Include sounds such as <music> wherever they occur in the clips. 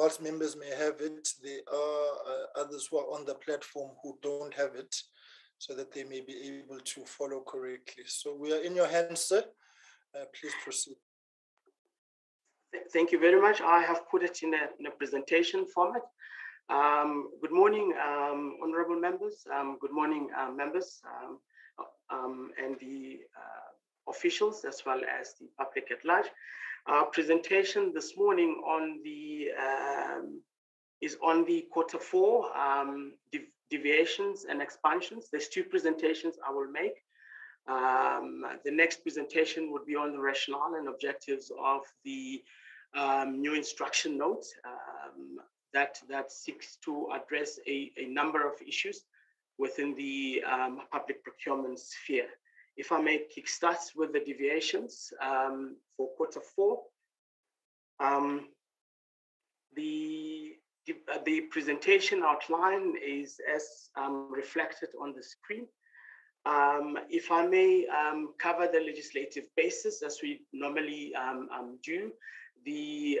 whilst members may have it, there are uh, others who are on the platform who don't have it so that they may be able to follow correctly. So we are in your hands, sir. Uh, please proceed. Thank you very much. I have put it in a, in a presentation format. Um, good morning, um, honorable members. Um, good morning, uh, members um, um, and the uh, officials as well as the public at large. Our presentation this morning on the um, is on the quarter four dev deviations and expansions. There's two presentations I will make. the next presentation would be on the rationale and objectives of the um, new instruction note um, that, that seeks to address a, a number of issues within the um, public procurement sphere. If I may kickstart with the deviations um, for quarter four, um, the, uh, the presentation outline is as um, reflected on the screen. Um, if I may um, cover the legislative basis as we normally um, do, the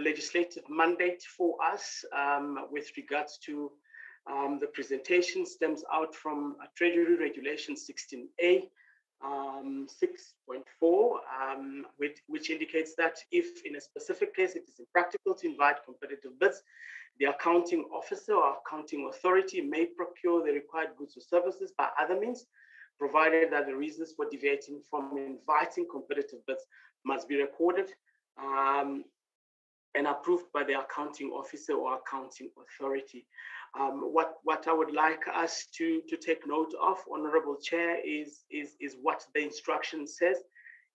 legislative mandate for us with regards to um, the presentation stems out from Treasury Regulation 16A um, 6.4, um, which, which, indicates that if in a specific case it is impractical to invite competitive bids, the accounting officer or accounting authority may procure the required goods or services by other means, provided that the reasons for deviating from inviting competitive bids must be recorded um, and approved by the accounting officer or accounting authority. Um, what, what I would like us to, to take note of, Honorable Chair, is, is, is what the instruction says.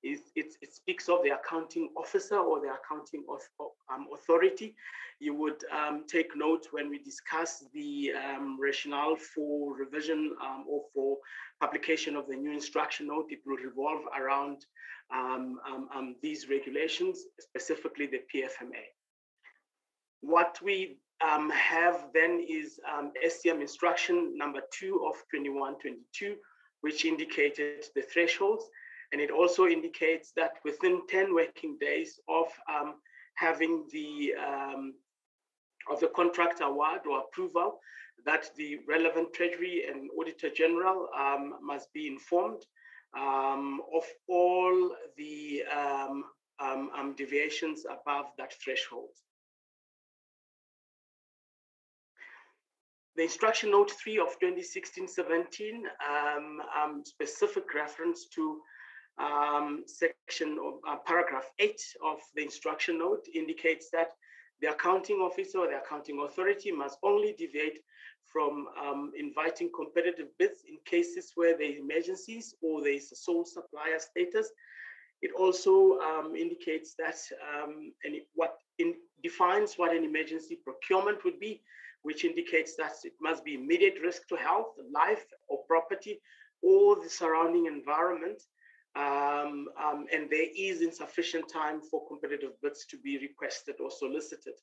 Is it, it speaks of the accounting officer or the accounting of, um, authority. You would um, take note when we discuss the um, rationale for revision um, or for publication of the new instruction note. It will revolve around um, these regulations, specifically the PFMA. What we um, have then is um, SCM instruction number two of 2122, which indicated the thresholds. And it also indicates that within 10 working days of um, having the of the contract award or approval, that the relevant Treasury and Auditor General must be informed um, of all the um, um, um, deviations above that threshold. The instruction note 3 of 2016-17, um, um, specific reference to section of uh, paragraph 8 of the instruction note indicates that the accounting officer or the accounting authority must only deviate from um, inviting competitive bids in cases where there are emergencies or there is a sole supplier status. It also um, indicates that um, and what in, defines what an emergency procurement would be, which indicates that it must be immediate risk to health, life, or property, or the surrounding environment. Um, um, and there is insufficient time for competitive bids to be requested or solicited.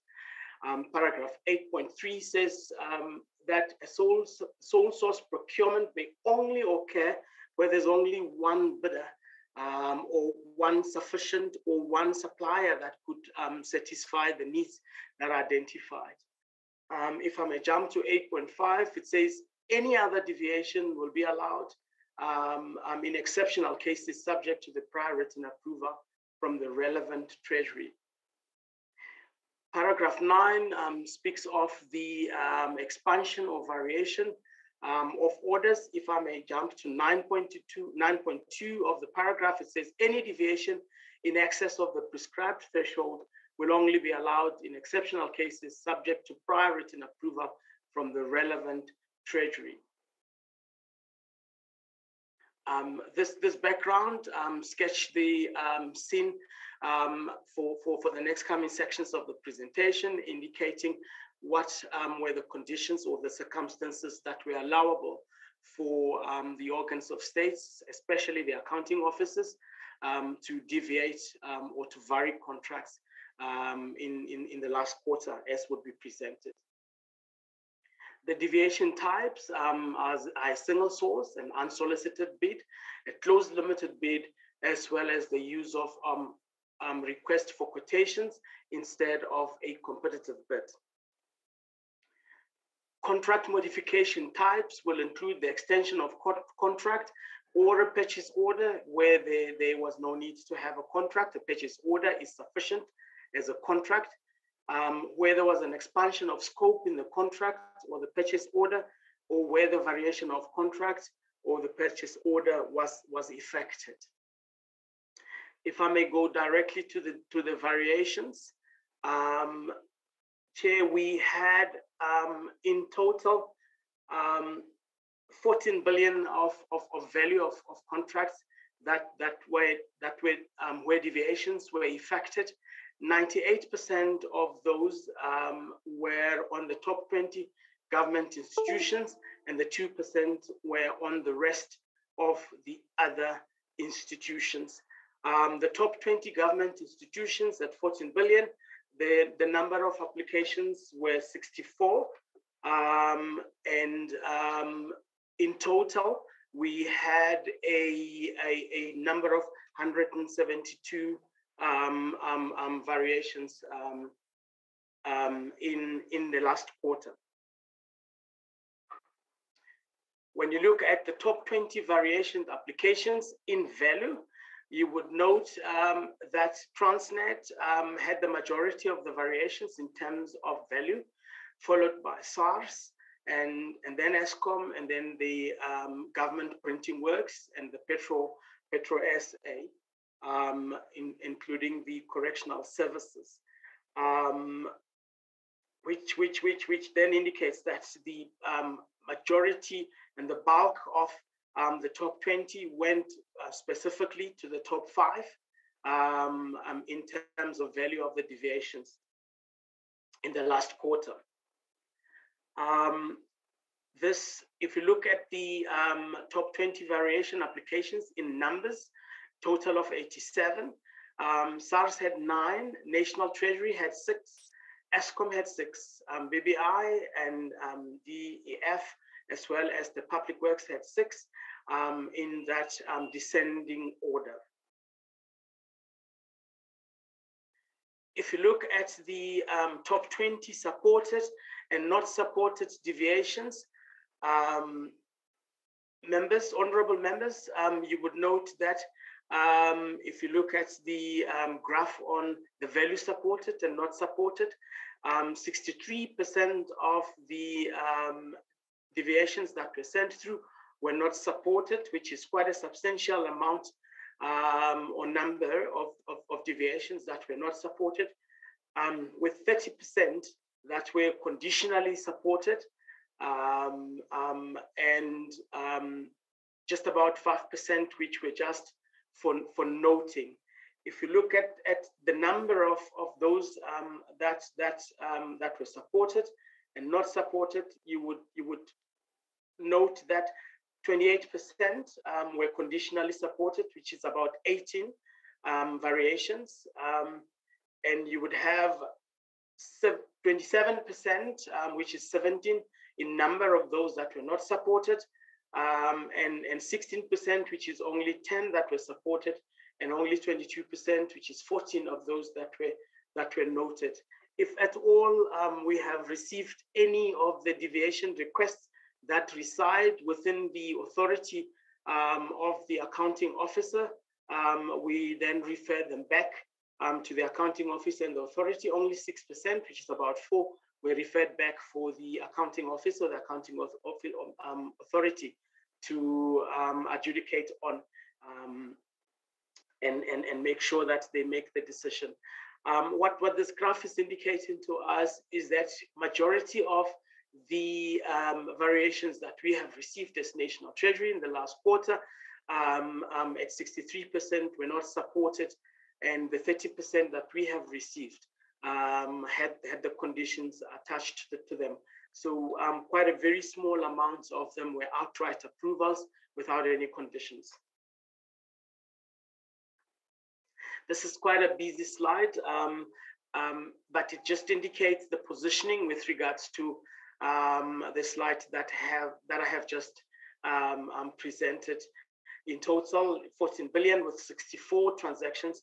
Um, paragraph 8.3 says um, that a sole, sole source procurement may only occur where there's only one bidder um, or one sufficient or one supplier that could um, satisfy the needs that are identified. Um, if I may jump to 8.5, it says any other deviation will be allowed um, um, in exceptional cases subject to the prior written approval from the relevant treasury. Paragraph 9 um, speaks of the um, expansion or variation um, of orders. If I may jump to 9.2, 9.2 of the paragraph, it says any deviation in excess of the prescribed threshold will only be allowed in exceptional cases subject to prior written approval from the relevant treasury. Um, this, this background um, the um, scene um, for, for, for the next coming sections of the presentation, indicating what um, were the conditions or the circumstances that were allowable for um, the organs of states, especially the accounting offices, to deviate or to vary contracts um, in, in, in the last quarter as would be presented. The deviation types um, are a single source, an unsolicited bid, a closed limited bid, as well as the use of um, um, request for quotations instead of a competitive bid. Contract modification types will include the extension of contract or a purchase order where there, there was no need to have a contract. A purchase order is sufficient as a contract. Um, where there was an expansion of scope in the contract or the purchase order, or where the variation of contract or the purchase order was, was effected. If I may go directly to the, to the variations, um, Chair, we had um, in total um, 14 billion of, of, of value of, of contracts that that were that were um, where deviations were affected. 98% of those um, were on the top 20 government institutions, and the 2% were on the rest of the other institutions. Um, the top 20 government institutions at 14 billion, the, the number of applications were 64. Um, and um, in total, we had a, a, a number of 172 um, um, um, variations um, um, in, in the last quarter. When you look at the top 20 variation applications in value, you would note um, that Transnet um, had the majority of the variations in terms of value, followed by SARS, and, and then Eskom, and then the um, government printing works and the Petro, Petro SA, um, in, including the correctional services, um, which, which, which, which then indicates that the um, majority and the bulk of um, the top 20 went uh, specifically to the top five um, in terms of value of the deviations in the last quarter. Um, this, if you look at the um, top 20 variation applications in numbers, total of 87. Um, SARS had nine, National Treasury had six, Eskom had six, um, BBI and um, DEF, as well as the Public Works had six um, in that um, descending order. If you look at the top 20 supported and not supported deviations, um, members, honorable members, um, you would note that um, if you look at the um, graph on the value supported and not supported, 63% um, of the um, deviations that were sent through were not supported, which is quite a substantial amount or number of, of, of, deviations that were not supported, with 30% that were conditionally supported, um, um, and um, just about 5% which were just for, for noting. If you look at, at the number of, of those um, that, that, um, that were supported and not supported, you would, you would note that 28% um, were conditionally supported, which is about 18 variations. and you would have 27%, um, which is 17 in number of those that were not supported, um, and, and 16%, which is only 10 that were supported, and only 22%, which is 14 of those that were that were noted. If at all um, we have received any of the deviation requests that reside within the authority um, of the accounting officer, um, we then refer them back um, to the accounting office and the authority, only 6%, which is about four, were referred back for the accounting office or the accounting um, authority to um, adjudicate on um, and, and, and make sure that they make the decision. Um, what, what this graph is indicating to us is that majority of the um, variations that we have received as National Treasury in the last quarter um, at 63% were not supported and the 30% that we have received um, had, had the conditions attached to, to them. So um, quite a very small amount of them were outright approvals without any conditions. This is quite a busy slide, um, um, but it just indicates the positioning with regards to um, the slide that have that I have just um, presented. In total, 14 billion with 64 transactions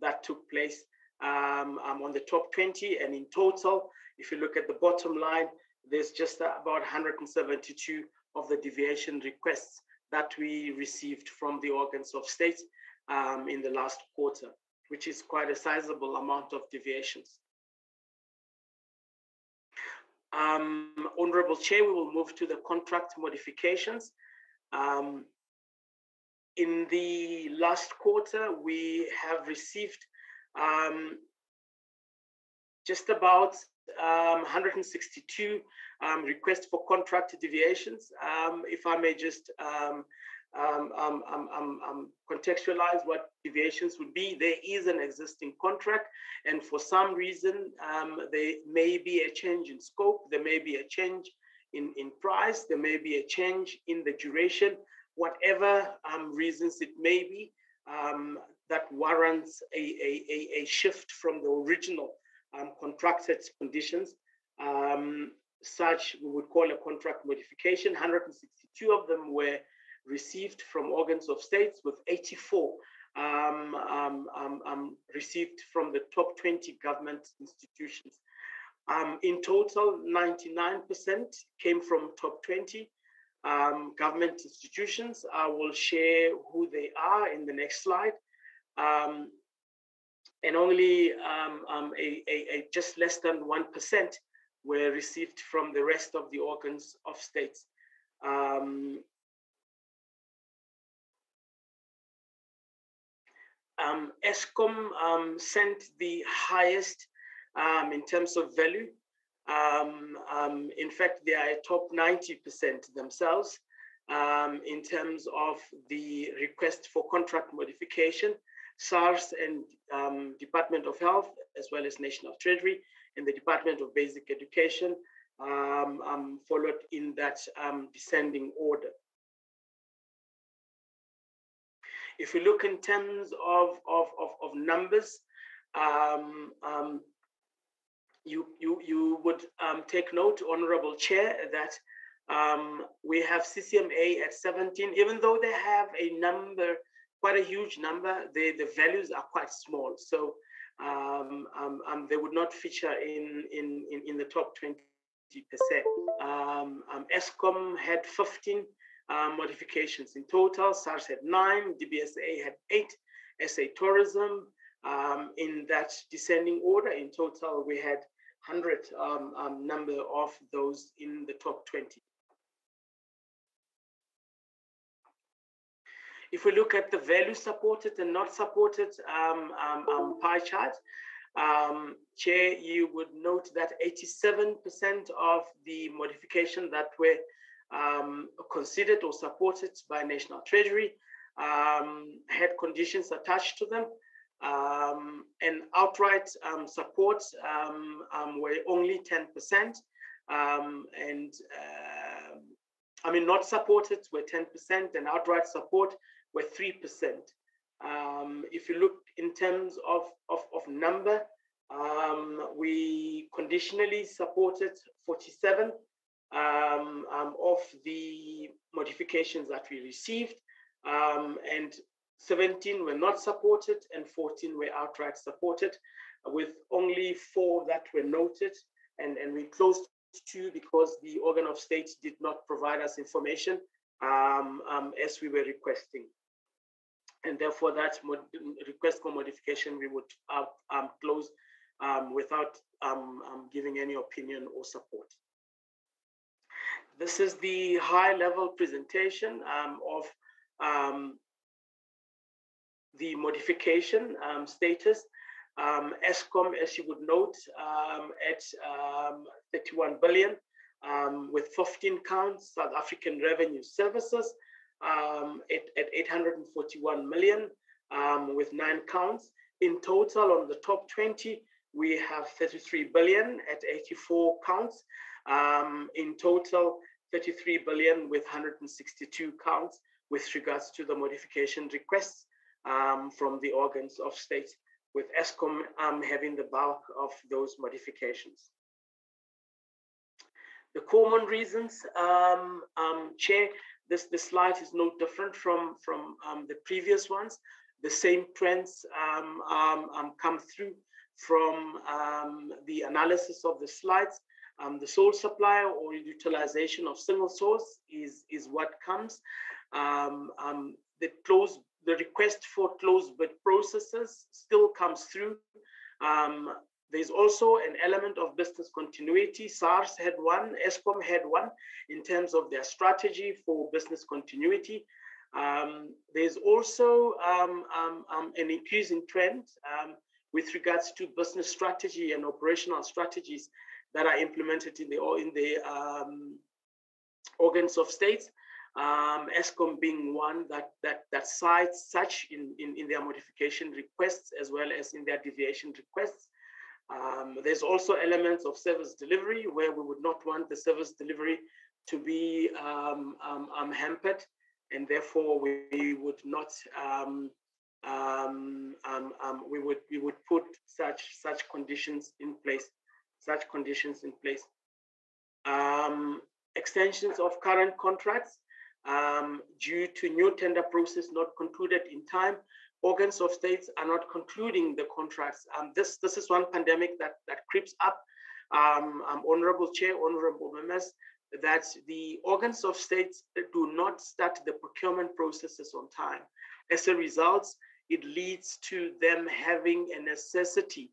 that took place um, um, on the top 20. And in total, if you look at the bottom line, there's just about 172 of the deviation requests that we received from the organs of state um, in the last quarter, which is quite a sizable amount of deviations. Um, Honorable Chair, we will move to the contract modifications. Um, in the last quarter, we have received um, just about um, 162 um, requests for contract deviations. Um, if I may just um, um, um, contextualize what deviations would be, there is an existing contract, and for some reason, there may be a change in scope, there may be a change in, in price, there may be a change in the duration, whatever reasons it may be, that warrants a, a, a, shift from the original um, contracted conditions. Um, such we would call a contract modification. 162 of them were received from organs of states, with 84 um, um, um, um received from the top 20 government institutions. in total, 99% came from top 20 government institutions. I will share who they are in the next slide. Um, and only um, um, a, a, a, just less than 1% were received from the rest of the organs of states. Um, um, Eskom um, sent the highest um, in terms of value. Um, in fact, they are top 90% themselves in terms of the request for contract modification. SARS and um, Department of Health, as well as National Treasury and the Department of Basic Education, um, um, followed in that um, descending order. If we look in terms of, of, of, of numbers, um, um, you, you, you would take note, Honorable Chair, that we have CCMA at 17, even though they have a number quite a huge number. The, the values are quite small. So um, um, um, they would not feature in, in, in, in the top 20%. Um, um, Eskom had 15 um, modifications in total. SARS had nine, DBSA had eight, SA Tourism um, in that descending order. In total, we had 100 number of those in the top 20. If we look at the value supported and not supported um, um, um, pie chart, um, Chair, you would note that 87% of the modifications that were um, considered or supported by National Treasury um, had conditions attached to them. Um, and outright um, support were only 10%. and uh, I mean, not supported were 10%, and outright support were 3%. Um, if you look in terms of, of, of number, um, we conditionally supported 47 um, um, of the modifications that we received, um, and 17 were not supported, and 14 were outright supported, with only four that were noted. And, and we closed two because the organ of state did not provide us information um, as we were requesting and therefore that request for modification we would uh, um, close um, without um, um, giving any opinion or support. This is the high level presentation um, of the modification status. Um, Eskom, as you would note, at 31 billion, with 15 counts, South African Revenue Services, um, at, at 841 million um, with nine counts. In total, on the top 20, we have 33 billion at 84 counts. Um, in total, 33 billion with 162 counts with regards to the modification requests um, from the organs of state, with Eskom um, having the bulk of those modifications. The common reasons, um, Chair, this, this slide is no different from, from um, the previous ones. the same trends um, um, um come through from the analysis of the slides. The sole supplier or utilization of single source is, is what comes. the close the request for closed bid processes still comes through. Um, there's also an element of business continuity. SARS had one, Eskom had one in terms of their strategy for business continuity. Um, there's also um, um, um an increasing trend um, with regards to business strategy and operational strategies that are implemented in the in the um, organs of states um, Eskom being one that that that cites such in, in, in their modification requests as well as in their deviation requests. Um, there's also elements of service delivery where we would not want the service delivery to be um, um, um hampered, and therefore we would not um, um, we would we would put such such conditions in place, such conditions in place. extensions of current contracts due to new tender process not concluded in time. Organs of states are not concluding the contracts. Um, this, this is one pandemic that, that creeps up. Um, um, honorable Chair, honorable members, that the organs of states do not start the procurement processes on time. As a result, it leads to them having a necessity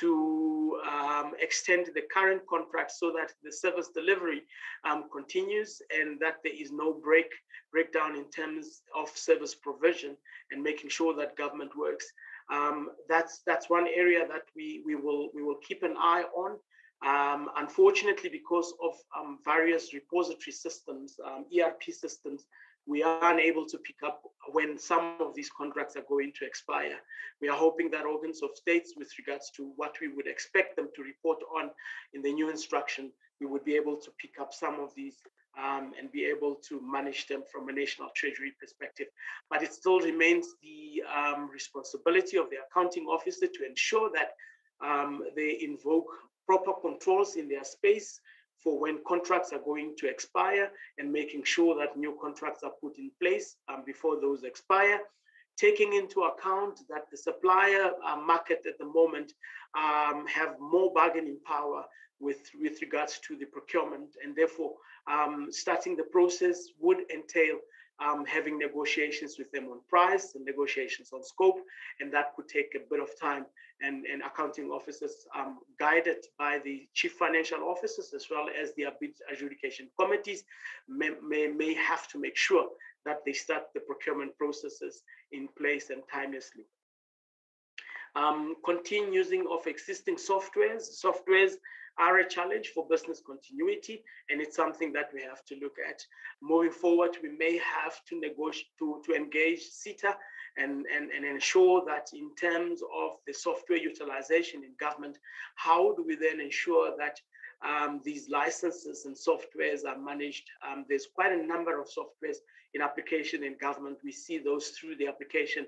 to um, extend the current contract so that the service delivery um, continues and that there is no break breakdown in terms of service provision and making sure that government works. Um, that's that's one area that we we will we will keep an eye on. Um, unfortunately, because of um, various repository systems, um, ERP systems, we are unable to pick up when some of these contracts are going to expire. We are hoping that organs of states, with regards to what we would expect them to report on in the new instruction, we would be able to pick up some of these um, and be able to manage them from a national treasury perspective. But it still remains the um, responsibility of the accounting officer to ensure that um, they invoke proper controls in their space for when contracts are going to expire and making sure that new contracts are put in place um, before those expire. Taking into account that the supplier uh, market at the moment um, have more bargaining power with, with regards to the procurement, and therefore um, starting the process would entail um, having negotiations with them on price and negotiations on scope, and that could take a bit of time. And, and accounting officers, um, guided by the chief financial officers as well as the adjudication committees, may, may, may have to make sure that they start the procurement processes in place and timelessly. Um, continue using of existing softwares. Softwares are a challenge for business continuity, and it's something that we have to look at. Moving forward, we may have to negotiate to, to engage SITA and, and, and ensure that in terms of the software utilization in government, how do we then ensure that um, these licenses and softwares are managed. Um, there's quite a number of softwares in application in government. We see those through the application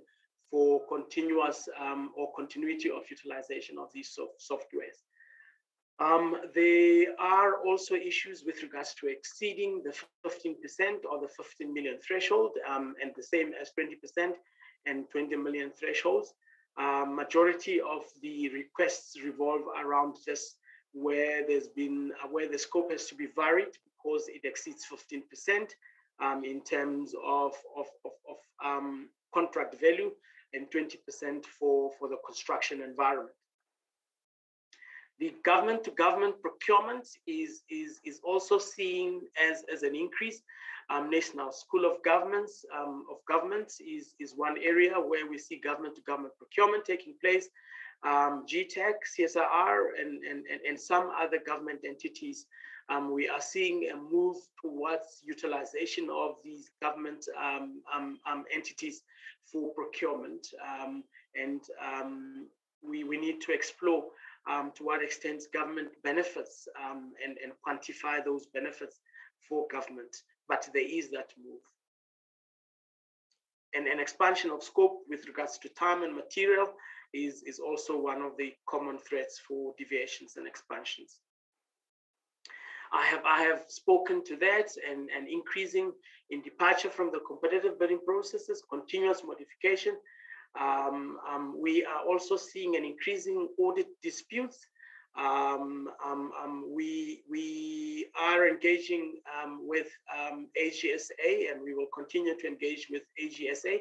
for continuous um, or continuity of utilization of these soft softwares. Um, there are also issues with regards to exceeding the 15% or the 15 million threshold, um, and the same as 20% and 20 million thresholds. Uh, majority of the requests revolve around just where there's been uh, where the scope has to be varied because it exceeds 15% um, in terms of, of, of, of um, contract value and 20% for, for the construction environment. The government to government procurement is, is, is also seen as, as an increase. Um, National School of Governments um, of Governments is, is one area where we see government to government procurement taking place. Um, GTAC, CSIR, and, and, and, some other government entities, um, we are seeing a move towards utilization of these government um, um, um entities for procurement. Um, and we, we need to explore um, to what extent government benefits um, and, and quantify those benefits for government. But there is that move. And an expansion of scope with regards to time and material is, is also one of the common threats for deviations and expansions. I have, I have spoken to that and, and increasing in departure from the competitive bidding processes, continuous modification, Um, um, we are also seeing an increasing audit disputes. Um, um, um, we, we are engaging with AGSA and we will continue to engage with AGSA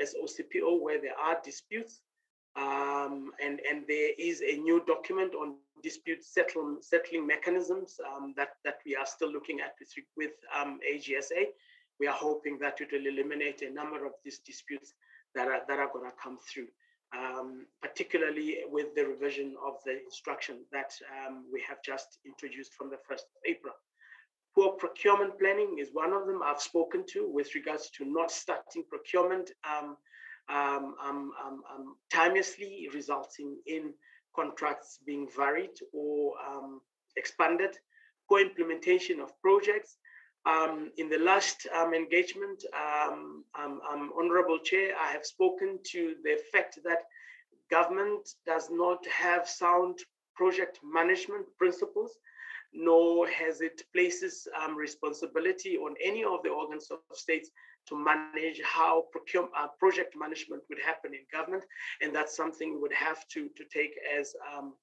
as OCPO where there are disputes. Um, and, and there is a new document on dispute settling mechanisms um, that, that we are still looking at with, with um, AGSA. We are hoping that it will eliminate a number of these disputes that are, that are going to come through, um, particularly with the revision of the instruction that um, we have just introduced from the 1st of April. Poor procurement planning is one of them I've spoken to with regards to not starting procurement um, um, um, um, timelessly, resulting in contracts being varied or expanded, Poor implementation of projects. Um, in the last engagement, Honorable Chair, I have spoken to the fact that government does not have sound project management principles nor has it places um, responsibility on any of the organs of states to manage how procurement, uh, project management would happen in government. And that's something we would have to, to take as um,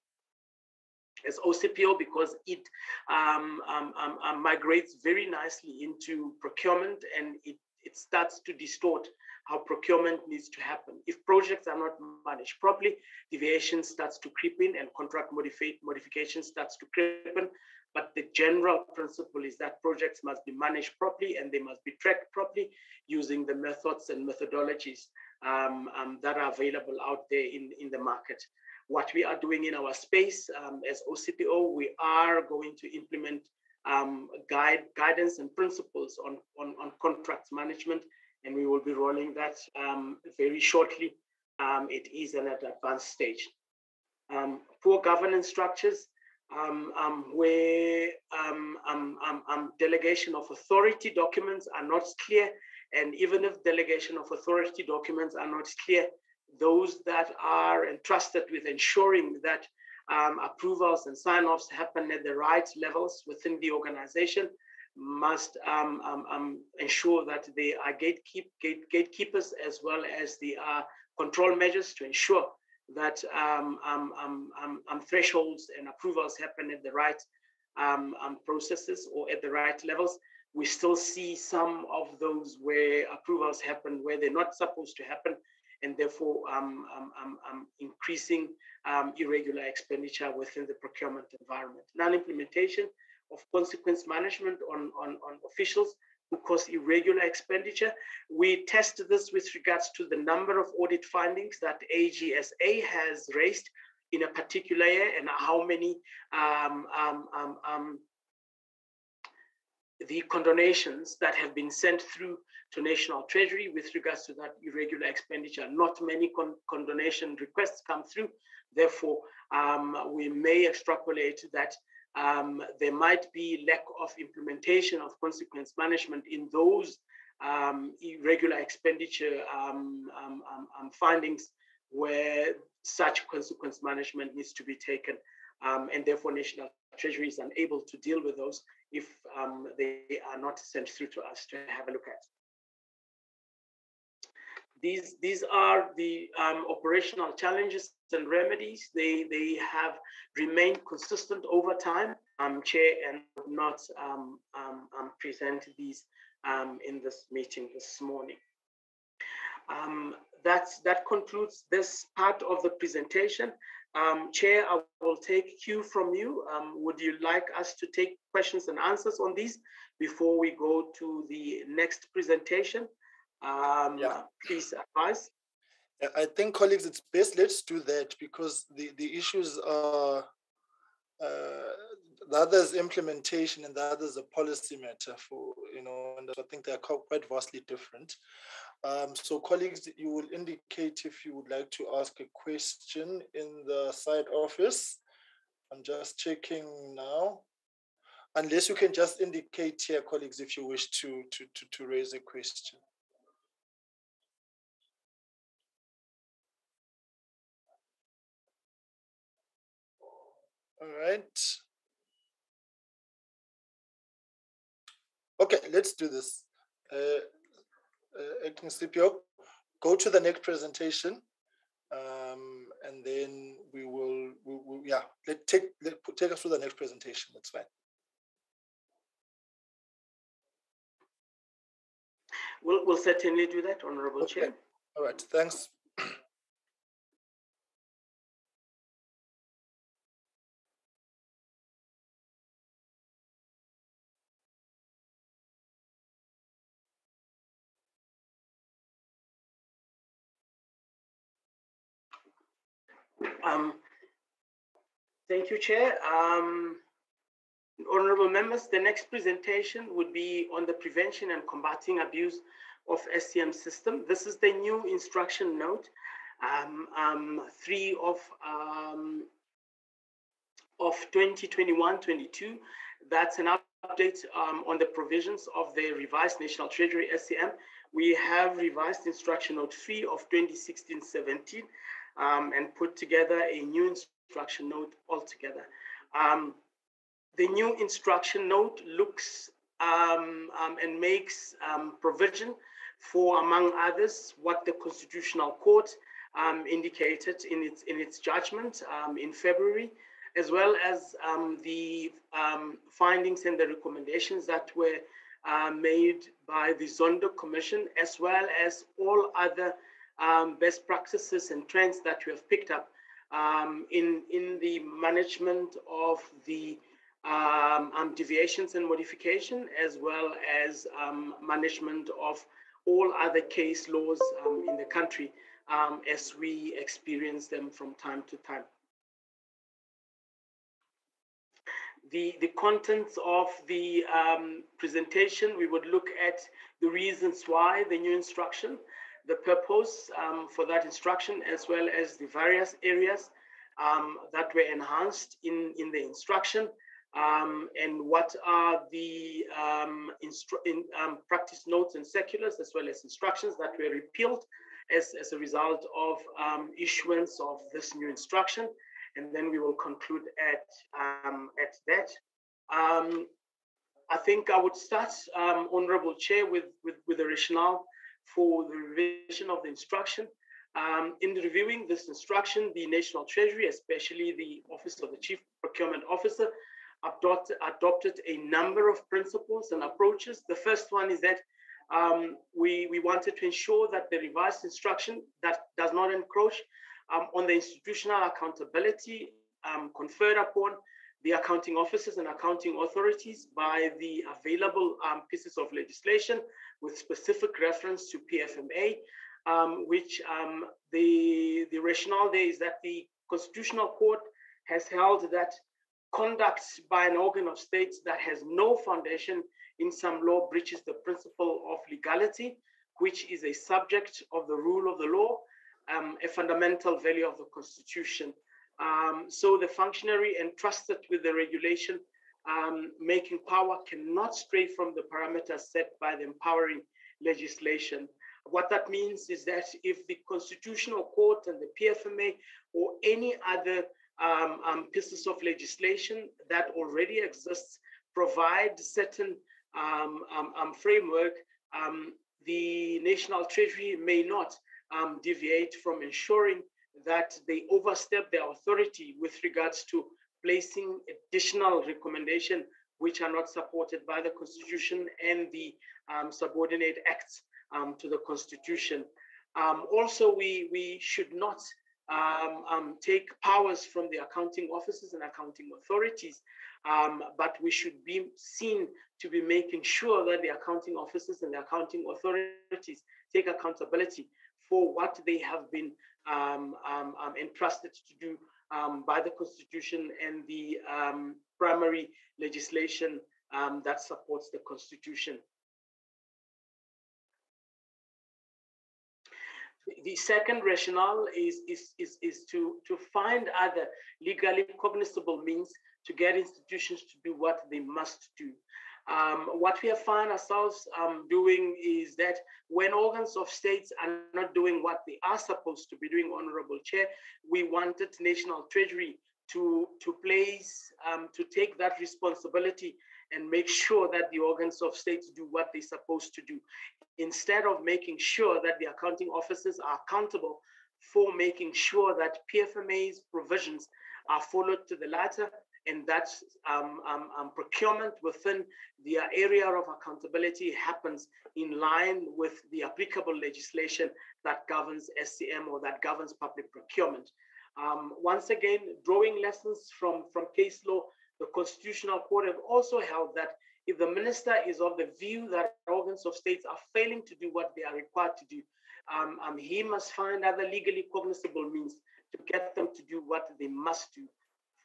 as OCPO because it um, um, um, um, migrates very nicely into procurement and it, it starts to distort how procurement needs to happen. If projects are not managed properly, deviation starts to creep in and contract modification starts to creep in. But the general principle is that projects must be managed properly and they must be tracked properly using the methods and methodologies um, um, that are available out there in, in the market. What we are doing in our space um, as OCPO, we are going to implement um, guide, guidance and principles on, on, on contracts management, and we will be rolling that um, very shortly. Um, it is at an advanced stage. poor governance structures, um, um, where um, um, um, um, delegation of authority documents are not clear. And even if delegation of authority documents are not clear, those that are entrusted with ensuring that approvals and sign-offs happen at the right levels within the organization must ensure that they are gatekeep, gate, gatekeepers as well as the uh, control measures to ensure that um, um, um, um, thresholds and approvals happen at the right processes or at the right levels. We still see some of those where approvals happen where they're not supposed to happen, and therefore increasing irregular expenditure within the procurement environment. Non-implementation of consequence management on, on, on officials who cause irregular expenditure. We test this with regards to the number of audit findings that AGSA has raised in a particular year and how many um, um, um, um, the condonations that have been sent through to National Treasury with regards to that irregular expenditure. Not many con condonation requests come through. Therefore, um, we may extrapolate that um, there might be lack of implementation of consequence management in those um, irregular expenditure um, um, um, findings where such consequence management needs to be taken. and therefore, National Treasury is unable to deal with those if they are not sent through to us to have a look at. These, these are the um, operational challenges and remedies. They, they have remained consistent over time, um, Chair, and not um, um, um present these um, in this meeting this morning. that's, that concludes this part of the presentation. Chair, I will take cue from you. would you like us to take questions and answers on these before we go to the next presentation? Um, yeah. Please advise. I think, colleagues, it's best let's do that because the, the issues are uh, the other is implementation and the other is a policy matter for, you know, I think they're quite vastly different. Um, so, colleagues, you will indicate if you would like to ask a question in the side office. I'm just checking now. Unless you can just indicate here, colleagues, if you wish to, to, to, to raise a question. All right. Okay, let's do this. Uh, uh, Acting CPO, go to the next presentation, um, and then we will, we will yeah, let take let, take us through the next presentation. That's fine. We'll, we'll certainly do that, Honorable okay. Chair. All right, thanks. Um, thank you, Chair. Um, honorable members, the next presentation would be on the prevention and combating abuse of SCM system. This is the new instruction note, um, um, three of um, of 2021-22. That's an update um, on the provisions of the revised National Treasury SCM. We have revised instruction note three of 2016-17 um, and put together a new instruction note altogether. Um, the new instruction note looks um, um and makes um, provision for, among others, what the Constitutional Court um, indicated in its, in its judgment in February, as well as the findings and the recommendations that were uh, made by the Zondo Commission, as well as all other um, best practices and trends that we have picked up um, in, in the management of the um, um deviations and modification, as well as um, management of all other case laws um, in the country as we experience them from time to time. The, the contents of the presentation, we would look at the reasons why the new instruction, the purpose um, for that instruction, as well as the various areas um, that were enhanced in, in the instruction, um, and what are the um, in, um, practice notes and circulars, as well as instructions that were repealed as, as a result of um, issuance of this new instruction. And then we will conclude at, at that. I think I would start, Honorable Chair, with, with, with the rationale for the revision of the instruction. Um, in reviewing this instruction, the National Treasury, especially the Office of the Chief Procurement Officer, adopt, adopted a number of principles and approaches. The first one is that um, we, we wanted to ensure that the revised instruction that does not encroach um, on the institutional accountability um, conferred upon the accounting officers and accounting authorities by the available um, pieces of legislation with specific reference to PFMA, um, which um, the, the rationale there is that the Constitutional Court has held that conduct by an organ of states that has no foundation in some law breaches the principle of legality, which is a subject of the rule of the law, um, a fundamental value of the Constitution. Um, so the functionary entrusted with the regulation um, making power cannot stray from the parameters set by the empowering legislation. What that means is that if the Constitutional Court and the PFMA or any other um, um, pieces of legislation that already exists provide certain um, um, um framework, the National Treasury may not deviate from ensuring that they overstep their authority with regards to placing additional recommendation which are not supported by the constitution and the um, subordinate acts um, to the constitution. Um, also, we, we should not um, um, take powers from the accounting offices and accounting authorities, um, but we should be seen to be making sure that the accounting offices and the accounting authorities take accountability for what they have been entrusted to do um, by the Constitution and the um, primary legislation um, that supports the Constitution. The second rationale is, is, is, is to, to find other legally cognizable means to get institutions to do what they must do. Um, what we have found ourselves um, doing is that when organs of states are not doing what they are supposed to be doing, Honorable Chair, we wanted National Treasury to, to place, um, to take that responsibility and make sure that the organs of states do what they're supposed to do, instead of making sure that the accounting officers are accountable for making sure that PFMA's provisions are followed to the letter and that um, um, um, procurement within the area of accountability happens in line with the applicable legislation that governs SCM or that governs public procurement. Um, once again, drawing lessons from, from case law, the Constitutional Court have also held that if the minister is of the view that organs of states are failing to do what they are required to do, um, um, he must find other legally cognizable means to get them to do what they must do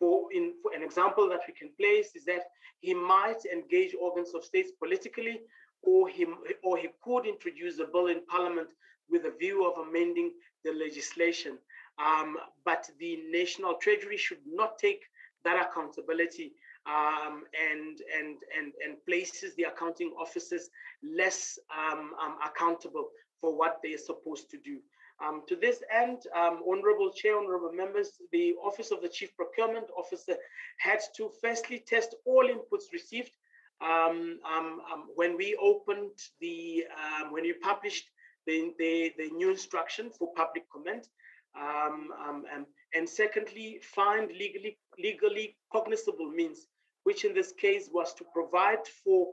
for, in, for an example that we can place is that he might engage organs of states politically, or he, or he could introduce a bill in parliament with a view of amending the legislation. Um, but the national treasury should not take that accountability um, and, and, and, and places the accounting officers less um, um accountable for what they're supposed to do. Um, to this end, um, Honorable Chair, Honorable Members, the Office of the Chief Procurement Officer had to firstly test all inputs received um, um, um when we opened the, um, when we published the, the, the, new instruction for public comment. and secondly, find legally, legally cognizable means, which in this case was to provide for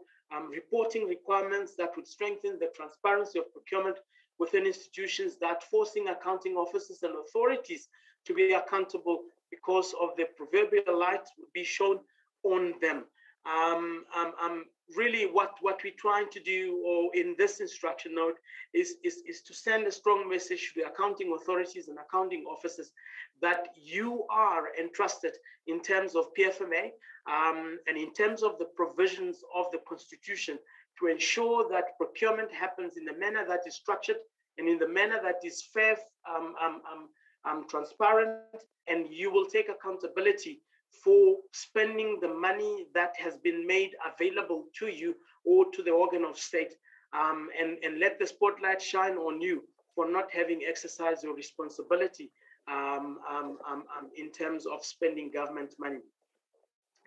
reporting requirements that would strengthen the transparency of procurement within institutions that forcing accounting officers and authorities to be accountable because of the proverbial light be shown on them. Um, um, um, really what, what we're trying to do or in this instruction note is, is, is to send a strong message to the accounting authorities and accounting officers that you are entrusted in terms of PFMA um, and in terms of the provisions of the Constitution to ensure that procurement happens in the manner that is structured and in the manner that is fair, um, um, um, um, transparent, and you will take accountability for spending the money that has been made available to you or to the organ of state, um, and, and let the spotlight shine on you for not having exercised your responsibility um, in terms of spending government money.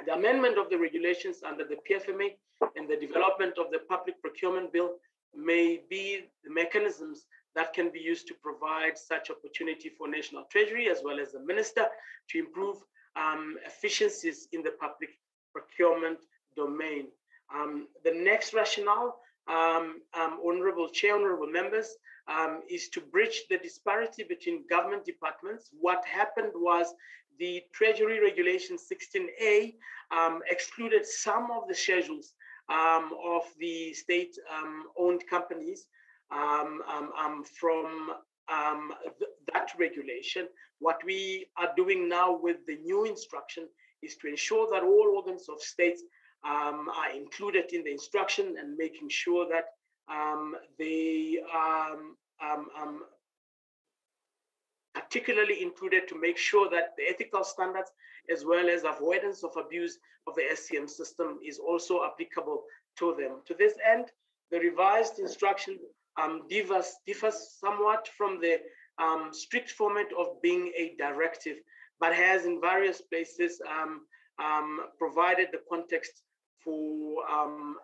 The amendment of the regulations under the PFMA and the development of the public procurement bill may be the mechanisms that can be used to provide such opportunity for National Treasury as well as the Minister to improve um, efficiencies in the public procurement domain. Um, the next rationale, um, um Honorable Chair, Honorable Members, um, is to bridge the disparity between government departments. What happened was the Treasury Regulation 16A um, excluded some of the schedules um, of the state um, owned companies um, um, from th that regulation. What we are doing now with the new instruction is to ensure that all organs of states are included in the instruction and making sure that they are particularly included to make sure that the ethical standards as well as avoidance of abuse of the SCM system is also applicable to them. To this end, the revised instruction um, differs, differs somewhat from the um, strict format of being a directive, but has in various places um, um provided the context for, um,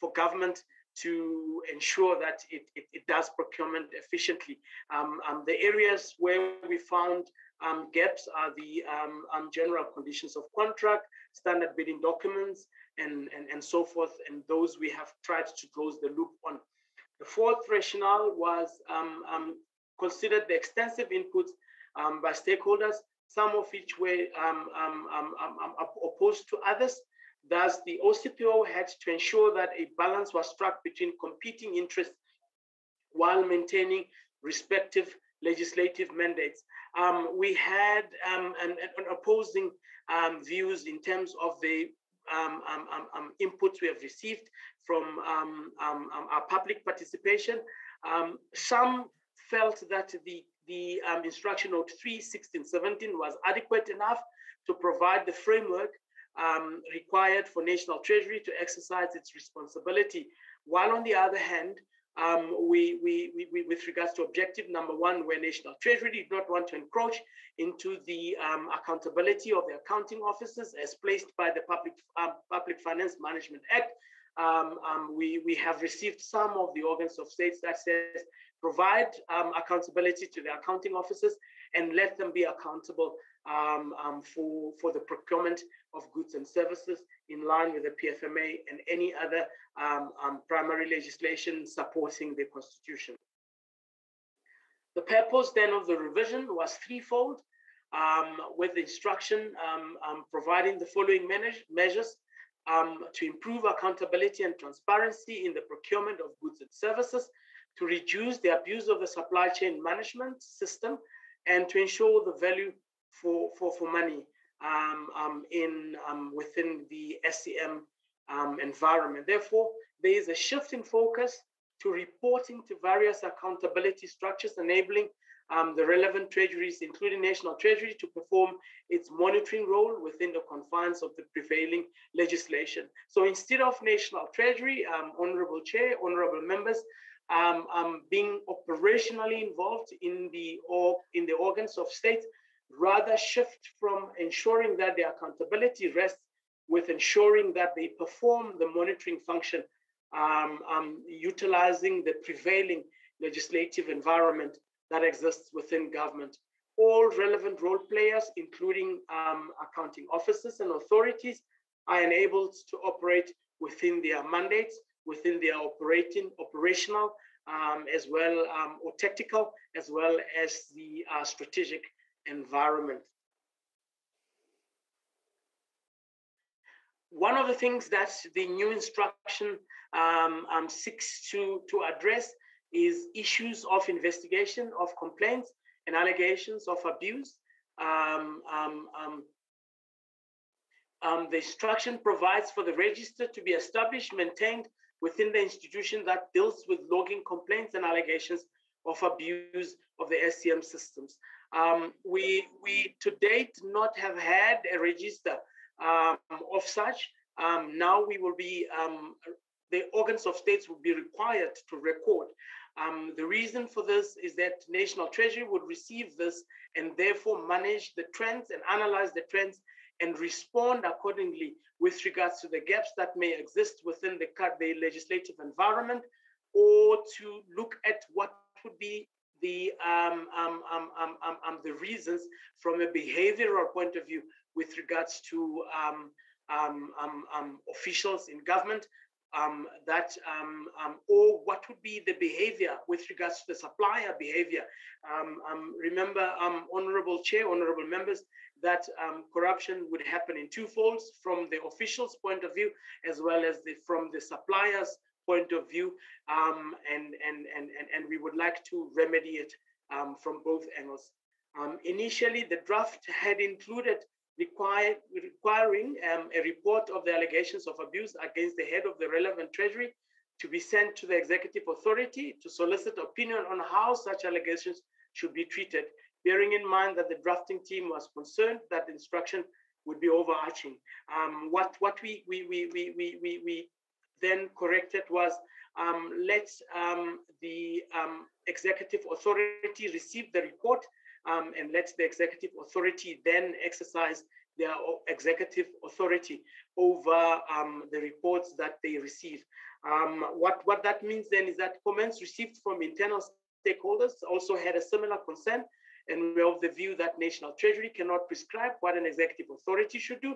for government to ensure that it, it, it does procurement efficiently. Um, the areas where we found um, gaps are the um, um, general conditions of contract, standard bidding documents, and, and, and so forth. And those we have tried to close the loop on. The fourth rationale was um, considered the extensive inputs by stakeholders, some of which were opposed to others. Thus, the OCPO had to ensure that a balance was struck between competing interests while maintaining respective legislative mandates. Um, we had um, an, an opposing um, views in terms of the um, um, um, inputs we have received from our public participation. some felt that the, the instruction note 3, 16, 17 was adequate enough to provide the framework required for National Treasury to exercise its responsibility. While on the other hand, um, we, we, we, with regards to objective number one, where National Treasury did not want to encroach into the um, accountability of the accounting officers as placed by the Public, um, Public Finance Management Act. Um, um, we, we have received some of the organs of states that says provide um, accountability to the accounting officers and let them be accountable um, um, for, for the procurement of goods and services in line with the PFMA and any other um, um, primary legislation supporting the Constitution. The purpose then of the revision was threefold, um, with the instruction um, providing the following measures to improve accountability and transparency in the procurement of goods and services, to reduce the abuse of the supply chain management system, and to ensure the value for, for, for money um, um, in um, within the SCM um, environment. Therefore, there is a shift in focus to reporting to various accountability structures, enabling um, the relevant treasuries, including National Treasury, to perform its monitoring role within the confines of the prevailing legislation. So instead of National Treasury, um, Honorable Chair, Honorable Members, um, um, being operationally involved in the or in the organs of state, rather shift from ensuring that their accountability rests with ensuring that they perform the monitoring function, um, um, utilizing the prevailing legislative environment that exists within government. All relevant role players, including um, accounting officers and authorities, are enabled to operate within their mandates, within their operating, operational, um, as well, um, or tactical, as well as the uh, strategic environment. One of the things that the new instruction um, um, seeks to, to address is issues of investigation of complaints and allegations of abuse. Um, um, um, um the instruction provides for the register to be established, maintained within the institution that deals with logging complaints and allegations of abuse of the SCM systems. Um, we, we to date not have had a register um, of such. Um, now we will be, um, the organs of states will be required to record. Um, the reason for this is that National Treasury would receive this and therefore manage the trends and analyze the trends and respond accordingly with regards to the gaps that may exist within the, the legislative environment or to look at what would be the um um, um, um, um, um, the reasons from a behavioral point of view with regards to officials in government that or what would be the behavior with regards to the supplier behavior. Remember honorable chair honorable members that corruption would happen in two folds from the officials point of view as well as the, from the suppliers point of view, um, and, and, and, and, and we would like to remedy it um, from both angles. Um, initially, the draft had included require, requiring um, a report of the allegations of abuse against the head of the relevant treasury to be sent to the executive authority to solicit opinion on how such allegations should be treated, bearing in mind that the drafting team was concerned that instruction would be overarching. Um, what what we we we we we we then corrected was um, let um, the um, executive authority receive the report um, and let the executive authority then exercise their executive authority over um, the reports that they receive. What, what that means then is that comments received from internal stakeholders also had a similar concern and we're of the view that National Treasury cannot prescribe what an executive authority should do,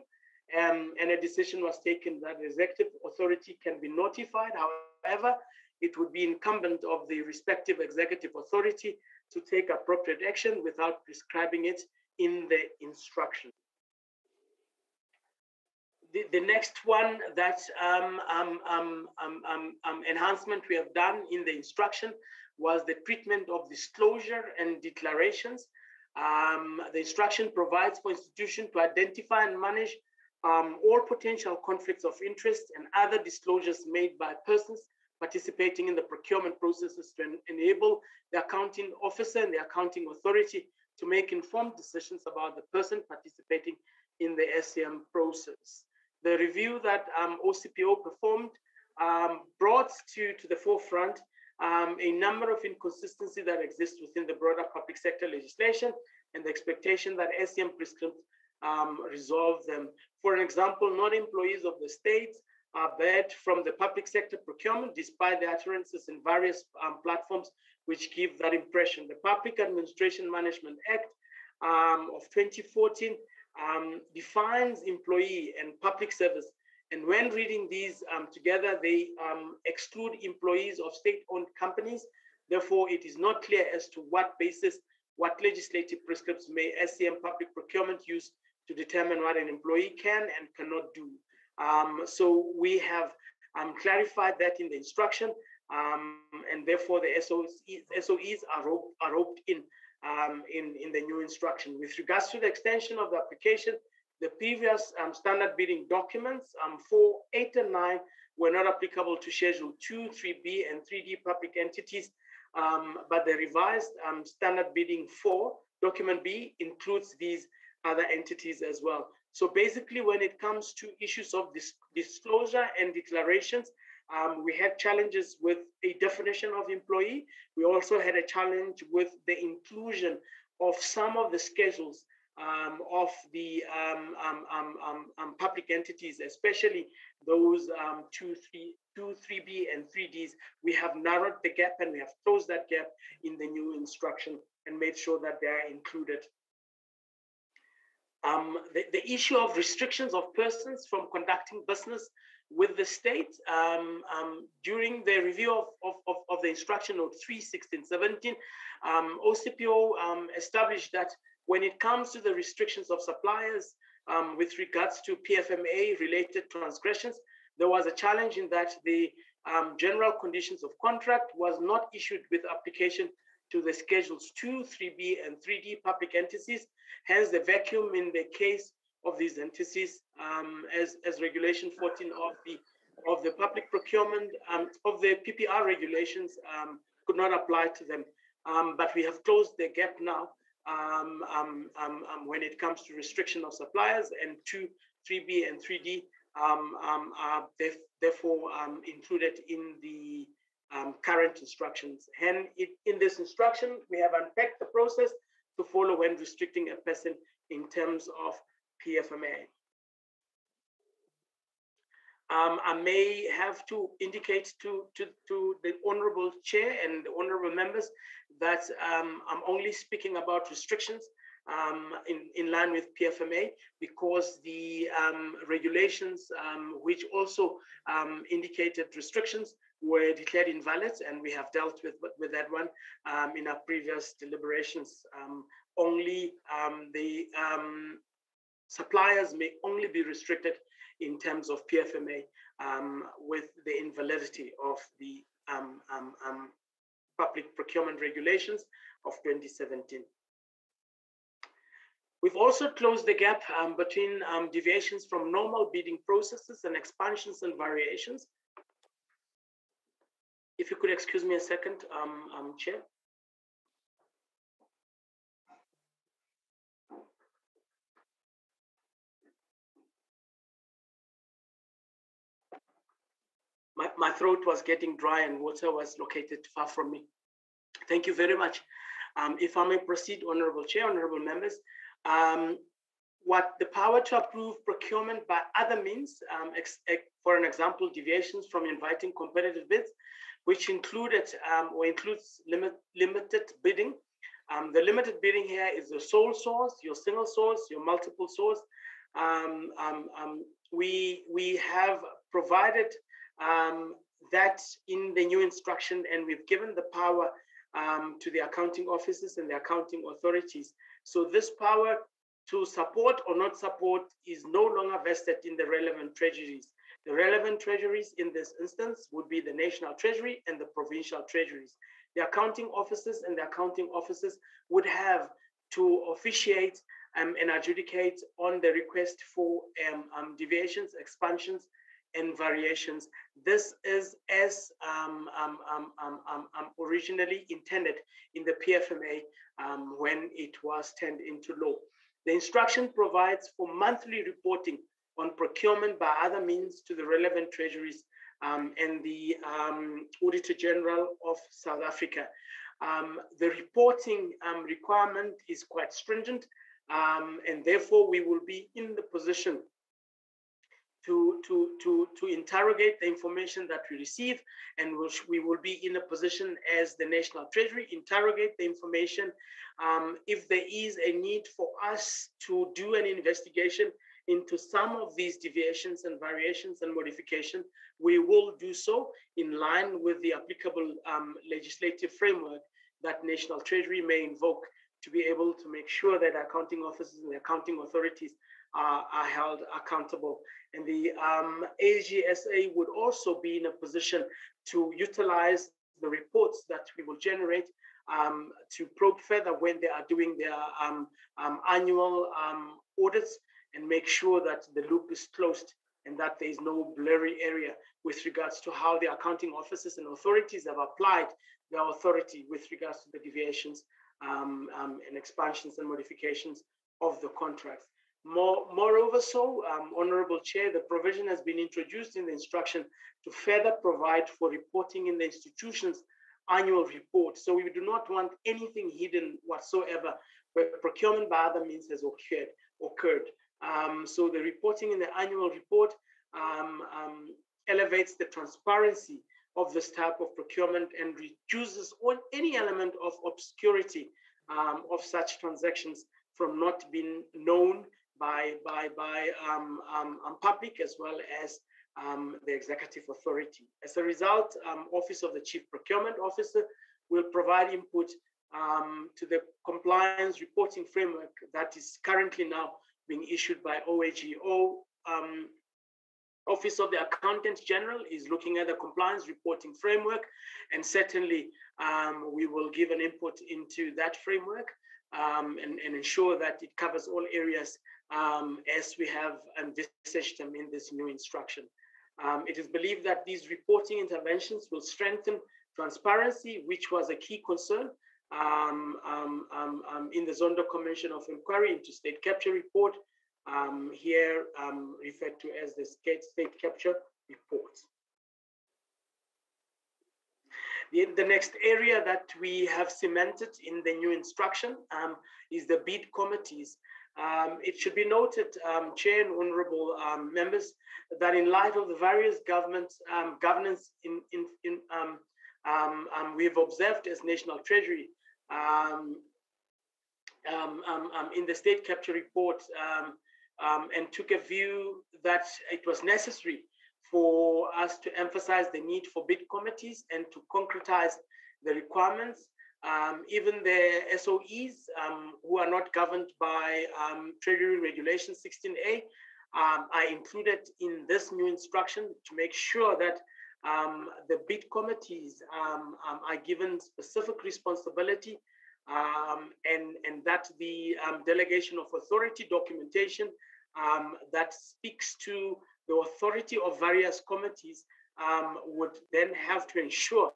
um, and a decision was taken that the executive authority can be notified. However, it would be incumbent of the respective executive authority to take appropriate action without prescribing it in the instruction. The, the next one, that um um, um, um, um, enhancement we have done in the instruction was the treatment of disclosure and declarations. the instruction provides for institution to identify and manage um, all potential conflicts of interest and other disclosures made by persons participating in the procurement processes to en enable the accounting officer and the accounting authority to make informed decisions about the person participating in the SCM process. The review that um, OCPO performed um, brought to, to the forefront um, a number of inconsistencies that exist within the broader public sector legislation and the expectation that SCM prescripts um, resolve them. For example, non employees of the states are barred from the public sector procurement despite the utterances in various um, platforms which give that impression. The Public Administration Management Act um, of 2014 um, defines employee and public service. And when reading these um, together, they um, exclude employees of state-owned companies. Therefore, it is not clear as to what basis, what legislative prescripts may SCM public procurement use to determine what an employee can and cannot do. Um, so we have um, clarified that in the instruction, um, and therefore the SOEs, SOEs are, roped, are roped in, um, in in the new instruction. With regards to the extension of the application, the previous um, standard bidding documents, um, 4, 8, and 9, were not applicable to Schedule 2, 3B, and 3D public entities, but the revised standard bidding 4, document B, includes these other entities as well. So basically, when it comes to issues of dis disclosure and declarations, um, we had challenges with a definition of employee. We also had a challenge with the inclusion of some of the schedules um, of the um, um, um, um public entities, especially those two, three, two, 3B and 3Ds. We have narrowed the gap and we have closed that gap in the new instruction and made sure that they are included um, the, the, issue of restrictions of persons from conducting business with the state um, um, during the review of, of, of, of, the instruction note 3, 16, 17, um, OCPO um, established that when it comes to the restrictions of suppliers um, with regards to PFMA related transgressions, there was a challenge in that the general conditions of contract was not issued with application to the schedules 2, 3B, and 3D public entities. Hence, the vacuum in the case of these entities, um, as, as Regulation 14 of the of the public procurement um, of the PPR regulations um, could not apply to them. Um, but we have closed the gap now um, um, when it comes to restriction of suppliers, and 2, 3B, and 3D are therefore included in the um, current instructions. And it, in this instruction, we have unpacked the process to follow when restricting a person in terms of PFMA. Um, I may have to indicate to, to, to the Honorable Chair and the Honorable members that um, I'm only speaking about restrictions um, in, in line with PFMA because the um, regulations, um, which also um, indicated restrictions, were declared invalid, and we have dealt with with that one um, in our previous deliberations. Um, only um, the um, suppliers may only be restricted in terms of PFMA um, with the invalidity of the um, public procurement regulations of 2017. We've also closed the gap between deviations from normal bidding processes and expansions and variations if you could excuse me a second, um, um, Chair. My, my throat was getting dry and water was located far from me. Thank you very much. Um, if I may proceed, Honorable Chair, Honorable Members, um, what the power to approve procurement by other means, um, for an example, deviations from inviting competitive bids, which included um, or includes limit, limited bidding. Um, the limited bidding here is your sole source, your single source, your multiple source. Um, um, um we, we have provided that in the new instruction and we've given the power to the accounting offices and the accounting authorities. So this power to support or not support is no longer vested in the relevant treasuries. The relevant treasuries in this instance would be the National Treasury and the provincial treasuries. The accounting offices and the accounting offices would have to officiate um, and adjudicate on the request for um, um, deviations, expansions, and variations. This is as um, um, um, originally intended in the PFMA when it was turned into law. The instruction provides for monthly reporting on procurement by other means to the relevant treasuries um, and the um, Auditor General of South Africa. Um, the reporting um, requirement is quite stringent, um, and therefore we will be in the position to, to, to, to interrogate the information that we receive, and which we will be in a position as the National Treasury, interrogate the information. Um, if there is a need for us to do an investigation into some of these deviations and variations and modification, we will do so in line with the applicable um, legislative framework that National Treasury may invoke to be able to make sure that accounting officers and accounting authorities are, are held accountable. And the um, AGSA would also be in a position to utilize the reports that we will generate um, to probe further when they are doing their um, um annual um, audits and make sure that the loop is closed and that there is no blurry area with regards to how the accounting officers and authorities have applied their authority with regards to the deviations um, and expansions and modifications of the contracts. More, moreover, so, um, Honorable Chair, the provision has been introduced in the instruction to further provide for reporting in the institution's annual report. So we do not want anything hidden whatsoever where procurement by other means has occurred. occurred. Um, so the reporting in the annual report um, um elevates the transparency of this type of procurement and reduces any element of obscurity um, of such transactions from not being known by, by, by um, public as well as the executive authority. As a result, Office of the Chief Procurement Officer will provide input um, to the compliance reporting framework that is currently now being issued by OAGO. Office of the Accountant General is looking at the compliance reporting framework, and certainly we will give an input into that framework um, and, and, ensure that it covers all areas um, as we have envisaged them in this new instruction. Um, it is believed that these reporting interventions will strengthen transparency, which was a key concern um, um, um, in the Zondo Commission of Inquiry into State Capture Report, here referred to as the State, Capture Report. The, the, next area that we have cemented in the new instruction um, is the bid committees. Um, it should be noted, um, Chair and honourable um, members, that in light of the various government um, governance in, in, in um, um, we've observed as National Treasury in the state capture report and took a view that it was necessary for us to emphasize the need for bid committees and to concretize the requirements. Um, even the SOEs um, who are not governed by um, Treasury Regulation 16A um, are included in this new instruction to make sure that um, the bid committees um, are given specific responsibility and, and that the delegation of authority documentation that speaks to the authority of various committees would then have to ensure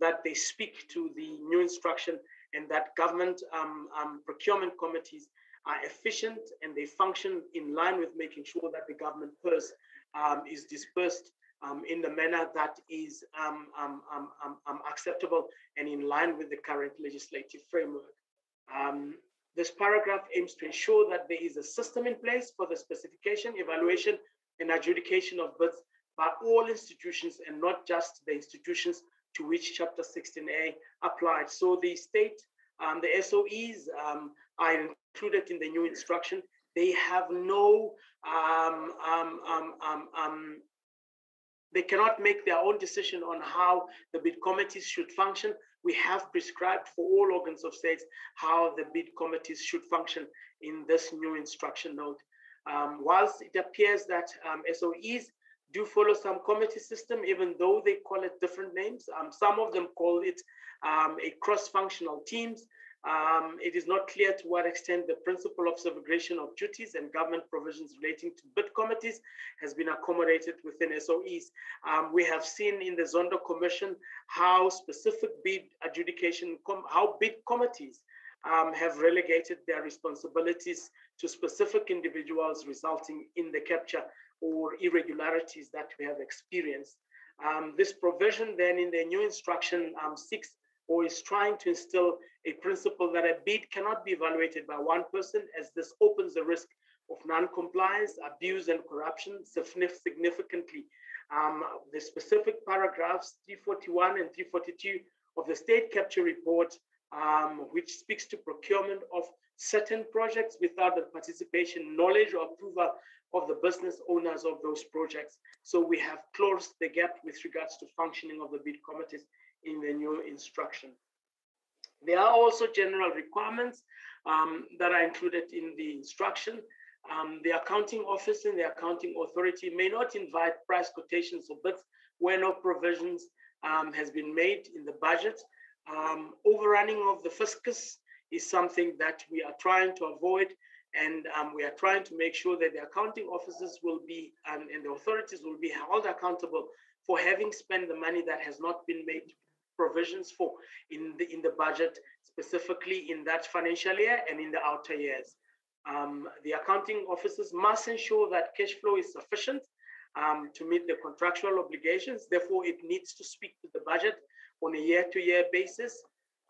that they speak to the new instruction and that government um, um, procurement committees are efficient and they function in line with making sure that the government purse um, is dispersed um, in the manner that is um, um, acceptable and in line with the current legislative framework. this paragraph aims to ensure that there is a system in place for the specification, evaluation, and adjudication of bids by all institutions and not just the institutions to which Chapter 16A applied. So the state, um, the SOEs um, are included in the new instruction. They have no, um, um, um, um, they cannot make their own decision on how the bid committees should function. We have prescribed for all organs of states how the bid committees should function in this new instruction note. whilst it appears that SOEs do follow some committee system, even though they call it different names. Um, some of them call it um, a cross-functional teams. Um, it is not clear to what extent the principle of segregation of duties and government provisions relating to bid committees has been accommodated within SOEs. Um, we have seen in the Zondo Commission how specific bid adjudication, how bid committees um, have relegated their responsibilities to specific individuals, resulting in the capture or irregularities that we have experienced. Um, this provision then in the new instruction um, six or is trying to instill a principle that a bid cannot be evaluated by one person as this opens the risk of non-compliance, abuse and corruption significantly. Um, the specific paragraphs 341 and 342 of the state capture report, um, which speaks to procurement of certain projects without the participation, knowledge or approval of the business owners of those projects. So we have closed the gap with regards to functioning of the bid committees in the new instruction. There are also general requirements um, that are included in the instruction. Um, the accounting office and the accounting authority may not invite price quotations or bids where no provisions um, has been made in the budget. Um, overrunning of the fiscus is something that we are trying to avoid and um, we are trying to make sure that the accounting offices will be and, and the authorities will be held accountable for having spent the money that has not been made provisions for in the in the budget, specifically in that financial year and in the outer years. Um, the accounting officers must ensure that cash flow is sufficient um, to meet the contractual obligations. Therefore, it needs to speak to the budget on a year-to-year basis.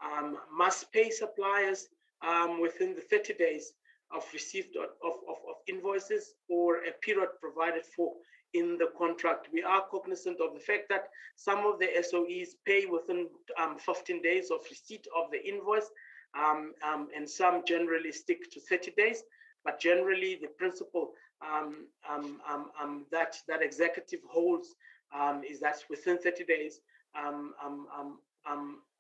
Um, must pay suppliers um, within the 30 days of receipt of, of, of invoices or a period provided for in the contract. We are cognizant of the fact that some of the SOEs pay within um, 15 days of receipt of the invoice, um, um, and some generally stick to 30 days. But generally, the principle um, um, um, that that executive holds is that within 30 days,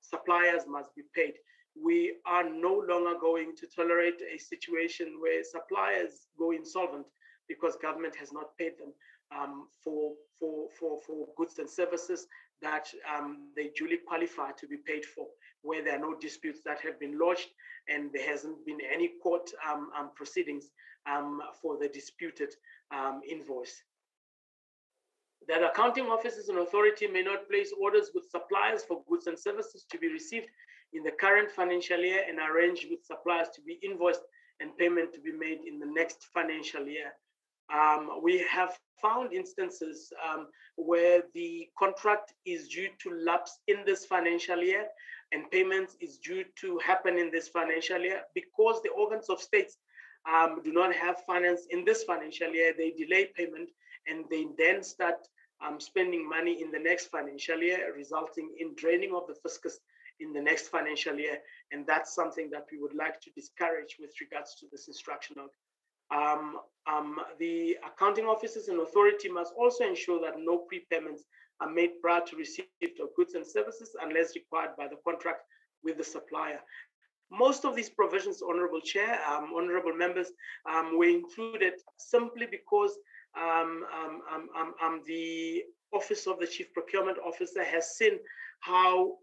suppliers must be paid. We are no longer going to tolerate a situation where suppliers go insolvent because government has not paid them um, for, for, for, for goods and services that um, they duly qualify to be paid for, where there are no disputes that have been lodged and there hasn't been any court um, um proceedings um, for the disputed um, invoice. That accounting offices and authority may not place orders with suppliers for goods and services to be received in the current financial year and arrange with suppliers to be invoiced and payment to be made in the next financial year. Um, we have found instances um, where the contract is due to lapse in this financial year and payments is due to happen in this financial year because the organs of states um, do not have finance in this financial year, they delay payment and they then start um, spending money in the next financial year, resulting in draining of the fiscus in the next financial year. And that's something that we would like to discourage with regards to this instructional um, um, the accounting officers and authority must also ensure that no prepayments are made prior to receipt of goods and services unless required by the contract with the supplier. Most of these provisions, Honorable Chair, um, Honorable Members, um, were included simply because um, um, the Office of the Chief Procurement Officer has seen how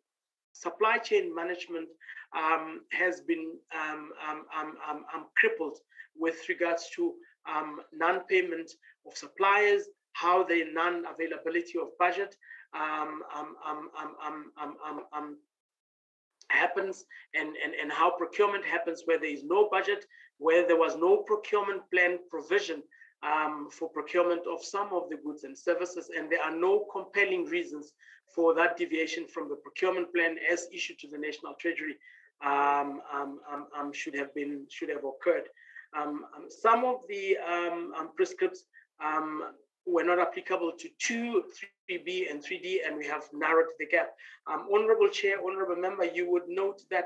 supply chain management um, has been um, um, crippled with regards to um, non-payment of suppliers, how the non-availability of budget um, um, happens, and, and, and how procurement happens where there is no budget, where there was no procurement plan provision um, for procurement of some of the goods and services, and there are no compelling reasons for that deviation from the procurement plan as issued to the National Treasury um, um, um should have been should have occurred. Um, um, some of the um, um prescripts um, were not applicable to 2, 3B, and 3D, and we have narrowed the gap. Honorable Chair, Honorable Member, you would note that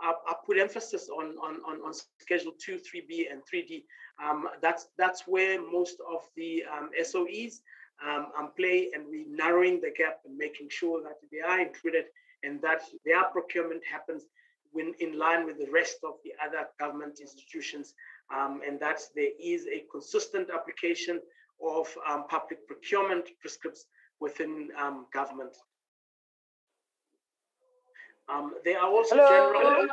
I, put emphasis on, on, on, on, Schedule 2, 3B, and 3D. that's, that's where most of the SOEs play, and we're narrowing the gap and making sure that they are included and that their procurement happens when in line with the rest of the other government institutions um, and that there is a consistent application of um, public procurement prescripts within um, government. Um, there are also Hello. general.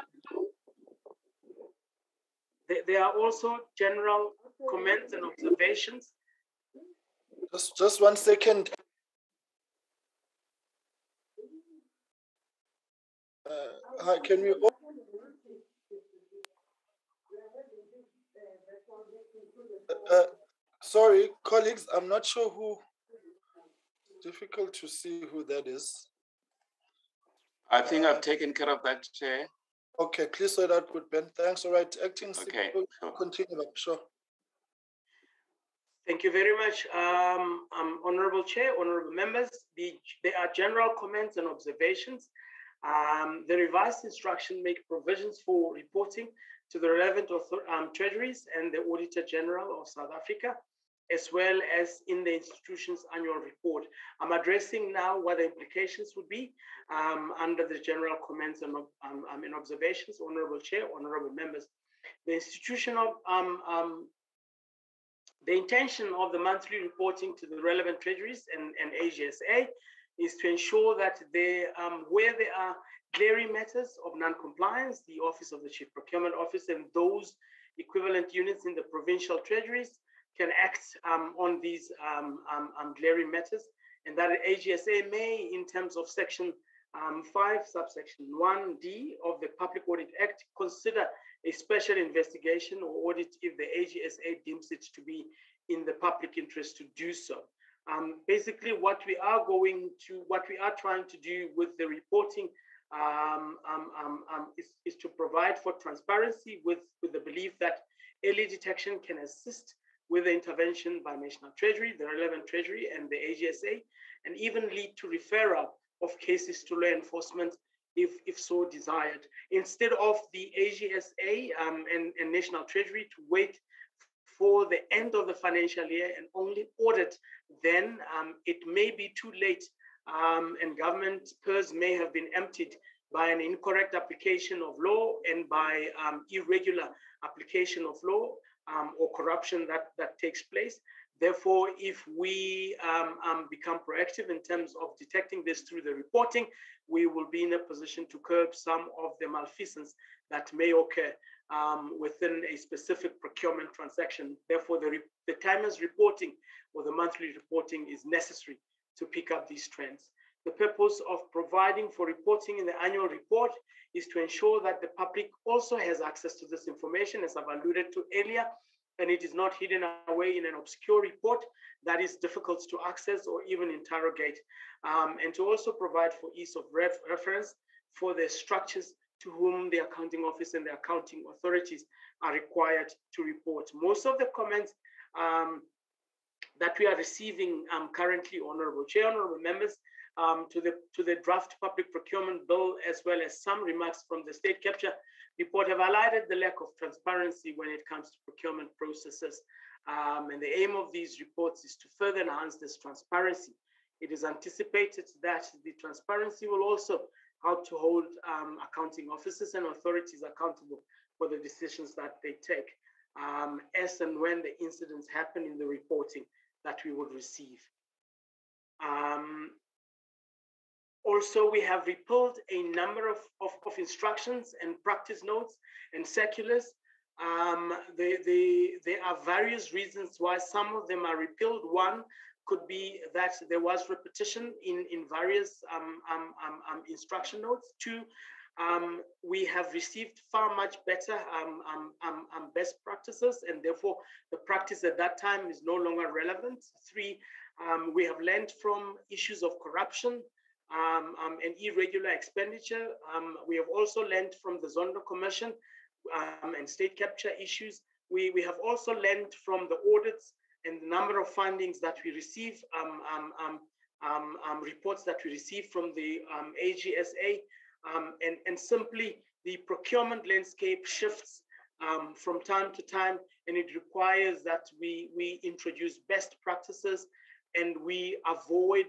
There, there are also general comments and observations. Just, just one second. Uh, hi, can we Uh, sorry, colleagues, I'm not sure who difficult to see who that is. I think I've taken care of that, Chair. Okay, please say that good, Ben. Thanks. All right, acting Okay, sure. continue, sure. Thank you very much, um, um, Honorable Chair, Honorable Members. The, there are general comments and observations. Um, the revised instruction make provisions for reporting to the relevant um, treasuries and the Auditor General of South Africa, as well as in the institution's annual report. I'm addressing now what the implications would be um, under the general comments and, um, um, and observations, Honorable Chair, Honorable Members. The institutional um, um, the intention of the monthly reporting to the relevant treasuries and, and AGSA is to ensure that they, um, where there are glaring matters of non-compliance, the Office of the Chief Procurement Office and those equivalent units in the provincial treasuries can act um, on these um, um, um glaring matters, and that AGSA may, in terms of Section um, 5, subsection 1D of the Public Audit Act, consider a special investigation or audit if the AGSA deems it to be in the public interest to do so. Um, basically, what we are going to, what we are trying to do with the reporting um, um, um, um is, is, to provide for transparency with, with the belief that early detection can assist with the intervention by National Treasury, the relevant Treasury, and the AGSA, and even lead to referral of cases to law enforcement if, if so desired. Instead of the AGSA um, and, and National Treasury to wait for the end of the financial year and only audit, then um, it may be too late um, and government purse may have been emptied by an incorrect application of law and by um, irregular application of law um, or corruption that, that takes place. Therefore, if we um, um, become proactive in terms of detecting this through the reporting, we will be in a position to curb some of the malfeasance that may occur um, within a specific procurement transaction. Therefore, the, the timer's reporting or the monthly reporting is necessary to pick up these trends. The purpose of providing for reporting in the annual report is to ensure that the public also has access to this information, as I've alluded to earlier, and it is not hidden away in an obscure report that is difficult to access or even interrogate, um, and to also provide for ease of ref- reference for the structures to whom the accounting office and the accounting authorities are required to report. Most of the comments um, that we are receiving um, currently, Honorable Chair, Honorable Members, um, to, the, to the draft public procurement bill, as well as some remarks from the state capture report have highlighted the lack of transparency when it comes to procurement processes. Um, and the aim of these reports is to further enhance this transparency. It is anticipated that the transparency will also help to hold um, accounting officers and authorities accountable for the decisions that they take, um, as and when the incidents happen in the reporting that we would receive. Um, also, we have repealed a number of, of, of, instructions and practice notes and circulars. Um, they, they, there are various reasons why some of them are repealed. One could be that there was repetition in, in various um, um, um, um instruction notes. Two, um, we have received far much better um, um, um, um, best practices, and therefore the practice at that time is no longer relevant. Three, um, we have learned from issues of corruption and irregular expenditure. we have also learned from the Zondo Commission and state capture issues. We, we have also learned from the audits and the number of findings that we receive, reports that we receive from the AGSA, um, and, and simply the procurement landscape shifts um, from time to time, and it requires that we, we introduce best practices and we avoid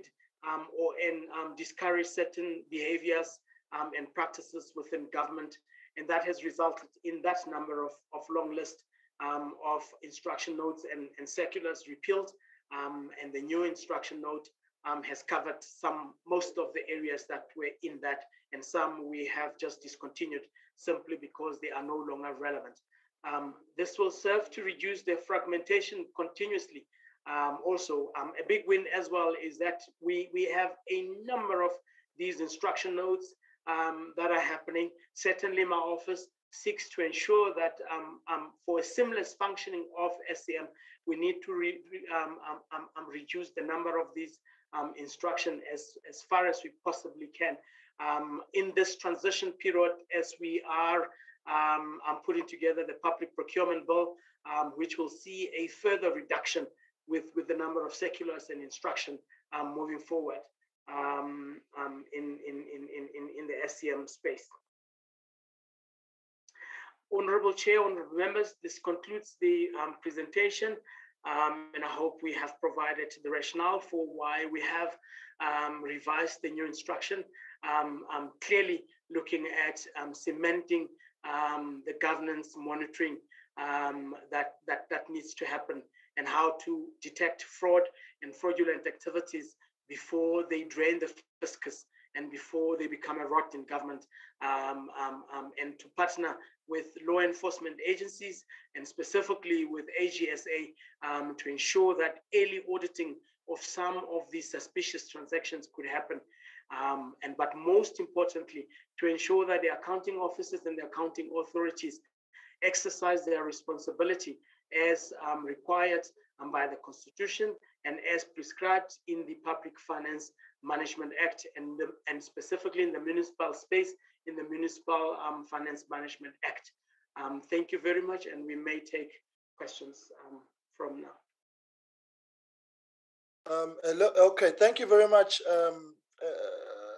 um, or and um, discourage certain behaviors um, and practices within government. And that has resulted in that number of, of long list um, of instruction notes and, and circulars repealed. and the new instruction note um, has covered some most of the areas that were in that, and some we have just discontinued simply because they are no longer relevant. Um, this will serve to reduce the fragmentation continuously. Um, also, um, a big win as well is that we, we have a number of these instruction notes um, that are happening. Certainly, my office seeks to ensure that um, for a seamless functioning of SCM, we need to re, um, reduce the number of these um, instruction as, as far as we possibly can. Um, in this transition period, as we are um, putting together the public procurement bill, um, which will see a further reduction with, with the number of circulars and instruction um, moving forward um, in, in, in, in, in the SCM space. Honorable Chair, honorable members, this concludes the presentation. Um, and I hope we have provided the rationale for why we have um, revised the new instruction, um, um clearly looking at um, cementing um, the governance monitoring that, that, that needs to happen and how to detect fraud and fraudulent activities before they drain the fiscus and before they become a rot in government, um, um, um, and to partner with law enforcement agencies and specifically with AGSA um, to ensure that early auditing of some of these suspicious transactions could happen. Um, and but most importantly, to ensure that the accounting officers and the accounting authorities exercise their responsibility as um, required by the Constitution and as prescribed in the Public Finance Management Act and, the, and specifically in the municipal space in the Municipal um, Finance Management Act. Um, thank you very much, and we may take questions um, from now. Um, okay, thank you very much, um, uh,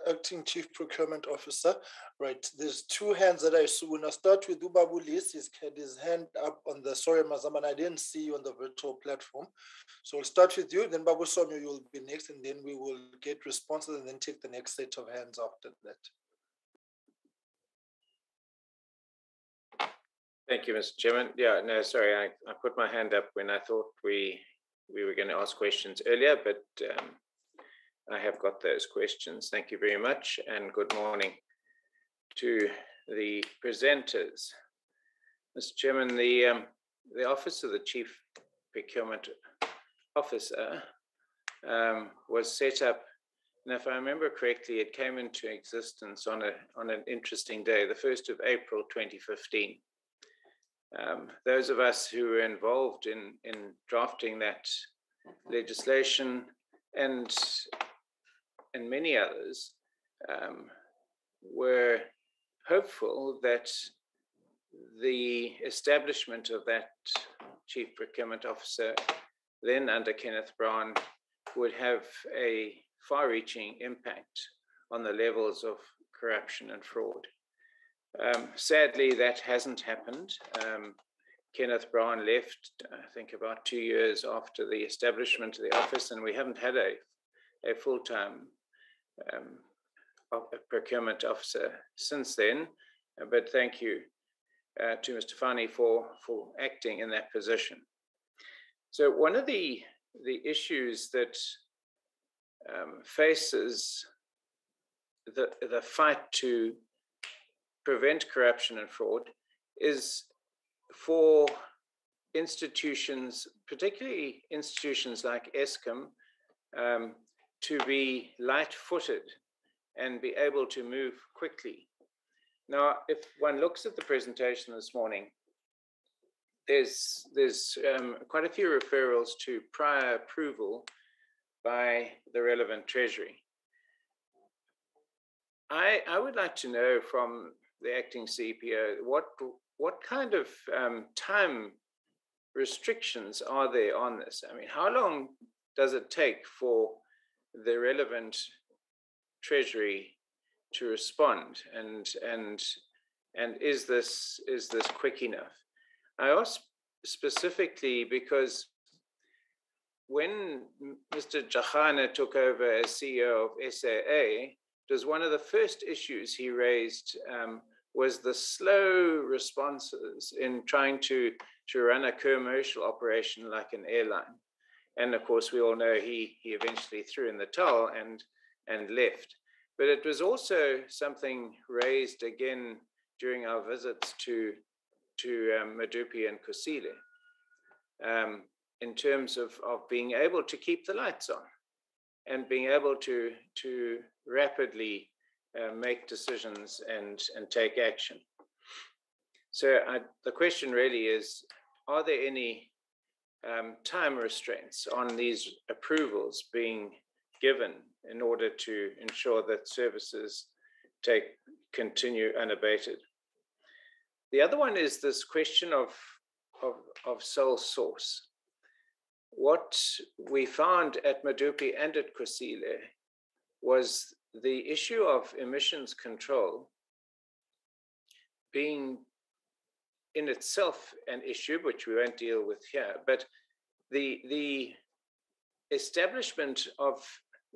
Acting Chief Procurement Officer. Right, there's two hands that I saw. When I start with Ubabulis, he's had his hand up on the, sorry, Mazaman, I didn't see you on the virtual platform. So we'll start with you, then Babu Somyo, you'll be next, and then we will get responses and then take the next set of hands after that. Thank you, Mr. Chairman. Yeah, no, sorry, I, I put my hand up when I thought we we were going to ask questions earlier, but um, I have got those questions. Thank you very much, and good morning to the presenters. Mr. Chairman, the um, the Office of the Chief Procurement Officer um, was set up, and if I remember correctly, it came into existence on a on an interesting day, the first of April, 2015 um, those of us who were involved in, in drafting that legislation and, and many others um, were hopeful that the establishment of that chief procurement officer, then under Kenneth Brown, would have a far reaching impact on the levels of corruption and fraud. Um, sadly, that hasn't happened. Um, Kenneth Brown left, I think, about two years after the establishment of the office, and we haven't had a, a full time um, procurement officer since then. Uh, but thank you uh, to Mr. Fani for, for acting in that position. So, one of the, the issues that um, faces the, the fight to prevent corruption and fraud is for institutions, particularly institutions like Eskom, um, to be light footed and be able to move quickly. Now, if one looks at the presentation this morning, there's, there's um, quite a few referrals to prior approval by the relevant Treasury. I, I would like to know from the acting CPO, what what kind of um, time restrictions are there on this? I mean, how long does it take for the relevant treasury to respond, and and and is this is this quick enough? I ask specifically because when Mr. Jarana took over as CEO of SAA, was one of the first issues he raised um, was the slow responses in trying to, to run a commercial operation like an airline. And of course, we all know he, he eventually threw in the towel and, and left. But it was also something raised again during our visits to, to um, Medupi and Kusile um, in terms of, of being able to keep the lights on and being able to, to rapidly uh, make decisions and, and take action. So I, the question really is, are there any um, time restraints on these approvals being given in order to ensure that services take continue unabated. The other one is this question of, of, of sole source. What we found at Medupi and at Kusile was the issue of emissions control being in itself an issue, which we won't deal with here, but the, the establishment of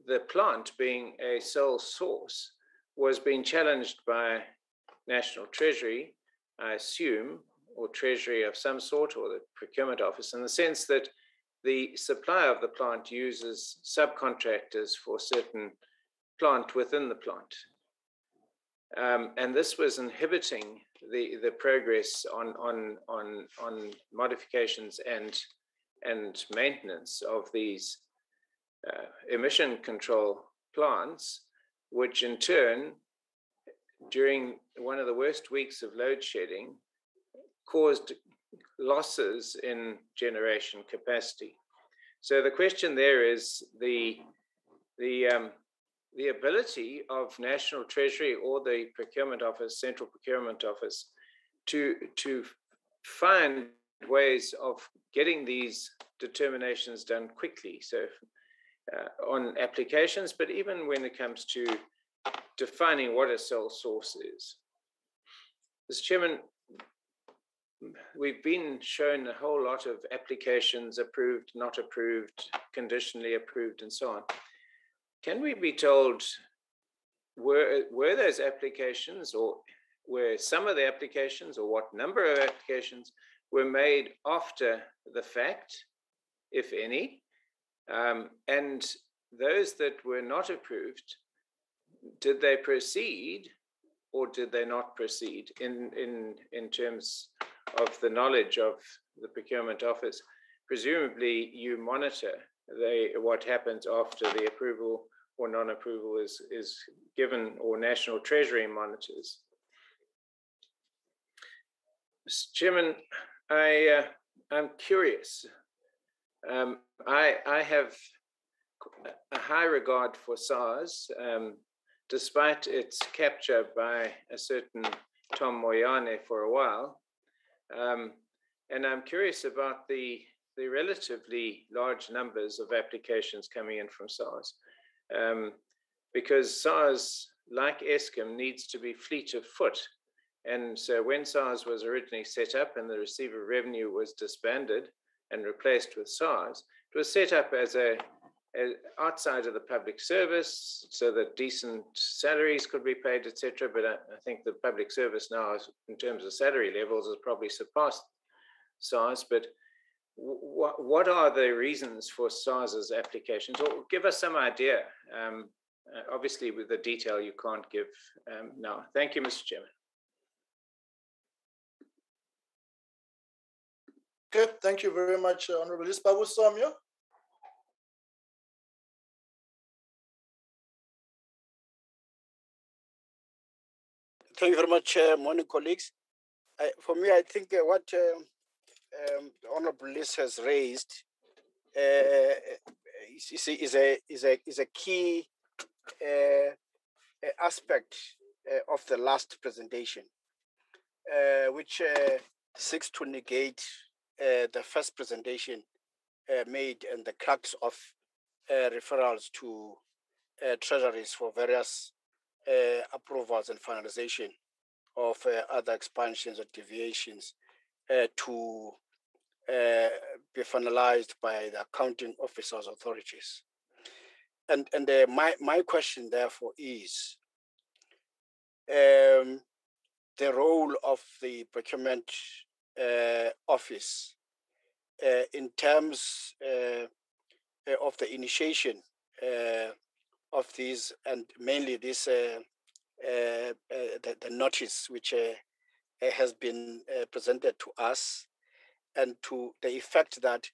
the plant being a sole source was being challenged by National Treasury, I assume, or Treasury of some sort, or the procurement office, in the sense that the supplier of the plant uses subcontractors for certain plant within the plant. Um, and this was inhibiting the, the progress on, on, on, on modifications and, and maintenance of these uh, emission control plants, which in turn, during one of the worst weeks of load shedding, caused losses in generation capacity. So the question there is the the um, the ability of National Treasury or the Procurement Office, Central Procurement Office, to to find ways of getting these determinations done quickly. So uh, on applications, but even when it comes to defining what a sole source is. Mr. Chairman, we've been shown a whole lot of applications approved, not approved, conditionally approved, and so on. Can we be told were, were those applications or were some of the applications or what number of applications were made after the fact, if any? Um, and those that were not approved, did they proceed or did they not proceed in, in, in terms of the knowledge of the procurement office? Presumably, you monitor they, what happens after the approval or non-approval is, is given or National Treasury monitors. Mr. Chairman, I, uh, I'm curious um, I, I have a high regard for SARS, um, despite its capture by a certain Tom Moyane for a while. Um, and I'm curious about the, the relatively large numbers of applications coming in from SARS. Um, because SARS, like Eskom, needs to be fleet of foot. And so when SARS was originally set up and the receiver revenue was disbanded, and replaced with SARS. It was set up as a, a outside of the public service so that decent salaries could be paid, etc. But I, I, think the public service now, in terms of salary levels, has probably surpassed SARS. But what what are the reasons for SARS's applications? Or give us some idea. Um, uh, obviously, with the detail you can't give um, now. Thank you, Mr. Chairman. Okay, thank you very much, uh, Honorable Isbabu Somyo. Thank you very much, uh, morning colleagues. I, for me, I think uh, what uh, um, Honorable Liz has raised uh, is, is, a, is, a, is a key uh, aspect uh, of the last presentation, which seeks to negate uh, the first presentation uh, made and the crux of uh, referrals to uh, treasuries for various uh, approvals and finalization of uh, other expansions or deviations to be finalized by the accounting officers authorities. And, and my, my question therefore is um, the role of the procurement uh, office uh, in terms uh, of the initiation of these and mainly this the, the, notice which has been presented to us and to the effect that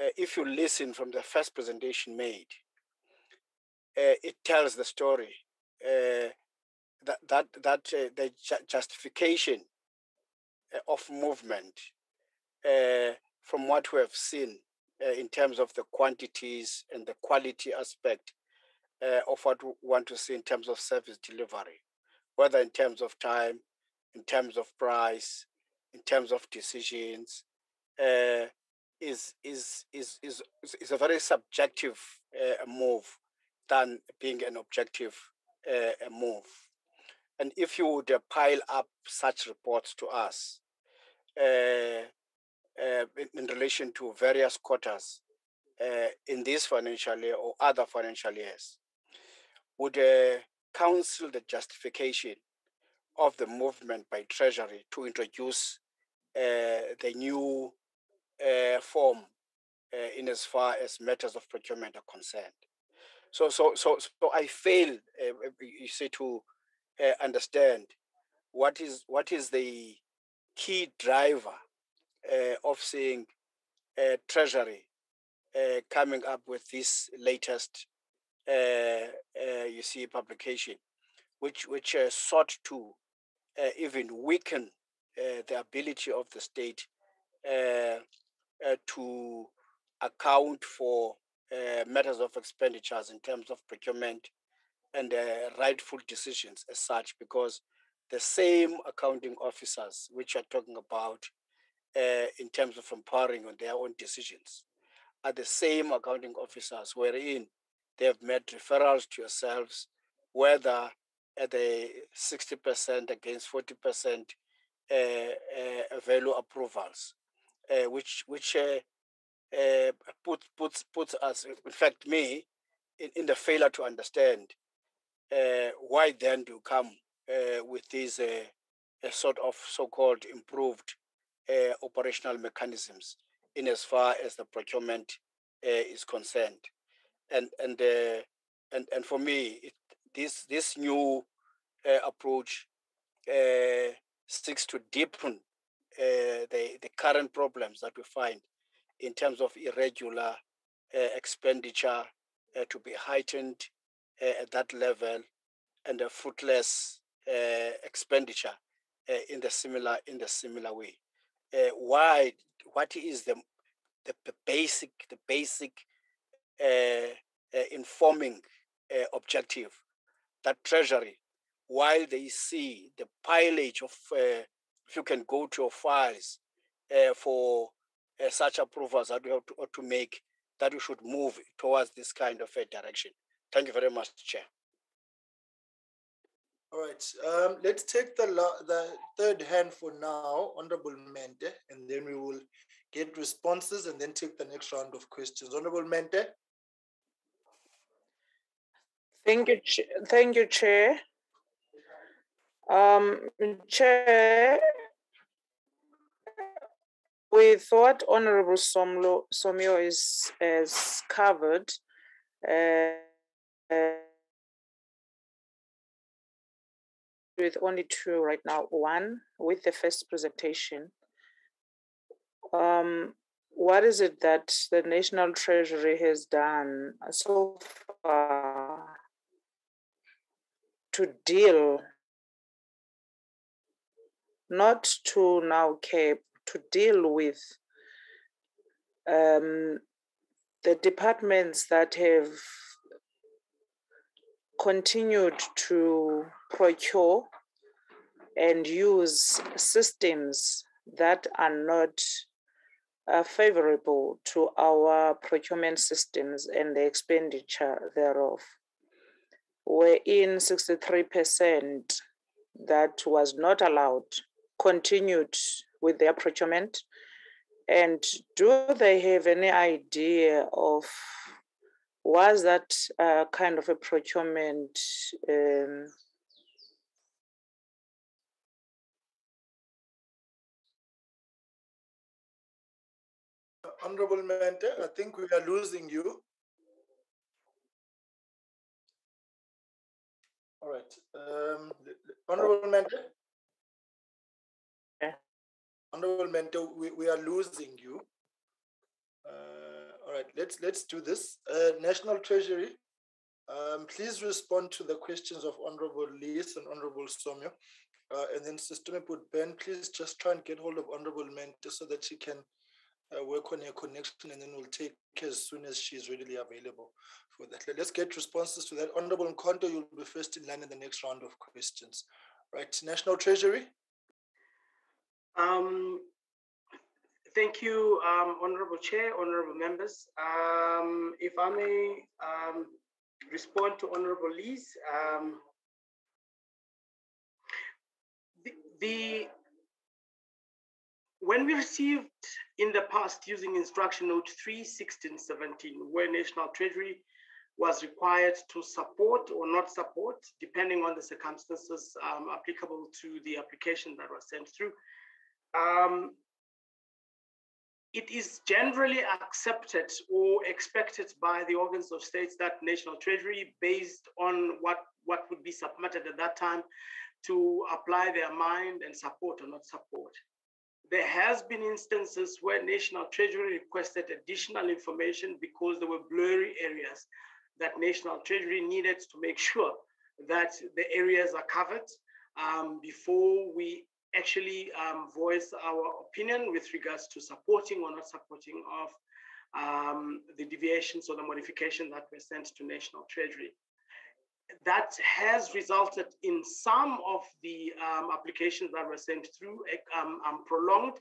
uh, if you listen from the first presentation made, uh, it tells the story uh, that that that the ju- justification uh, of movement uh, from what we have seen uh, in terms of the quantities and the quality aspect uh, of what we want to see in terms of service delivery, whether in terms of time, in terms of price, in terms of decisions, uh, is, is, is, is, is a very subjective uh, move than being an objective uh, move. And if you would uh, pile up such reports to us uh, uh, in, in, relation to various quarters in this financial year or other financial years, would counsel the justification of the movement by Treasury to introduce the new form in as far as matters of procurement are concerned. So, so, so, so I fail, uh, you say, to uh, understand what is what is the key driver uh, of seeing uh, Treasury uh, coming up with this latest, uh, you see, publication, which which sought to even weaken the ability of the state to account for uh, matters of expenditures in terms of procurement and uh, rightful decisions as such, because the same accounting officers which are talking about uh, in terms of empowering on their own decisions are the same accounting officers wherein they have made referrals to yourselves, whether at a 60% against 40% uh, uh, value approvals, uh, which which uh, put, puts puts us, in fact, me, in, in the failure to understand uh, why then do you come uh, with these uh, sort of so-called improved operational mechanisms in as far as the procurement is concerned, and and and and for me, it, this this new approach seeks to deepen eh, the the current problems that we find in terms of irregular uh, expenditure uh, to be heightened uh, at that level and a fruitless expenditure in the similar in the similar way. why? What is the the, the basic the basic informing objective that Treasury, while they see the pilage of, uh, if you can go to your files uh, for uh, such approvals that we have to, to make that we should move towards this kind of a direction. Thank you very much, Chair. All right, um, let's take the the third hand for now, Honorable Mente, and then we will get responses and then take the next round of questions. Honorable Mente. Thank you, thank you, Chair. Um, Chair, with what Honorable Somlo, Somyo is covered, uh, with only two right now. One with the first presentation. Um, what is it that the National Treasury has done so far to deal, not to now cap to deal with um, the departments that have continued to procure and use systems that are not uh, favorable to our procurement systems and the expenditure thereof. Wherein 63% that was not allowed continued with their procurement? And do they have any idea of was that uh, kind of a procurement um, Honorable Mente, I think we are losing you. All right. Um, Honorable Mente? Honorable Mente, we, we are losing you. Uh, all right, let's let's do this. Uh, National Treasury, um, please respond to the questions of Honorable Lees and Honorable Somyo. Uh, and then System put Ben, please just try and get hold of Honorable Mente so that she can uh, work on her connection and then we'll take as soon as she's readily available for that. Let's get responses to that. Honorable Nkonto, you'll be first in line in the next round of questions. Right, National Treasury. Um, thank you, um, Honorable Chair, Honorable Members. Um, if I may um, respond to Honorable Lees, um, the, the when we received in the past using instruction note 3, 16, 17, where National Treasury was required to support or not support, depending on the circumstances um, applicable to the application that was sent through. Um, it is generally accepted or expected by the organs of states that National Treasury, based on what, what would be submitted at that time, to apply their mind and support or not support. There has been instances where National Treasury requested additional information because there were blurry areas that National Treasury needed to make <laughs> sure that the areas are covered um, before we actually um, voice our opinion with regards to supporting or not supporting of um, the deviations or the modification that were sent to National Treasury. That has resulted in some of the um, applications that were sent through um, um, prolonged,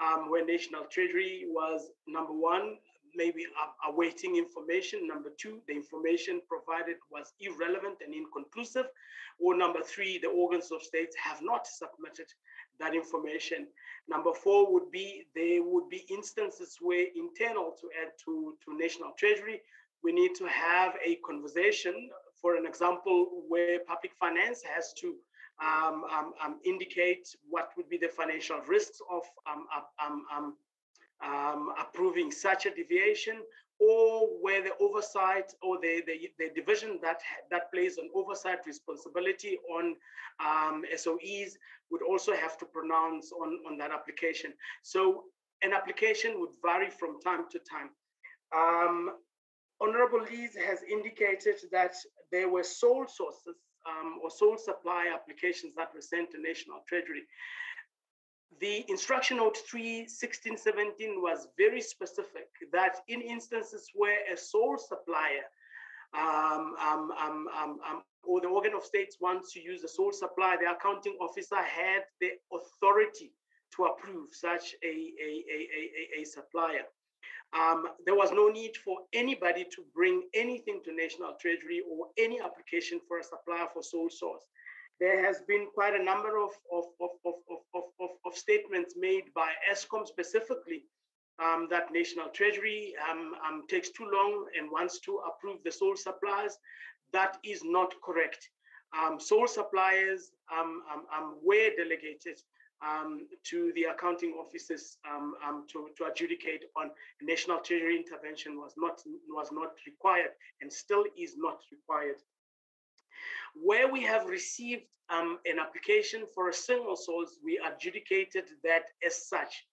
um, where National Treasury was number one, maybe awaiting information. Number two, the information provided was irrelevant and inconclusive. Or number three, the organs of states have not submitted that information. Number four would be there would be instances where internal to add to, to national treasury, we need to have a conversation. For an example, where public finance has to um, um, um, indicate what would be the financial risks of um, um, approving such a deviation or where the oversight or the, the, the division that, that plays an oversight responsibility on um, SOEs would also have to pronounce on, on that application. So an application would vary from time to time. Um, Honorable Lees has indicated that there were sole sources um, or sole supply applications that were sent to National Treasury. The instruction note 3, 16, 17 was very specific that in instances where a sole supplier um, um, um, um, um or the organ of states wants to use a sole supplier, the accounting officer had the authority to approve such a, a, a, a, a supplier. Um, there was no need for anybody to bring anything to National Treasury or any application for a supplier for sole source there has been quite a number of, of, of, of, of, of, statements made by Eskom specifically um, that National Treasury um, um, takes too long and wants to approve the sole suppliers. That is not correct. Um, sole suppliers um, um, were delegated to the accounting offices to, to adjudicate on National Treasury intervention was not, was not required and still is not required where we have received um, an application for a single source, we adjudicated that as such.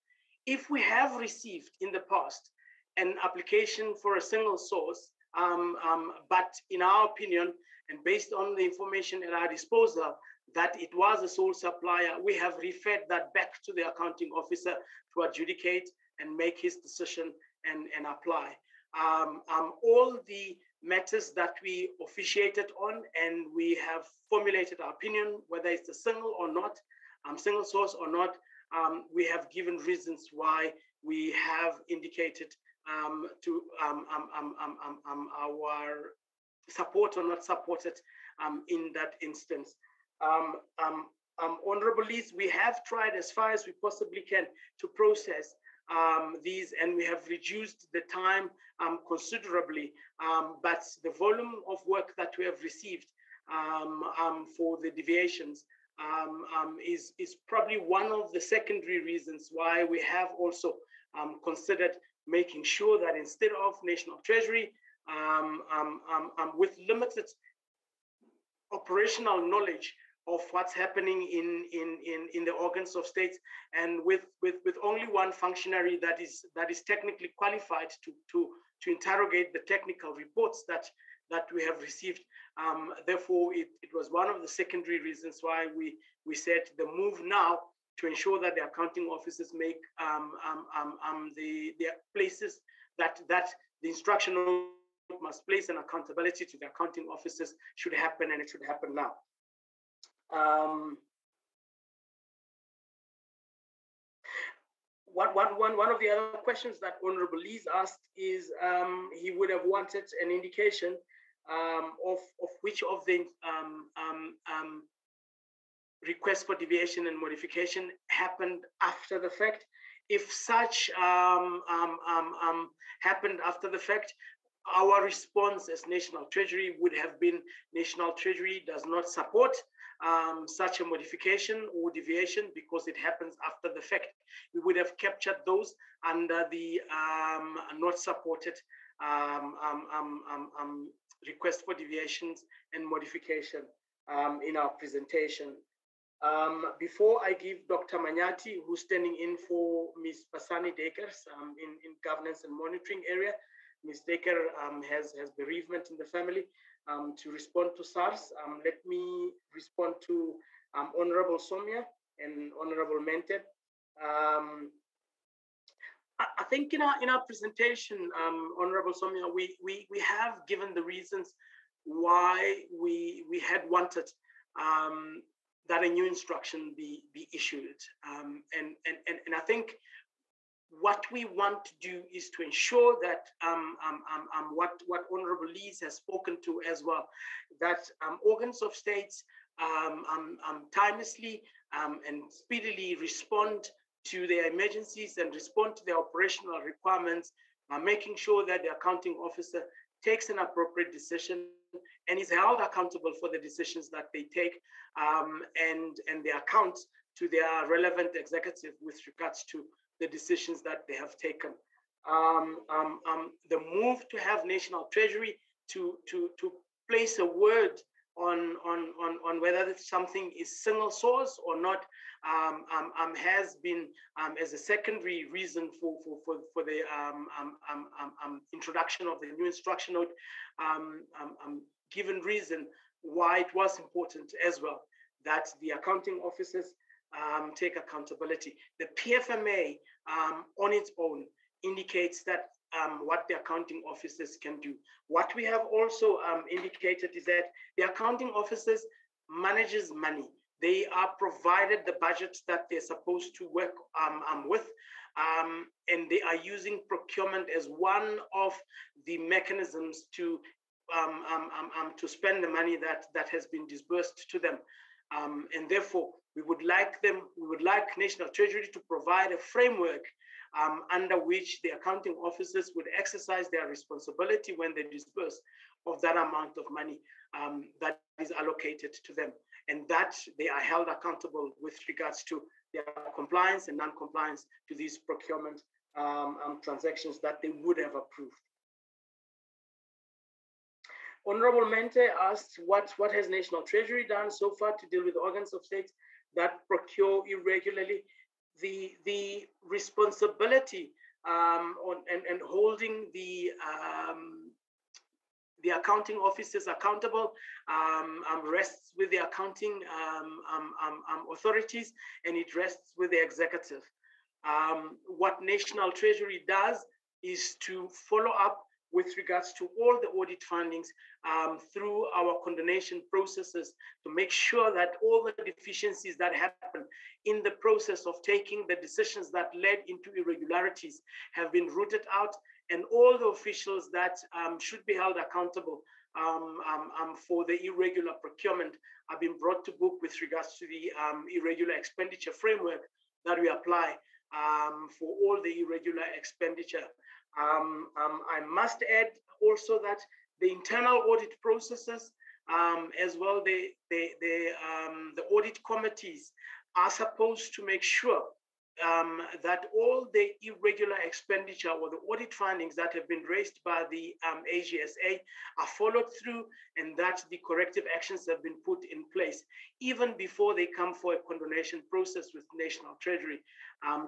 If we have received in the past an application for a single source, um, um, but in our opinion, and based on the information at our disposal, that it was a sole supplier, we have referred that back to the accounting officer to adjudicate and make his decision and, and apply. Um, um, all the matters that we officiated on and we have formulated our opinion, whether it's a single or not, um, single source or not. Um, we have given reasons why we have indicated um, to um, um, um, our support or not supported in that instance. Honorable Lees, we have tried as far as we possibly can to process um, these and we have reduced the time um, considerably. Um, but the volume of work that we have received um, um, for the deviations um, is, is probably one of the secondary reasons why we have also considered making sure that instead of National Treasury, with limited operational knowledge of what's happening in, in, in, in the organs of states and with, with, with only one functionary that is, that is technically qualified to, to, to interrogate the technical reports that, that we have received. Um, therefore, it, it was one of the secondary reasons why we, we said the move now to ensure that the accounting officers make um, um, um, um, the, the places that, that the instruction must place an accountability to the accounting officers should happen and it should happen now. Um, one, one, one, one of the other questions that Honorable Lees asked is um, he would have wanted an indication um, of, of which of the um, um, um, requests for deviation and modification happened after the fact. If such um, happened after the fact, our response as National Treasury would have been National Treasury does not support um, such a modification or deviation because it happens after the fact. We would have captured those under the um, not supported um, um, um, um request for deviations and modification in our presentation. before I give Dr. Manyati, who's standing in for Ms. Basani Dekers in, in governance and monitoring area, Ms. Decker has, has bereavement in the family um, to respond to SARS. Um, let me respond to um, Honorable Somia and Honorable Mente. Um, I, I, think in our in our presentation, um, Honorable Somia, we, we we have given the reasons why we we had wanted um, that a new instruction be be issued, and, and and and I think what we want to do is to ensure that um, um, um, um, what, what Honorable Lees has spoken to as well, that um, organs of states um, timelessly and speedily respond to their emergencies and respond to their operational requirements, uh, making sure that the accounting officer takes an appropriate decision and is held accountable for the decisions that they take and, and they account to their relevant executive with regards to the decisions that they have taken. Um, um, um, the move to have National Treasury to, to, to place a word on, on, on, on whether something is single source or not um, um, um, has been as a secondary reason for, for, for, for the introduction of the new instruction note, given reason why it was important as well that the accounting officers um, take accountability. The PFMA um, on its own indicates that um, what the accounting officers can do. What we have also um, indicated is that the accounting officers manages money. They are provided the budgets that they're supposed to work um, um, with, and they are using procurement as one of the mechanisms to to spend the money that that has been disbursed to them. Um, and therefore, we would like them, we would like National Treasury to provide a framework um, under which the accounting officers would exercise their responsibility when they disburse of that amount of money um, that is allocated to them. And that they are held accountable with regards to their compliance and non-compliance to these procurement um, um transactions that they would have approved. Honorable Mente asked what, what has National Treasury done so far to deal with organs of state that procure irregularly? The, the responsibility um, on, and, and holding the, um, the accounting officers accountable um, um rests with the accounting um, um, authorities and it rests with the executive. what National Treasury does is to follow up with regards to all the audit findings um, through our condonation processes to make sure that all the deficiencies that happen in the process of taking the decisions that led into irregularities have been rooted out and all the officials that um, should be held accountable um, um, um for the irregular procurement have been brought to book with regards to the um, irregular expenditure framework that we apply um, for all the irregular expenditure um, um, I must add also that the internal audit processes, um, as well the, the, the, um, the, audit committees are supposed to make sure um, that all the irregular expenditure or the audit findings that have been raised by the um, AGSA are followed through and that the corrective actions have been put in place even before they come for a condonation process with National Treasury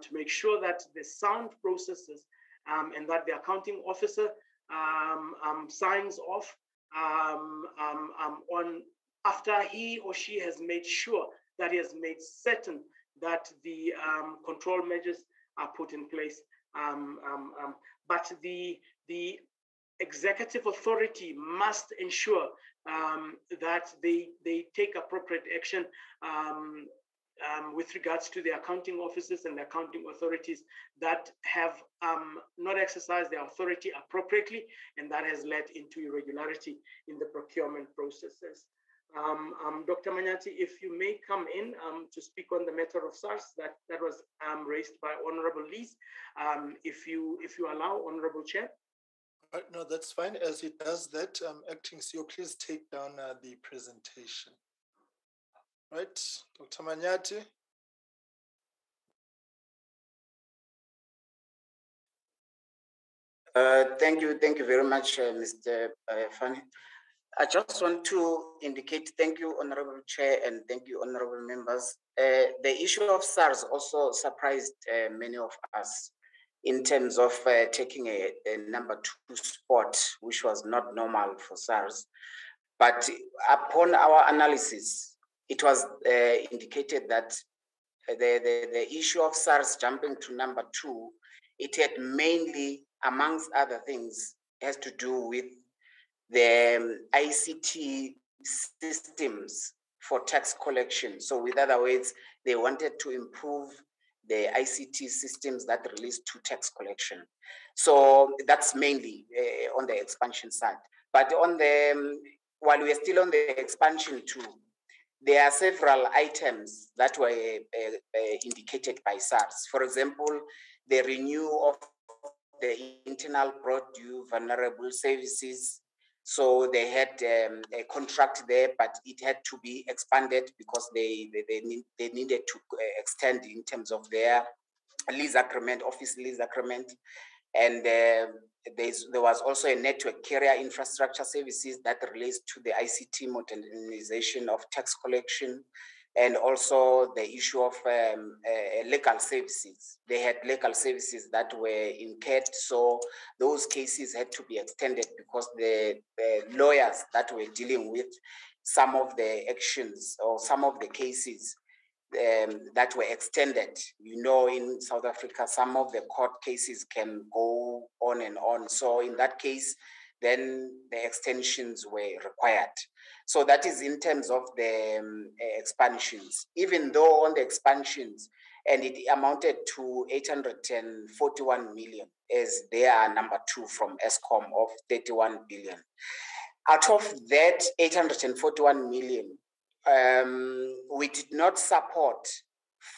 to make sure that the sound processes um, and that the accounting officer um, um signs off um, on after he or she has made sure that he has made certain that the control measures are put in place. But the the executive authority must ensure um, that they they take appropriate action um, um, with regards to the accounting officers and the accounting authorities that have um, not exercised their authority appropriately, and that has led into irregularity in the procurement processes. Um, um, Dr. Manyathi, if you may come in um, to speak on the matter of SARS that, that was um, raised by Honorable Lees, if you if you allow, Honorable Chair. Uh, no, that's fine. As he does that, Acting CEO, please take down uh, the presentation. Right, Dr. Manyathi. Uh, thank you, thank you very much, uh, Mr. Uh, Fani. I just want to indicate thank you, Honorable Chair, and thank you, Honorable members. Uh, the issue of SARS also surprised uh, many of us in terms of uh, taking a, a, number two spot, which was not normal for SARS. But upon our analysis, it was uh, indicated that the, the, the issue of SARS jumping to number two, it had mainly, amongst other things, has to do with the um, ICT systems for tax collection. So, with other words, they wanted to improve the ICT systems that relates to tax collection. So that's mainly uh, on the expansion side. But on the um, while we are still on the expansion too, there are several items that were uh, uh, indicated by SARS. For example, the renewal of the internal due vulnerable services. So they had um, a contract there, but it had to be expanded because they they, they, need, they needed to extend in terms of their lease agreement, office lease agreement. And uh, there was also a network carrier infrastructure services that relates to the ICT modernization of tax collection and also the issue of um, uh, legal services. They had legal services that were incurred, so those cases had to be extended because the, the lawyers that were dealing with some of the actions or some of the cases um, that were extended. You know, in South Africa, some of the court cases can go on and on. So, in that case, then the extensions were required. So, that is in terms of the um, expansions. Even though on the expansions, and it amounted to 841 million, as they are number two from Eskom of 31 billion. Out of that 841 million, um, we did not support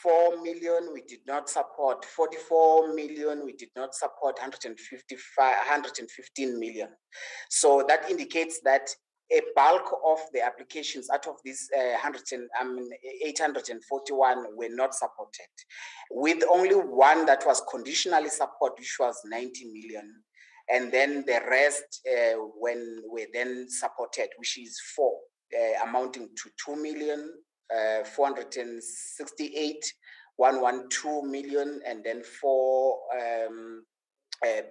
4 million, we did not support 44 million, we did not support 155, 115 million. So that indicates that a bulk of the applications out of these uh, 100 and, um, 841 were not supported, with only one that was conditionally supported, which was 90 million. And then the rest uh, when were then supported, which is four uh, amounting to 2 million, uh, 468, 112 million, and then four, um, uh,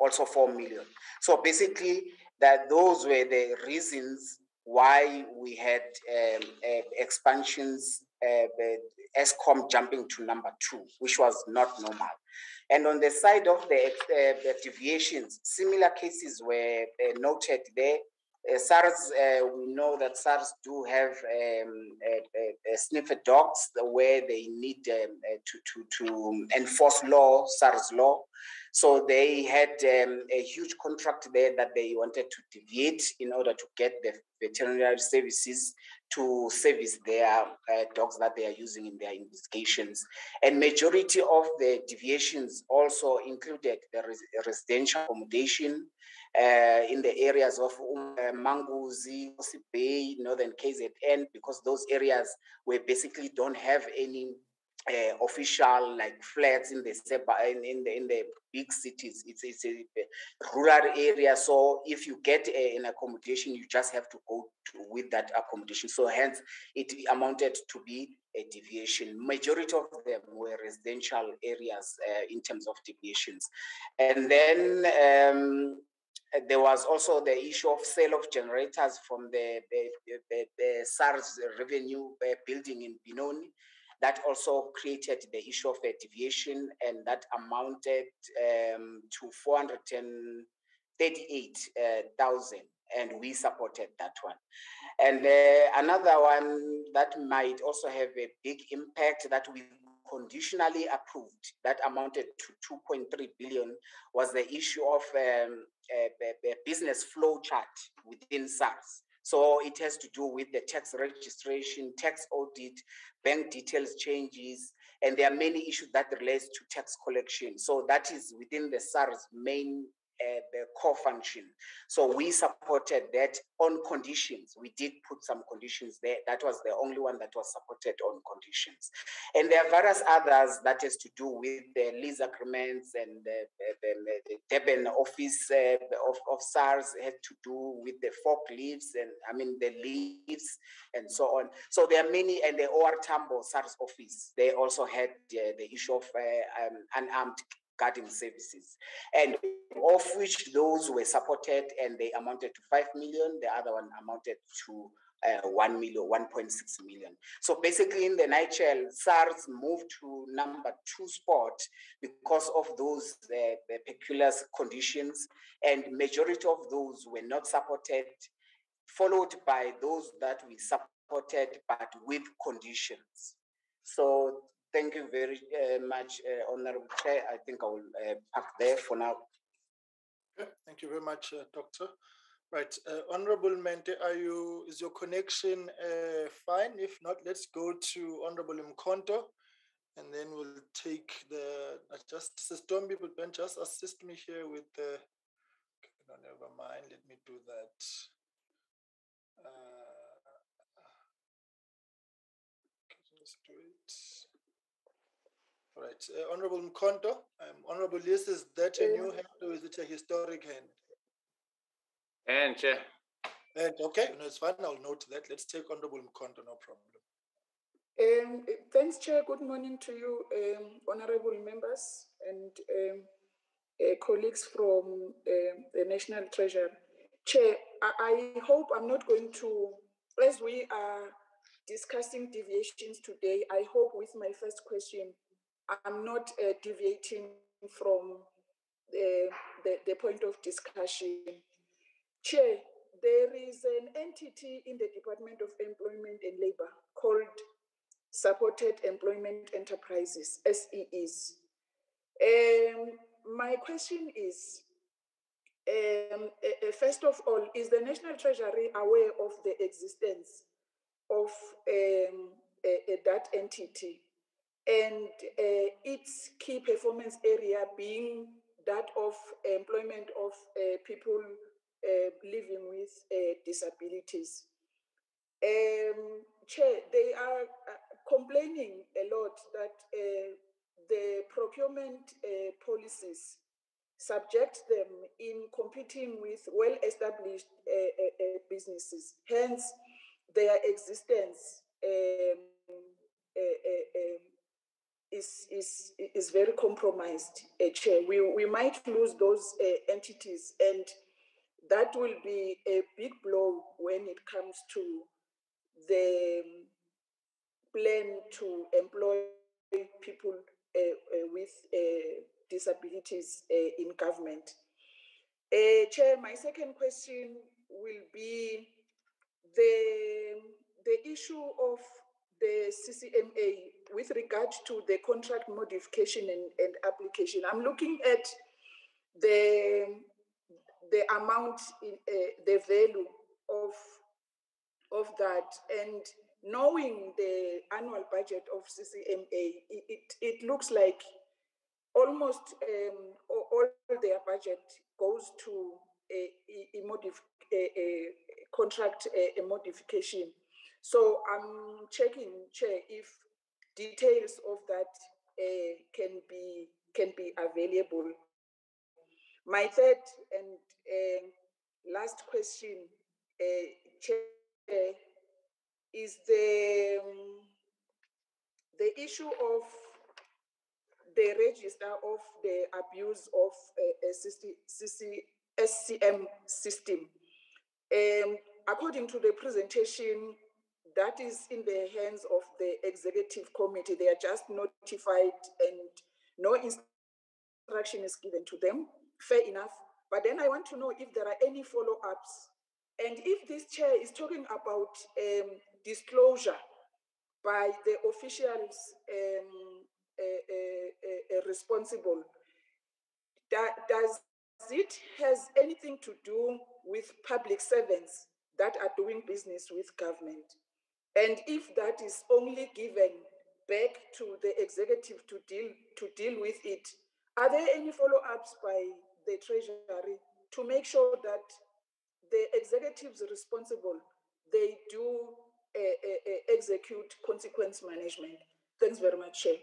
also 4 million. So basically, that those were the reasons why we had um, uh, expansions, uh, Eskom jumping to number two, which was not normal. And on the side of the, uh, the deviations, similar cases were uh, noted there uh, SARS, uh, we know that SARS do have um, a sniffer dogs where they need um, uh, to, to, to enforce law, SARS law. So they had um, a huge contract there that they wanted to deviate in order to get the veterinary services to service their uh, dogs that they are using in their investigations. And majority of the deviations also included the res- residential accommodation, uh, in the areas of um, uh, Manguzi, Bay, Northern KZN, because those areas where basically don't have any uh, official like flats in the in, in the in the big cities. It's it's a rural area, so if you get a, an accommodation, you just have to go to, with that accommodation. So hence, it amounted to be a deviation. Majority of them were residential areas uh, in terms of deviations, and then. Um, there was also the issue of sale of generators from the, the, the, the SARS revenue uh, building in Benoni that also created the issue of a deviation, and that amounted um, to 438,000, and we supported that one. And uh, another one that might also have a big impact that we conditionally approved that amounted to 2.3 billion was the issue of um, business flow chart within SARS. So it has to do with the tax registration, tax audit, bank details changes, and there are many issues that relates to tax collection. So that is within the SARS main uh, the core function. So we supported that on conditions. We did put some conditions there. That was the only one that was supported on conditions. And there are various others that has to do with the lease agreements and the, the, the, the Durban office uh, of, of SARS had to do with the forklifts and I mean the leaves and so on. So there are many, and the OR Tambo SARS office, they also had uh, the issue of uh, um, unarmed guarding services, and of which those were supported and they amounted to 5 million, the other one amounted to uh, 1 million, 1.6 million. So basically, in the nutshell, SARS moved to number two spot because of those uh, peculiar conditions, and majority of those were not supported, followed by those that we supported but with conditions. So Thank you very uh, much, uh, Honorable Chair. I think I will uh, park there for now. Okay. Thank you very much, uh, Doctor. Right, uh, Honorable Mente, are you? Is your connection uh, fine? If not, let's go to Honorable Mkonto, and then we'll take the. just system people can just assist me here with the. No, never mind. Let me do that. let's do it. All right. Uh, Honorable Mkonto, um, Honorable List, is that a new hand or is it a historic hand? And, Chair. And okay, no, it's fine. I'll note that. Let's take Honorable Mkonto, no problem. Um, thanks, Chair. Good morning to you, um, honorable members and um, uh, colleagues from uh, the National Treasury. Chair, I, I hope I'm not going to, as we are discussing deviations today, I hope with my first question, I'm not uh, deviating from the, the, the point of discussion. Chair, there is an entity in the Department of Employment and Labor called Supported Employment Enterprises, SEEs. Um, my question is, um, uh, first of all, is the National Treasury aware of the existence of um, uh, that entity? And uh, its key performance area being that of employment of uh, people uh, living with uh, disabilities. Um, Chair, they are uh, complaining a lot that uh, the procurement policies subject them in competing with well-established businesses. Hence, their existence um, um is, is, is very compromised, uh, Chair. We, we might lose those uh, entities, and that will be a big blow when it comes to the plan to employ people uh, with disabilities in government. Chair, my second question will be the, the issue of the CCMA with regard to the contract modification and, and application. I'm looking at the the amount, in, uh, the value of of that, and knowing the annual budget of CCMA, it, it, it looks like almost um, all their budget goes to a, a, modif- a, a contract a, a modification so I'm checking, Chair, if details of that uh, can be can be available. My third and uh, last question, uh, is the um, the issue of the register of the abuse of a, a SCM system. Um, according to the presentation that is in the hands of the executive committee. They are just notified and no instruction is given to them. Fair enough. But then I want to know if there are any follow ups. And if this chair is talking about um, disclosure by the officials um, uh, uh, uh, responsible, that, does it has anything to do with public servants that are doing business with government? And if that is only given back to the executive to deal to deal with it, are there any follow-ups by the treasury to make sure that the executives responsible they do uh, uh, uh, execute consequence management? Thanks very much, Chair.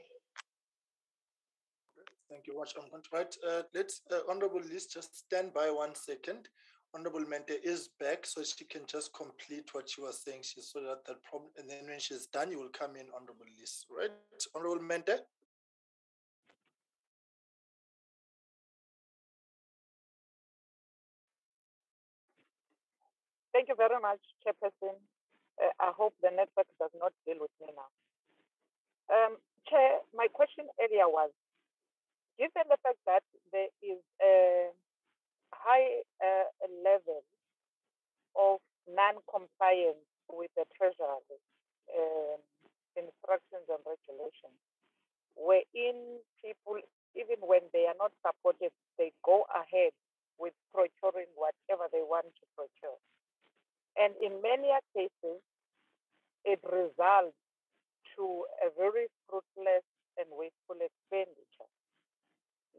Thank you much. I'm going to write. Uh, let's, uh, Honorable Lees, just stand by one second. Honorable Mente is back, so she can just complete what she was saying. She saw that that problem, and then when she's done, you will come in, Honorable Lees. Right, Honorable Mente. Thank you very much, Chairperson. Uh, I hope the network does not deal with me now. Um, Chair, my question earlier was, given the fact that there is a high uh, level of non-compliance with the Treasury um, instructions and regulations, wherein people, even when they are not supported, they go ahead with procuring whatever they want to procure. And in many cases, it results to a very fruitless and wasteful expenditure.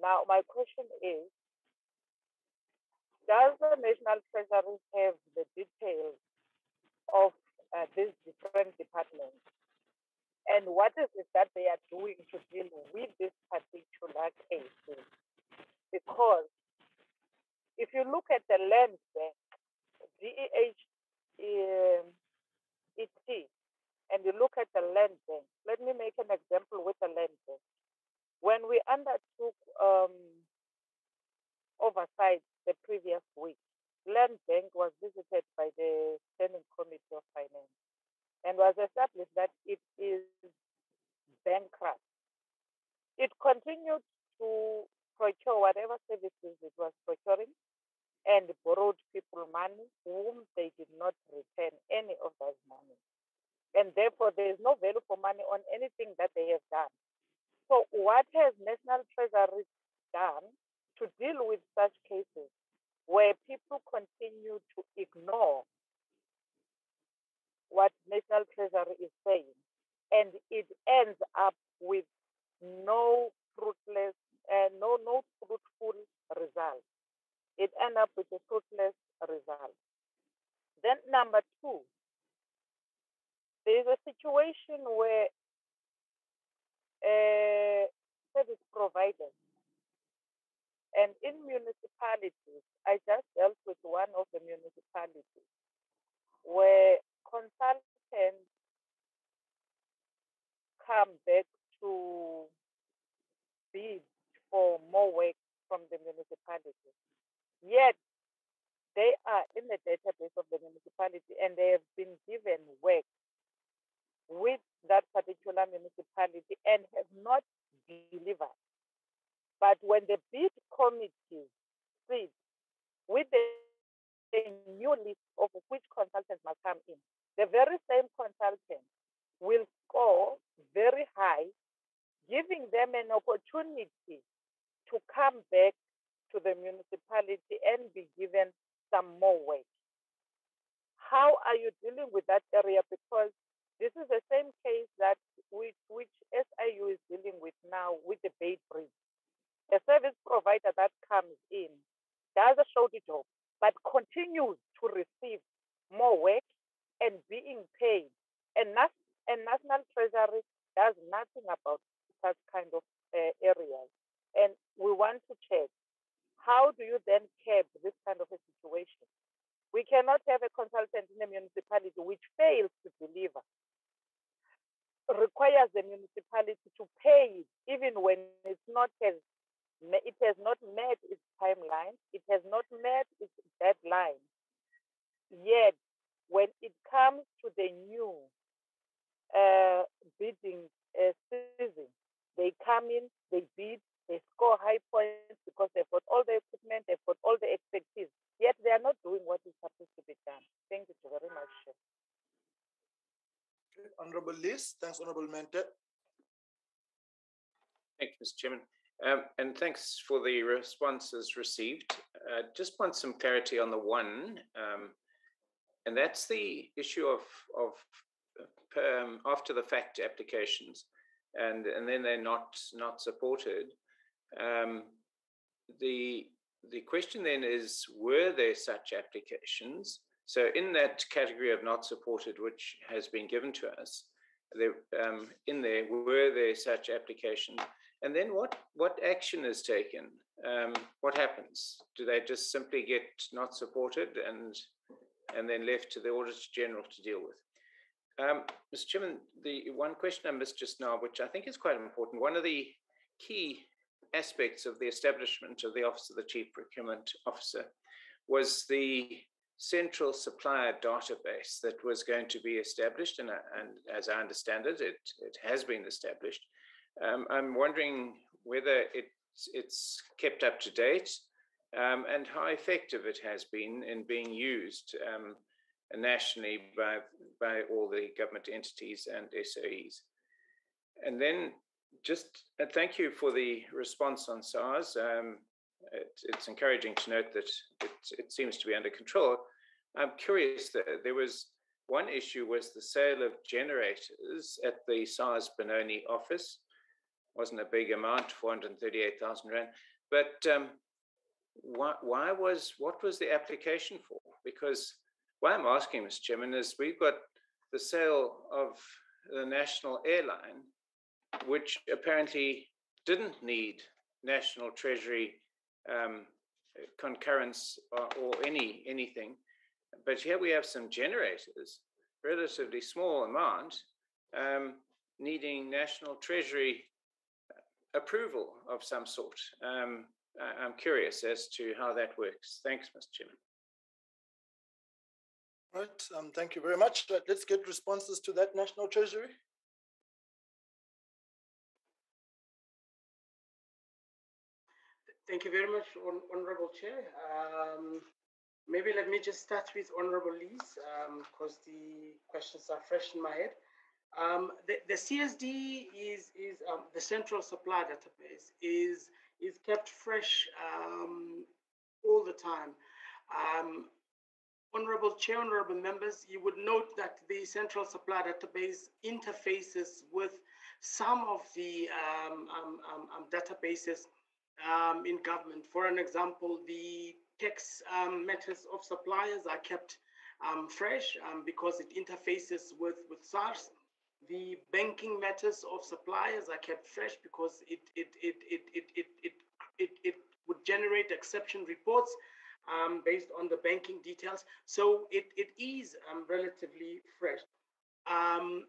Now, my question is, does the National Treasury have the details of uh, these different departments? And what is it that they are doing to deal with this particular case? Because if you look at the land bank, DEH um, and you look at the land bank, let me make an example with the land bank. When we undertook um, oversight the previous week, Land Bank was visited by the Standing Committee of Finance and was established that it is bankrupt. It continued to procure whatever services it was procuring and borrowed people money whom they did not return any of those money. And therefore, there is no value for money on anything that they have done. So, what has National Treasury done to deal with such cases where people continue to ignore what National Treasury is saying, and it ends up with no fruitless, uh, no no fruitful result. It ends up with a fruitless result. Then number two, there is a situation where uh, service providers and in municipalities, I just dealt with one of the municipalities where consultants come back to bid for more work from the municipality. Yet they are in the database of the municipality and they have been given work with that particular municipality and have not delivered. But when the bid committee sits with the, the new list of which consultants must come in, the very same consultant will score very high, giving them an opportunity to come back to the municipality and be given some more work. How are you dealing with that area? Because this is the same case that which, which SIU is dealing with now with the Beitbridge. A service provider that comes in does a shorty job, but continues to receive more work and being paid. And, nas- and National Treasury does nothing about such kind of uh, areas. And we want to check how do you then curb this kind of a situation? We cannot have a consultant in a municipality which fails to deliver, requires the municipality to pay even when it's not as it has not met its timeline, it has not met its deadline. Yet, when it comes to the new uh, bidding uh, season. They come in, they bid, they score high points because they've got all the equipment, they've got all the expertise, yet they are not doing what is supposed to be done. Thank you very much. Okay, Honorable Lees, thanks, Honorable Mente. Thank you, Mr. Chairman. Um, and thanks for the responses received. Uh, just want some clarity on the one, um, and that's the issue of of um, after the fact applications, and and then they're not not supported. Um, the the question then is, were there such applications? So in that category of not supported, which has been given to us, there, um, in there, were there such applications? And then what, what action is taken? Um, what happens? Do they just simply get not supported and, and then left to the Auditor General to deal with? Um, Mr. Chairman, the one question I missed just now, which I think is quite important, one of the key aspects of the establishment of the Office of the Chief Procurement Officer was the central supplier database that was going to be established. And, and as I understand it, it, it has been established. Um, I'm wondering whether it's, it's kept up to date um, and how effective it has been in being used um, nationally by, by all the government entities and SOEs. And then just uh, thank you for the response on SARS. Um, it, it's encouraging to note that it, it, seems to be under control. I'm curious that there was one issue was the sale of generators at the SARS Benoni office wasn't a big amount, 438,000 rand. But um, why, why was, what was the application for? Because why I'm asking, Mr. Chairman, is we've got the sale of the national airline, which apparently didn't need national treasury um, concurrence or, or, any anything. But here we have some generators, relatively small amount, um, needing national treasury approval of some sort. Um, I'm curious as to how that works. Thanks, Mr. Chairman. Right. Um, thank you very much. Let's get responses to that, National Treasury. Thank you very much, Honorable Chair. Um, maybe let me just start with Honorable Lees, because um, the questions are fresh in my head. Um, the, the, CSD is, is um, the central supply database is, is kept fresh um, all the time. Um, honorable Chair, honorable members, you would note that the central supply database interfaces with some of the um, um, databases in government. For an example, the tax matters of suppliers are kept fresh because it interfaces with, with SARS the banking matters of suppliers are kept fresh because it it it it it it it, it, it would generate exception reports um, based on the banking details. So it, it is um, relatively fresh. Um,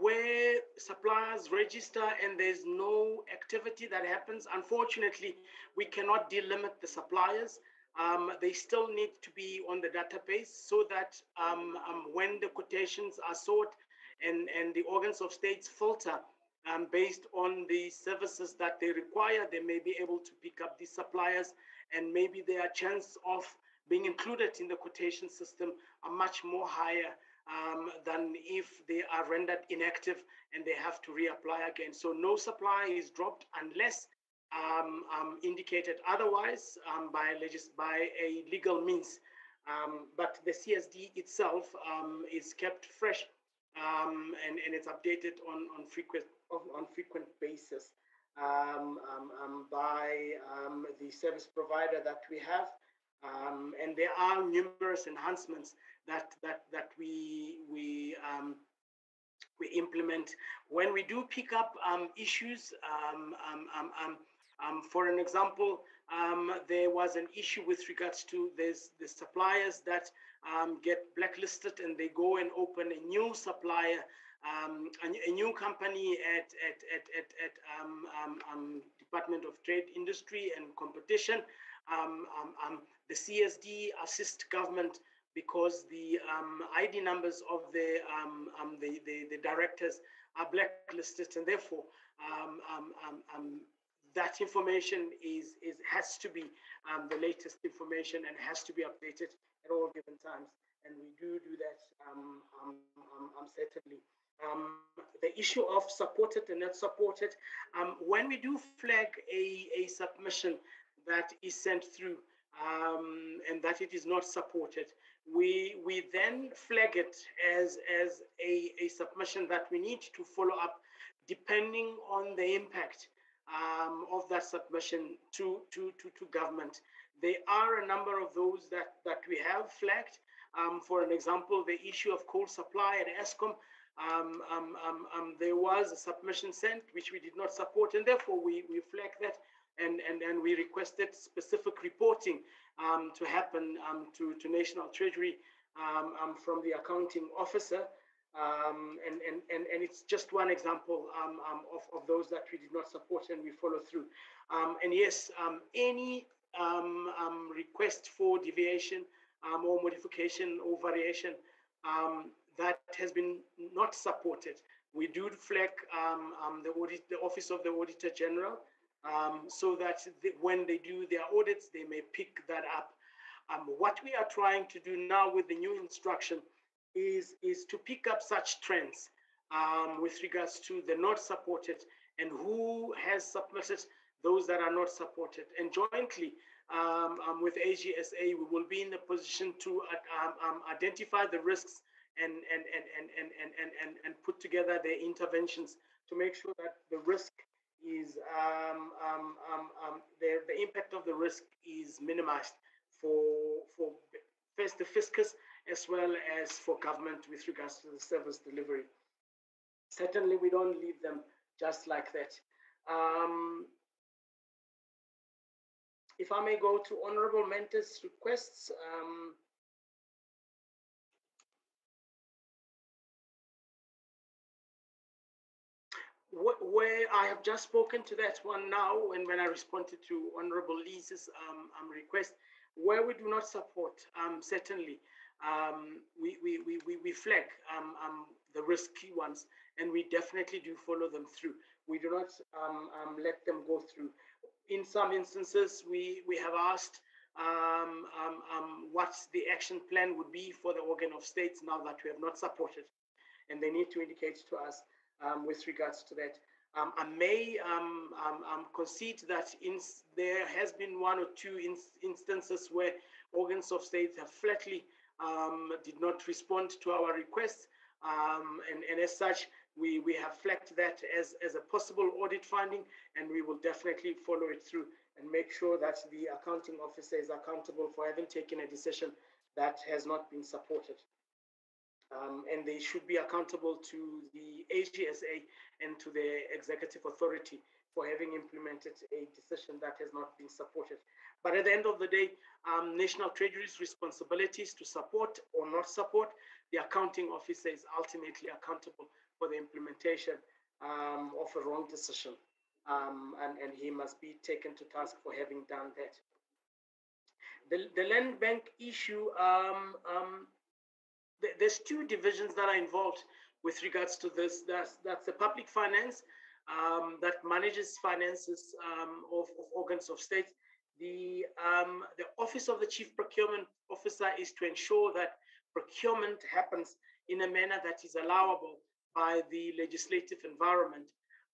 where suppliers register and there's no activity that happens, unfortunately, we cannot delimit the suppliers. Um, they still need to be on the database so that um, um, when the quotations are sought, and, and the organs of states filter um, based on the services that they require. They may be able to pick up these suppliers and maybe their chance of being included in the quotation system are much more higher um, than if they are rendered inactive and they have to reapply again. So no supply is dropped unless um, um, indicated otherwise um, by, legis- by a legal means. Um, but the CSD itself um, is kept fresh um, and, and it's updated on, on frequent on frequent basis um, um, um by um, the service provider that we have. Um, and there are numerous enhancements that that that we we we implement when we do pick up issues. for an example, there was an issue with regards to the suppliers that um, get blacklisted and they go and open a new supplier, um, a, a, new company at, at, at, at, at um, um, um Department of Trade, Industry and Competition. Um, the CSD assist government because the um, ID numbers of the, um, um, the, the, the, directors are blacklisted and therefore um, um, that information is, is has to be the latest information and has to be updated at all given times. And we do do that certainly. Um, the issue of supported and not supported. Um, when we do flag a, a submission that is sent through um, and that it is not supported, we we then flag it as as a, a submission that we need to follow up depending on the impact um, of that submission to, to, to, to government. There are a number of those that, that we have flagged. Um, for an example, the issue of coal supply at Eskom, um, um, um, um, there was a submission sent which we did not support, and therefore we, we flagged that and, and, and we requested specific reporting um, to happen um, to, to National Treasury um, um from the accounting officer. Um, and, and, and, and it's just one example um, of, of those that we did not support and we follow through. and yes, any request for deviation or modification or variation that has been not supported, we do flag the, audit, the Office of the Auditor General um, so that they, when they do their audits, they may pick that up. Um, what we are trying to do now with the new instruction is, is to pick up such trends um, with regards to the not supported and who has submitted those that are not supported. And jointly um, um, with AGSA, we will be in a position to uh, um, identify the risks and, and, and, and, and, and, and, and put together the interventions to make sure that the risk is um, um, um, um, the, the impact of the risk is minimized for, for first the fiscus as well as for government with regards to the service delivery. Certainly, we don't leave them just like that. Um, if I may go to Honorable Mente's requests, um, where I have just spoken to that one now, and when I responded to Honorable Lees's um, um, request, where we do not support, um, certainly, um, we, we, we, we flag um, um, the risky ones, and we definitely do follow them through. We do not let them go through. In some instances, we, we have asked what the action plan would be for the organ of states now that we have not supported, and they need to indicate to us um, with regards to that. Um, I may um, um, um concede that in, there has been one or two in, instances where organs of states have flatly um, did not respond to our requests, and, and as such, we, we have flagged that as, as a possible audit finding, and we will definitely follow it through and make sure that the accounting officer is accountable for having taken a decision that has not been supported um, and they should be accountable to the AGSA and to the executive authority for having implemented a decision that has not been supported. But at the end of the day, um, National Treasury's responsibility is to support or not support. The accounting officer is ultimately accountable for the implementation um, of a wrong decision. Um, and, and he must be taken to task for having done that. The, the land bank issue, um, um, there's two divisions that are involved with regards to this. That's, that's the public finance um, that manages finances um, of, of, organs of state. The, the Office of the Chief Procurement Officer is to ensure that procurement happens in a manner that is allowable by the legislative environment.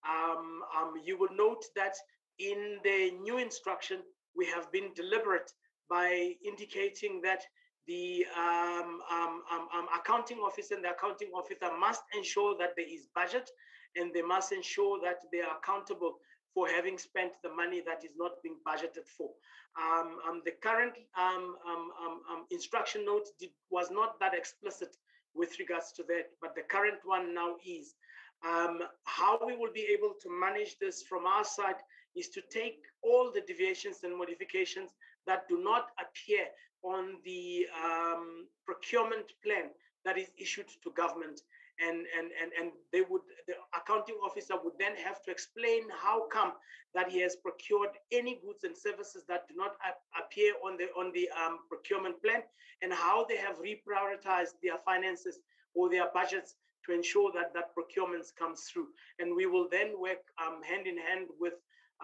Um, um, you will note that in the new instruction, we have been deliberate by indicating that the um, um, um, um, accounting office and the accounting officer must ensure that there is budget and they must ensure that they are accountable for having spent the money that is not being budgeted for. The current instruction note did, was not that explicit with regards to that, but the current one now is. how we will be able to manage this from our side is to take all the deviations and modifications that do not appear on the um, procurement plan that is issued to government and and and and they would the accounting officer would then have to explain how come that he has procured any goods and services that do not appear on the on the um, procurement plan, and how they have reprioritized their finances or their budgets to ensure that that procurement comes through. And we will then work um, hand in hand with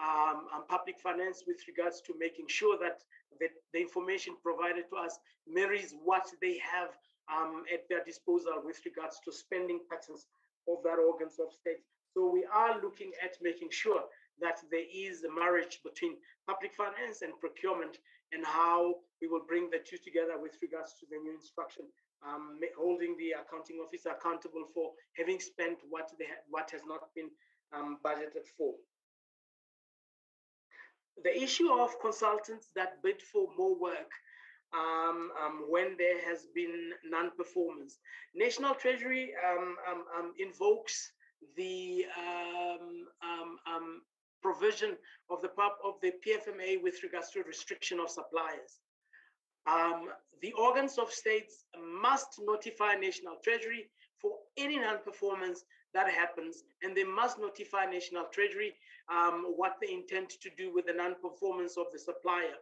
um, um, public finance with regards to making sure that the, the information provided to us marries what they have um, at their disposal with regards to spending patterns of that organs of state. So we are looking at making sure that there is a marriage between public finance and procurement and how we will bring the two together with regards to the new instruction, um, holding the accounting officer accountable for having spent what they ha- what has not been um, budgeted for. The issue of consultants that bid for more work um, um, when there has been non-performance. National Treasury um, um, um invokes the um, provision of the of the PFMA with regards to restriction of suppliers. the organs of states must notify National Treasury for any non-performance that happens, and they must notify National Treasury what they intend to do with the non-performance of the supplier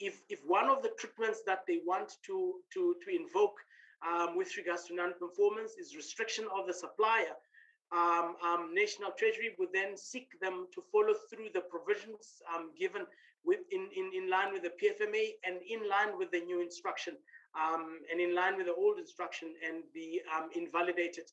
if if one of the treatments that they want to to to invoke um, with regards to non-performance is restriction of the supplier, um, um, National Treasury would then seek them to follow through the provisions um, given with in, in, in line with the PFMA and in line with the new instruction um, and in line with the old instruction and the um, invalidated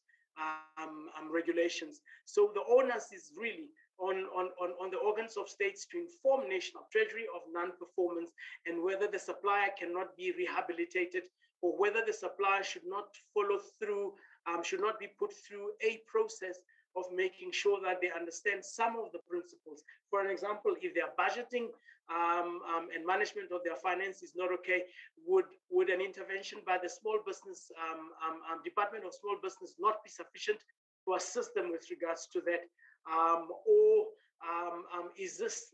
regulations. So the onus is really on, on, on, the organs of states to inform National Treasury of non-performance and whether the supplier cannot be rehabilitated or whether the supplier should not follow through, um, should not be put through a process of making sure that they understand some of the principles. For an example, if their budgeting um, um, and management of their finance is not okay, would, would an intervention by the small business um, um, um, Department of Small Business not be sufficient to assist them with regards to that? Um, or um, um, is this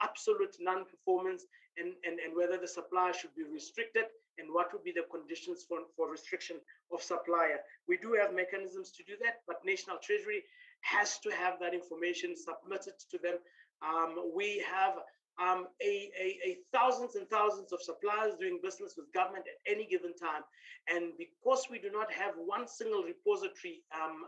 absolute non-performance and, and, and whether the supplier should be restricted and what would be the conditions for, for restriction of supplier. We do have mechanisms to do that, but National Treasury has to have that information submitted to them. Um, we have um, a, a, a, thousands and thousands of suppliers doing business with government at any given time. And because we do not have one single repository um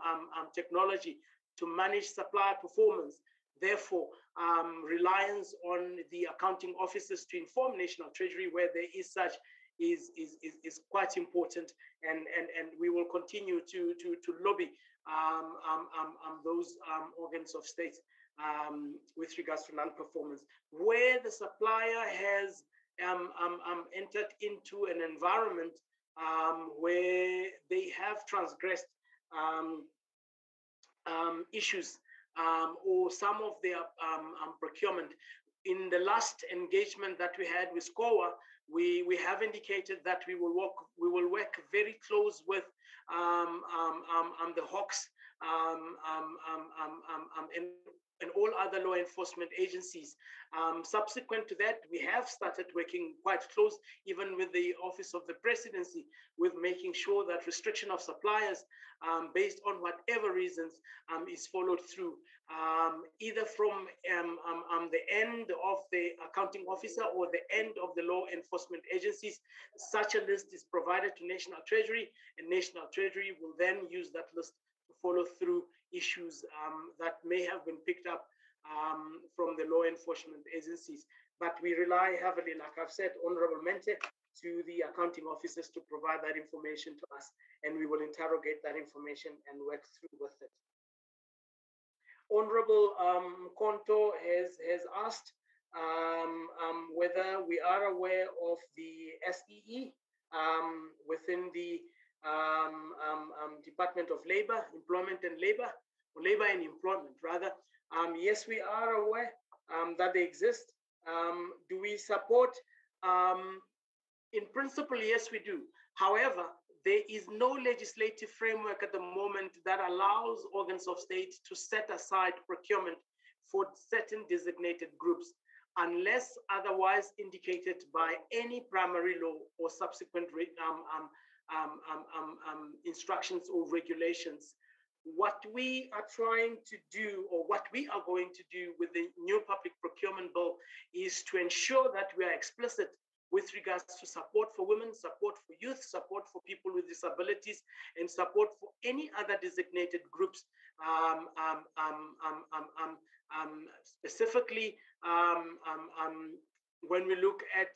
technology to manage supplier performance. Therefore, um, reliance on the accounting officers to inform National Treasury where there is such is, is, is, is quite important. And, and, and we will continue to, to, to lobby um, um, um, um those um, organs of state with regards to non-performance. Where the supplier has entered into an environment where they have transgressed um, um, issues um, or some of their um, um, procurement. In the last engagement that we had with SCOPA, we, we have indicated that we will work we will work very close with um, um, the Hawks um, um, um, um, and and all other law enforcement agencies. Um, subsequent to that, we have started working quite close, even with the Office of the Presidency, with making sure that restriction of suppliers, um, based on whatever reasons, um, is followed through, um, either from um, um, the end of the accounting officer or the end of the law enforcement agencies. Such a list is provided to National Treasury, and National Treasury will then use that list to follow through issues um, that may have been picked up um, from the law enforcement agencies. But we rely heavily, like I've said, Honorable Mente, to the accounting officers to provide that information to us, and we will interrogate that information and work through with it. Honorable um, Konto has, has asked um, um, whether we are aware of the SEE um, within the um, um, Department of Labor, Employment and Labor, or Labor and Employment rather. Um, yes, we are aware um, that they exist. Um, do we support? in principle, yes, we do. However, there is no legislative framework at the moment that allows organs of state to set aside procurement for certain designated groups unless otherwise indicated by any primary law or subsequent um, um, um, um, um, um, instructions or regulations. What we are trying to do, or what we are going to do with the new public procurement bill, is to ensure that we are explicit with regards to support for women, support for youth, support for people with disabilities, and support for any other designated groups. Um, um, um, um specifically, when we look at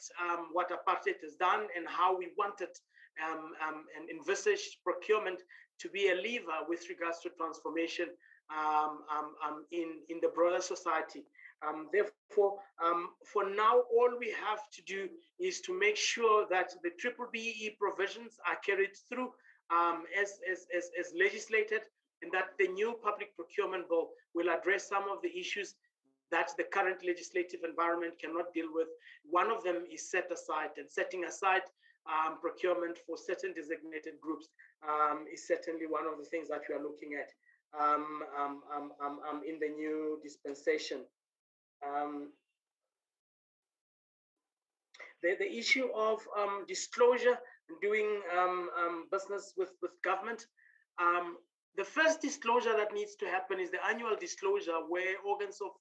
what apartheid has done and how we wanted and envisaged procurement to be a lever with regards to transformation um, um, um, in, in the broader society. Um, therefore, um, for now, all we have to do is to make sure that the triple BEE provisions are carried through um, as, as, as, as legislated and that the new public procurement bill will address some of the issues that the current legislative environment cannot deal with. One of them is set aside, and setting aside um, procurement for certain designated groups um, is certainly one of the things that we are looking at um, um, um, um in the new dispensation. the, the issue of disclosure and doing business with, with government. The first disclosure that needs to happen is the annual disclosure where organs of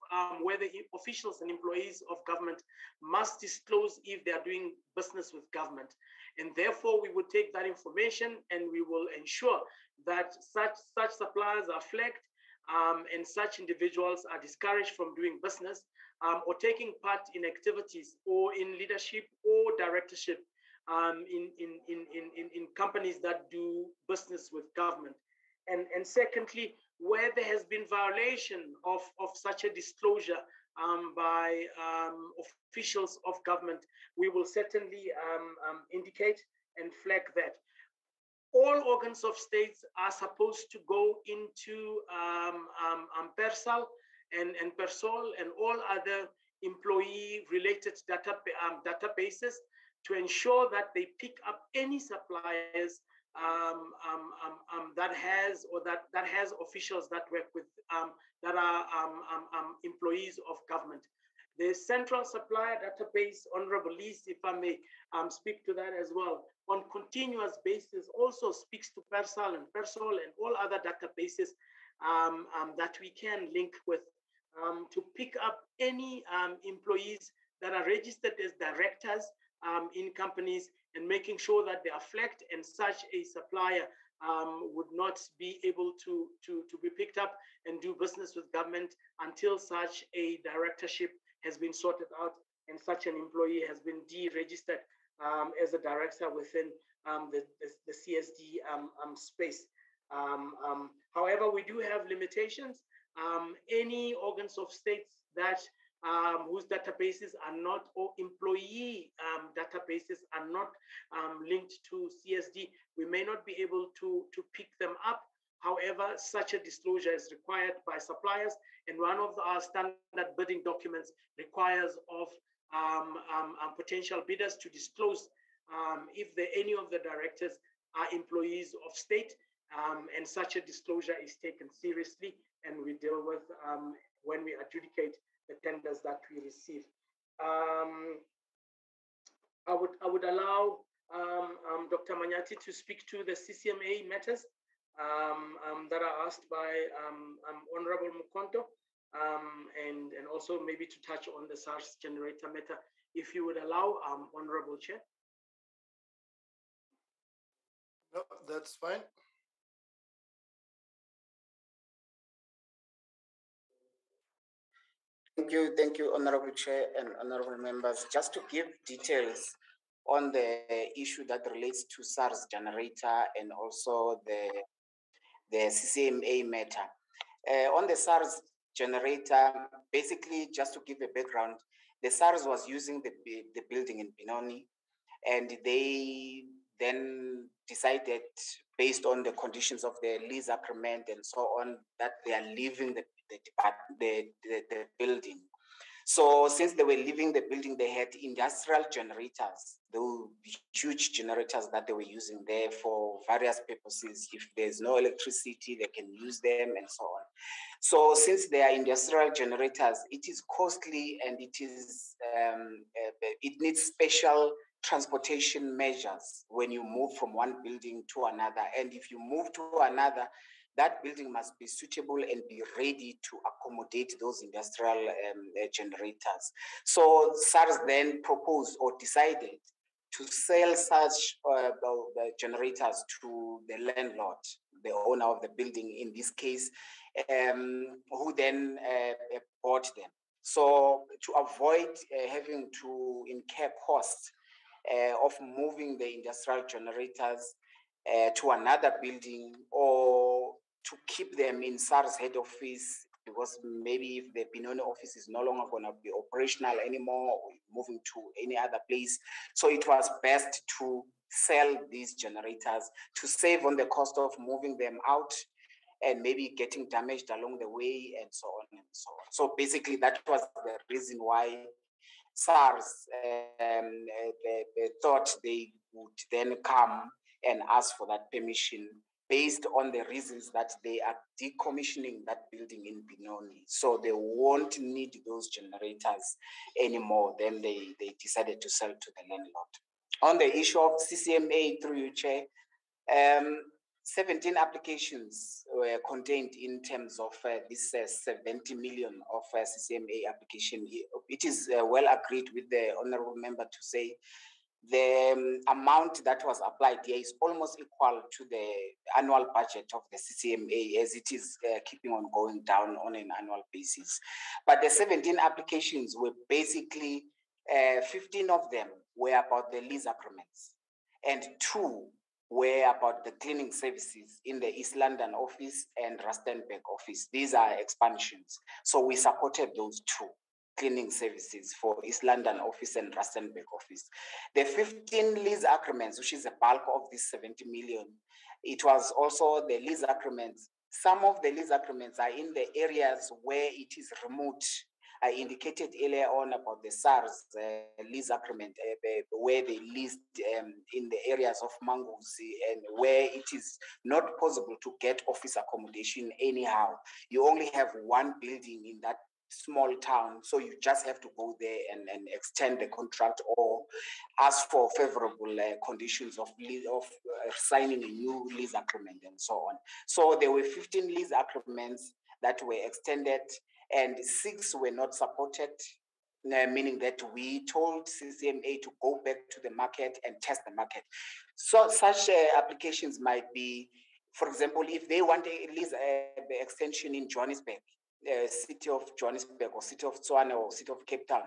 where the officials and employees of government must disclose if they are doing business with government and therefore, we would take that information and we will ensure that such, such suppliers are flagged um, and such individuals are discouraged from doing business um, or taking part in activities or in leadership or directorship um, in, in, in, in, in companies that do business with government. And, and secondly, where there has been violation of, of such a disclosure um, by um, officials of government, we will certainly um, um, indicate and flag that. All organs of states are supposed to go into um, um, PERSAL and, and PERSOL and all other employee-related data, databases to ensure that they pick up any suppliers um, um, um, um, that has or that that has officials that work with um, that are um, employees of government. The central supplier database, Honorable Lees, if I may speak to that as well, on continuous basis also speaks to PERSAL and PERSOL and all other databases that we can link with to pick up any employees that are registered as directors in companies and making sure that they are flagged and such a supplier um, would not be able to, to, to be picked up and do business with government until such a directorship has been sorted out and such an employee has been deregistered um, as a director within um, the, the, the, CSD um, um, space. Um, however, we do have limitations. any organs of states that um, whose databases are not, or employee um, databases are not um, linked to CSD, we may not be able to, to pick them up. However, such a disclosure is required by suppliers, and one of our standard bidding documents requires of um, um, um, potential bidders to disclose if any of the directors are employees of state, and such a disclosure is taken seriously, and we deal with when we adjudicate the tenders that we receive. Um, I would I would allow um, um, Dr. Manyathi to speak to the CCMA matters um, um, that are asked by um, Honorable Mukonto, and and also maybe to touch on the SARS generator matter, if you would allow, Honorable Chair. No, that's fine. Thank you, thank you, Honorable Chair and Honorable Members. Just to give details on the issue that relates to SARS generator and also the, the CCMA matter. Uh, on the SARS generator, basically, just to give a background, the SARS was using the, the building in Benoni, and they then decided, based on the conditions of the lease agreement and so on, that they are leaving the the, the, the, the building. So since they were leaving the building, they had industrial generators, the huge generators that they were using there for various purposes. If there's no electricity, they can use them and so on. So since they are industrial generators, it is costly and it is um, uh, it needs special transportation measures when you move from one building to another. And if you move to another, that building must be suitable and be ready to accommodate those industrial um, uh, generators. So SARS then proposed or decided to sell such uh, generators to the landlord, the owner of the building in this case, um, who then uh, bought them. So to avoid uh, having to incur costs uh, of moving the industrial generators uh, to another building or to keep them in SARS head office because maybe if the Benoni office is no longer going to be operational anymore, moving to any other place. So it was best to sell these generators to save on the cost of moving them out and maybe getting damaged along the way and so on and so on. So basically, that was the reason why SARS um, they, they thought they would then come and ask for that permission based on the reasons that they are decommissioning that building in Benoni. So they won't need those generators anymore. Then they, they decided to sell to the landlord. On the issue of CCMA through you, Chair, um, 17 applications were contained in terms of uh, this uh, 70 million of uh, CCMA application. It is uh, well agreed with the honorable member to say the um, amount that was applied here is almost equal to the annual budget of the CCMA as it is uh, keeping on going down on an annual basis. But the 17 applications were basically, uh, 15 of them were about the lease agreements and two were about the cleaning services in the East London office and Rustenburg office. These are expansions. So we supported those two cleaning services for East London office and Rustenburg office. The 15 lease agreements, which is the bulk of this 70 million, it was also the lease agreements. Some of the lease agreements are in the areas where it is remote. I indicated earlier on about the SARS uh, lease agreement, uh, where they leased um, in the areas of Manguzi and where it is not possible to get office accommodation anyhow. You only have one building in that small town. So you just have to go there and, and extend the contract or ask for favorable uh, conditions of, of uh, signing a new lease agreement and so on. So there were 15 lease agreements that were extended and six were not supported. Uh, meaning that we told CCMA to go back to the market and test the market. So such uh, applications might be, for example, if they want a lease uh, extension in Johannesburg, uh, city of Johannesburg or city of Tshwane or city of Cape Town,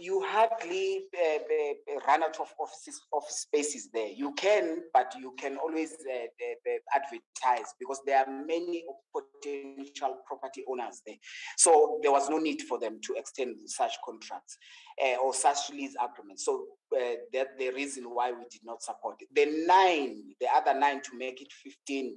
you hardly uh, run out of offices, office spaces there. You can, but you can always uh, advertise because there are many potential property owners there. So there was no need for them to extend such contracts uh, or such lease agreements. So uh, that's the reason why we did not support it. The nine, the other nine to make it 15,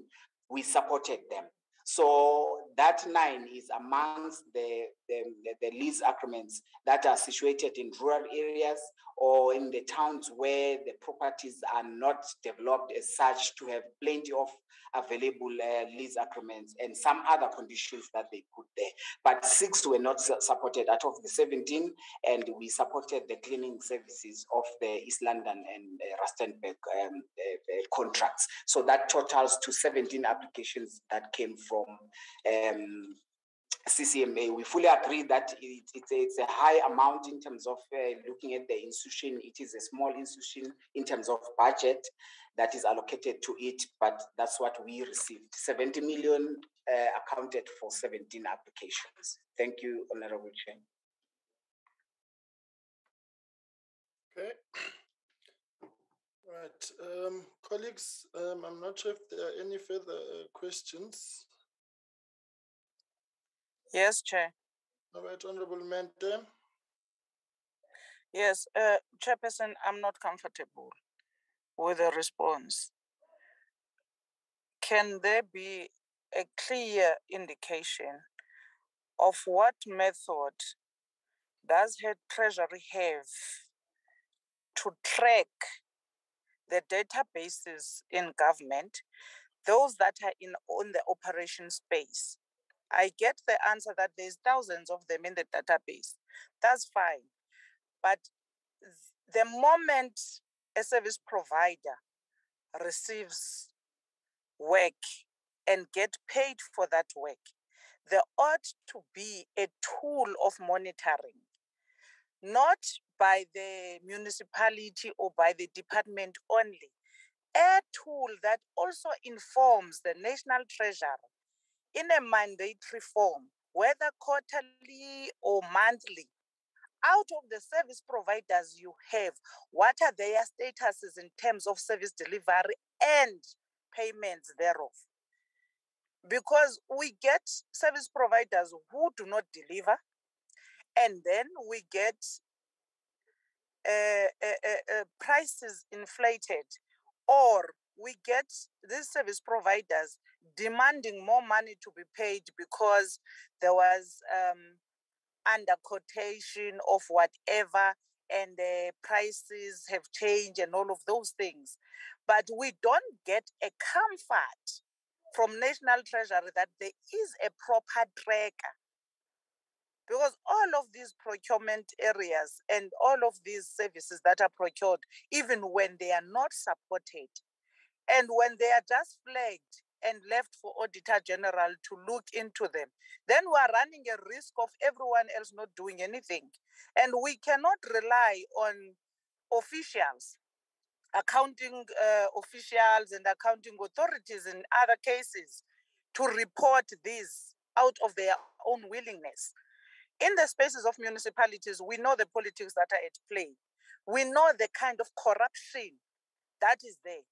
we supported them. So that nine is amongst the, the, the, lease agreements that are situated in rural areas or in the towns where the properties are not developed as such to have plenty of available uh, lease agreements and some other conditions that they put there. But six were not supported out of the 17, and we supported the cleaning services of the East London and uh, Rustenburg um, uh, contracts. So that totals to 17 applications that came from um, CCMA. We fully agree that it, it's, a, it's, a, high amount in terms of uh, looking at the institution. It is a small institution in terms of budget that is allocated to it, but that's what we received. 70 million uh, accounted for 17 applications. Thank you, Honorable Chair. Okay. Right, um, colleagues, um, I'm not sure if there are any further uh, questions. Yes, Chair. All right, Honorable Mente. Yes, uh, Chairperson, I'm not comfortable with a response. Can there be a clear indication of what method does her treasury have to track the databases in government, those that are in on the operation space? I get the answer that there's thousands of them in the database. That's fine. But the moment a service provider receives work and get paid for that work. There ought to be a tool of monitoring, not by the municipality or by the department only, a tool that also informs the national treasury in a mandatory form, whether quarterly or monthly, out of the service providers you have, what are their statuses in terms of service delivery and payments thereof? Because we get service providers who do not deliver, and then we get uh, uh, uh, prices inflated, or we get these service providers demanding more money to be paid because there was um, under quotation of whatever and the prices have changed and all of those things. But we don't get a comfort from national treasury that there is a proper tracker. Because all of these procurement areas and all of these services that are procured even when they are not supported and when they are just flagged and left for Auditor General to look into them, then we are running a risk of everyone else not doing anything. And we cannot rely on officials, accounting uh, officials and accounting authorities in other cases to report this out of their own willingness. In the spaces of municipalities, we know the politics that are at play. We know the kind of corruption that is there.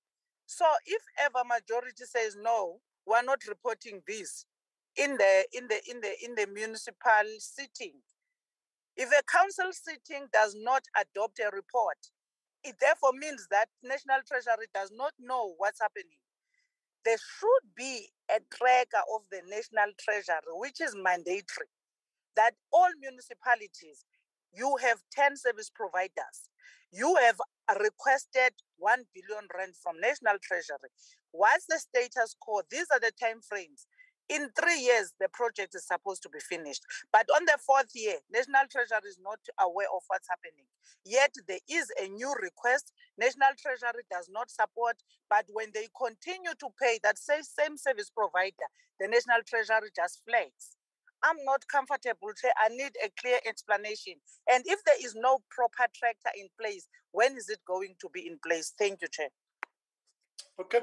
So if ever majority says no, we're not reporting this in the in the in the in the municipal sitting. If a council sitting does not adopt a report, it therefore means that National Treasury does not know what's happening. There should be a tracker of the National Treasury, which is mandatory, that all municipalities, you have 10 service providers. You have requested 1 billion rand from National Treasury. What's the status quo? These are the time frames. In three years, the project is supposed to be finished. But on the fourth year, National Treasury is not aware of what's happening. Yet there is a new request. National Treasury does not support, but when they continue to pay that same service provider, the National Treasury just flags. I'm not comfortable. I need a clear explanation. And if there is no proper tractor in place, when is it going to be in place? Thank you, Chair. Okay.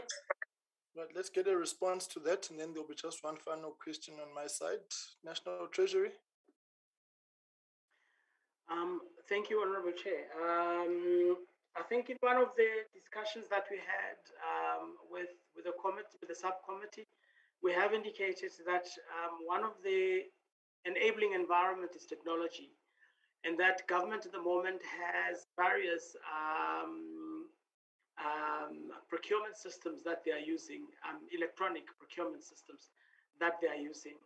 Well, let's get a response to that, and then there'll be just one final question on my side. National Treasury. Um, thank you, Honorable Chair. Um, I think in one of the discussions that we had um, with with the committee, with the subcommittee, we have indicated that um, one of the enabling environment is technology, and that government at the moment has various um, um, procurement systems that they are using, um, electronic procurement systems that they are using.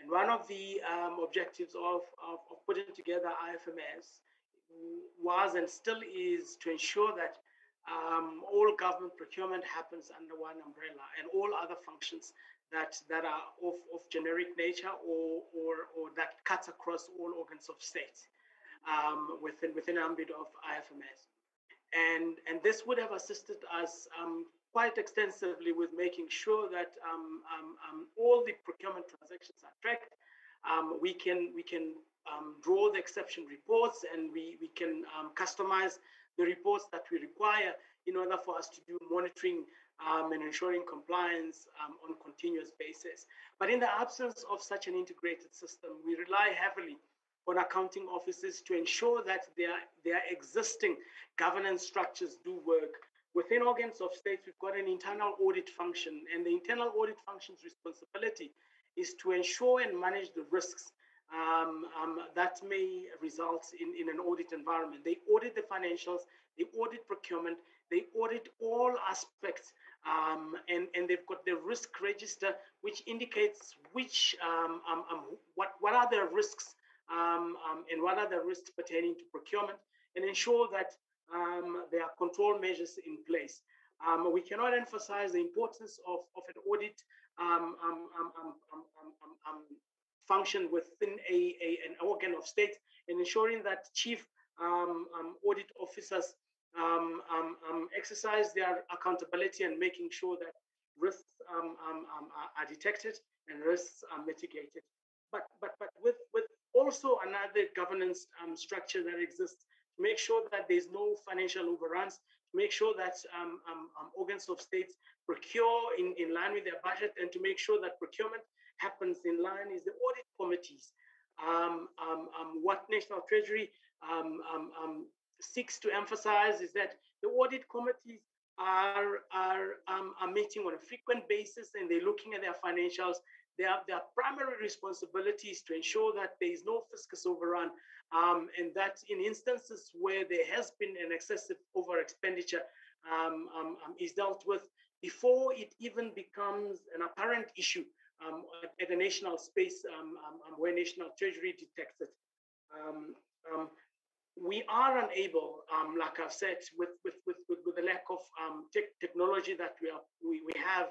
And one of the um, objectives of, of, of putting together IFMS was and still is to ensure that um, all government procurement happens under one umbrella and all other functions that that are of, of generic nature or, or or that cuts across all organs of state um, within within ambit of IFMS. And and this would have assisted us um, quite extensively with making sure that um, um, um all the procurement transactions are tracked. Um, we can we can draw the exception reports and we, we can customize the reports that we require in order for us to do monitoring um, and ensuring compliance um, on a continuous basis. But in the absence of such an integrated system, we rely heavily on accounting offices to ensure that their, their existing governance structures do work. Within organs of states, we've got an internal audit function, and the internal audit function's responsibility is to ensure and manage the risks um, um, that may result in, in an audit environment. They audit the financials, they audit procurement, they audit all aspects um, and, and they've got the risk register, which indicates which, um, um, um what, what are the risks um, um, and what are the risks pertaining to procurement and ensure that there are control measures in place. we cannot emphasize the importance of, of an audit function within a, a, an organ of state and ensuring that chief audit officers um, um, um, exercise their accountability and making sure that risks um, um, um, are, detected and risks are mitigated. But, but, but with, with also another governance um, structure that exists to make sure that there's no financial overruns, to make sure that um, um, um, organs of states procure in, in line with their budget, and to make sure that procurement happens in line is the audit committees. Um, um, what National Treasury seeks to emphasize is that the audit committees are, are, are meeting on a frequent basis and they're looking at their financials their, their primary responsibility is to ensure that there is no fiscal overrun um, and that in instances where there has been an excessive over expenditure um, um, um is dealt with before it even becomes an apparent issue um, at, the national space um, where national treasury detects it. We are unable, like I've said, with, with, with, with, the lack of te technology that we, are, we, we have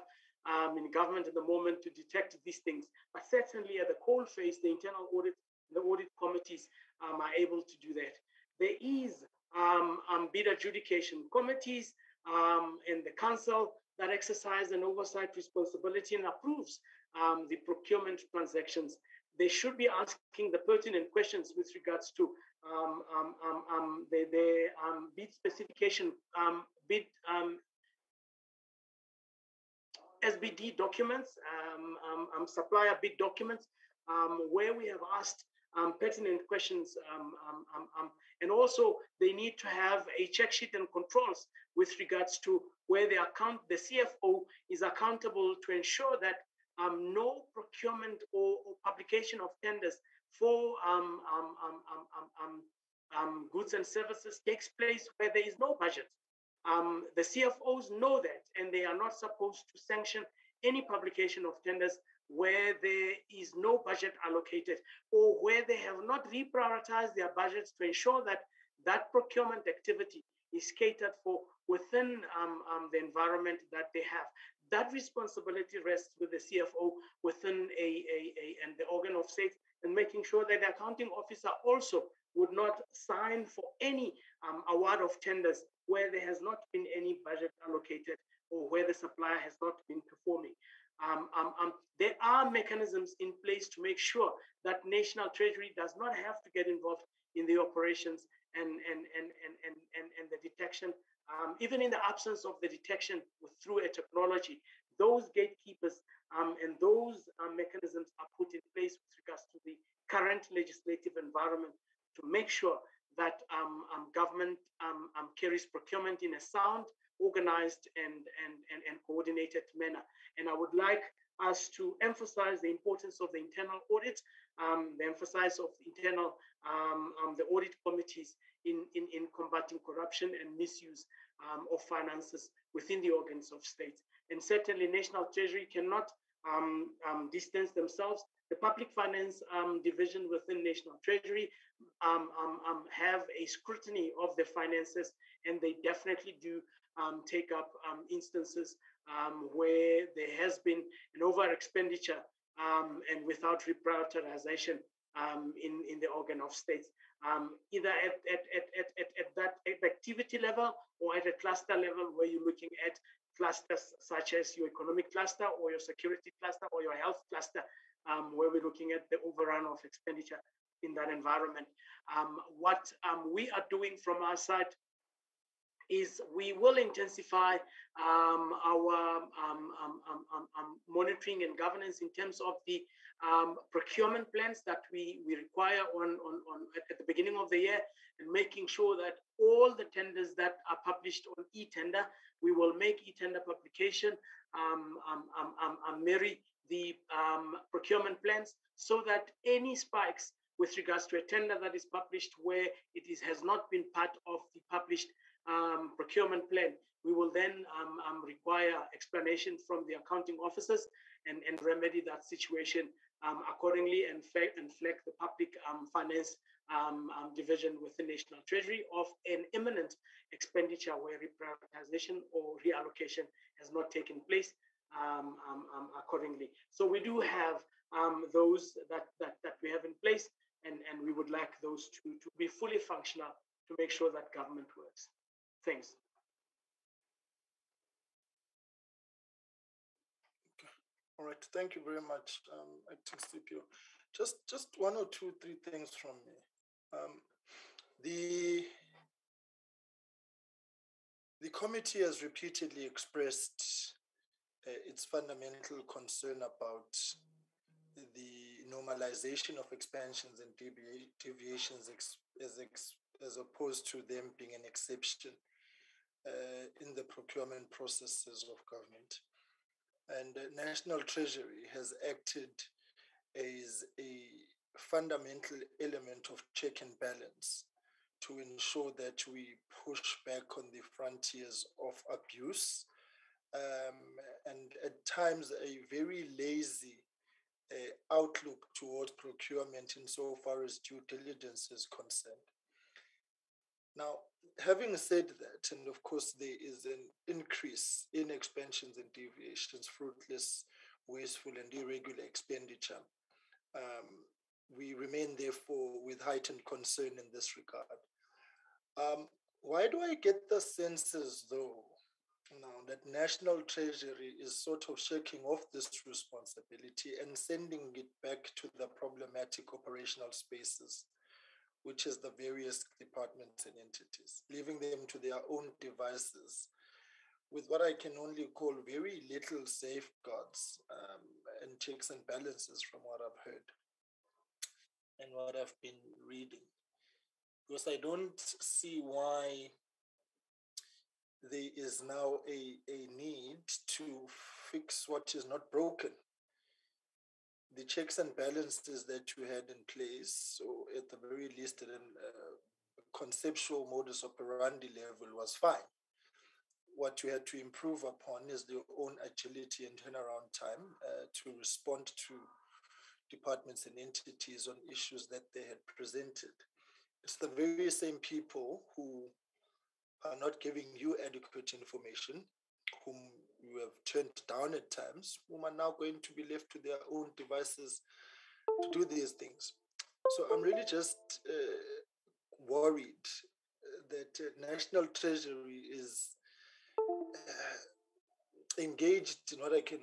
um, in government at the moment to detect these things. But certainly at the cold face, the internal audit, the audit committees um, are able to do that. There is um, um bid adjudication committees um, and the council that exercise an oversight responsibility and approves um, the procurement transactions. They should be asking the pertinent questions with regards to the, the bid specification, bid SBD documents, um, um, um, supplier bid documents, um, where we have asked um, pertinent questions. Um, and also, they need to have a check sheet and controls with regards to where the account, the CFO is accountable to ensure that no procurement or, or, publication of tenders for um, um, um, goods and services takes place where there is no budget. Um, the CFOs know that, and they are not supposed to sanction any publication of tenders where there is no budget allocated or where they have not reprioritized their budgets to ensure that that procurement activity is catered for within um, um, the environment that they have. That responsibility rests with the CFO within a, a, a and the organ of state and making sure that the accounting officer also would not sign for any um, award of tenders where there has not been any budget allocated or where the supplier has not been performing. Um, um, um, there are mechanisms in place to make sure that national treasury does not have to get involved in the operations and and and and and, and, and the detection um, even in the absence of the detection through a technology those gatekeepers um, and those uh, mechanisms are put in place with regards to the current legislative environment to make sure that um, um, government um, carries procurement in a sound, organized, and, and, and, and coordinated manner. And I would like us to emphasize the importance of the internal audit, um, the emphasis of internal, um, um, the audit committees in, in, in combating corruption and misuse of finances within the organs of state. And certainly National Treasury cannot distance themselves the public finance um, division within National Treasury um, um, um, have a scrutiny of the finances, and they definitely do um, take up um, instances where there has been an over expenditure and without reprioritization in, in the organ of states. either at, at, at, at, at that activity level or at a cluster level where you're looking at clusters such as your economic cluster or your security cluster or your health cluster um, where we're looking at the overrun of expenditure in that environment. Um, what um, we are doing from our side is we will intensify um, our um, um, monitoring and governance in terms of the procurement plans that we, we require on, on, on at the beginning of the year and making sure that all the tenders that are published on e-tender, we will make e-tender publication um, um, um, um, marry the um, procurement plans so that any spikes with regards to a tender that is published where it is, has not been part of the published um, procurement plan, we will then um, um require explanation from the accounting officers and, and remedy that situation um, accordingly and, and flag the public um, finance division within National Treasury of an imminent expenditure where reprioritization or reallocation has not taken place um, um, um, accordingly. So we do have um, those that, that, that we have in place, and, and we would like those to, to be fully functional to make sure that government works. Thanks. All right, thank you very much, um, Acting CPO. Just, just one or two, three things from me. Um, the the committee has repeatedly expressed uh, its fundamental concern about the normalization of expansions and devi- deviations ex- as, ex- as opposed to them being an exception uh, in the procurement processes of government. And the National Treasury has acted as a fundamental element of check and balance to ensure that we push back on the frontiers of abuse um, and at times a very lazy uh, outlook towards procurement insofar as due diligence is concerned. Now, having said that, and of course, there is an increase in expansions and deviations, fruitless, wasteful, and irregular expenditure. Um, we remain, therefore, with heightened concern in this regard. Um, why do I get the senses, though, now that National Treasury is sort of shaking off this responsibility and sending it back to the problematic operational spaces, which is the various departments and entities, leaving them to their own devices with what I can only call very little safeguards um, and checks and balances from what I've heard and what I've been reading. Because I don't see why there is now a, a need to fix what is not broken. The checks and balances that you had in place, so at the very least at a uh, conceptual modus operandi level, was fine. What you had to improve upon is your own agility and turnaround time uh, to respond to departments and entities on issues that they had presented. It's the very same people who are not giving you adequate information, whom you have turned down at times, whom are now going to be left to their own devices to do these things. So I'm really just uh, worried uh, that uh, National Treasury is uh, engaged in what I can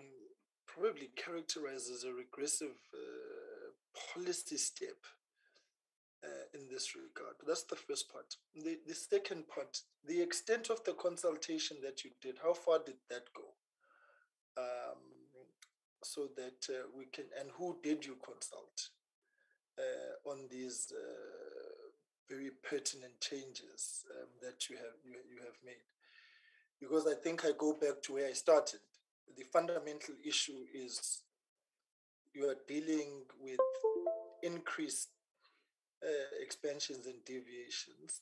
probably characterize as a regressive uh, policy step uh, in this regard. That's the first part. The, the second part, the extent of the consultation that you did, how far did that go? Um, so that uh, we can, and who did you consult uh, on these uh, very pertinent changes um, that you have you, you have made? Because I think I go back to where I started. The fundamental issue is you are dealing with increased uh, expansions and deviations.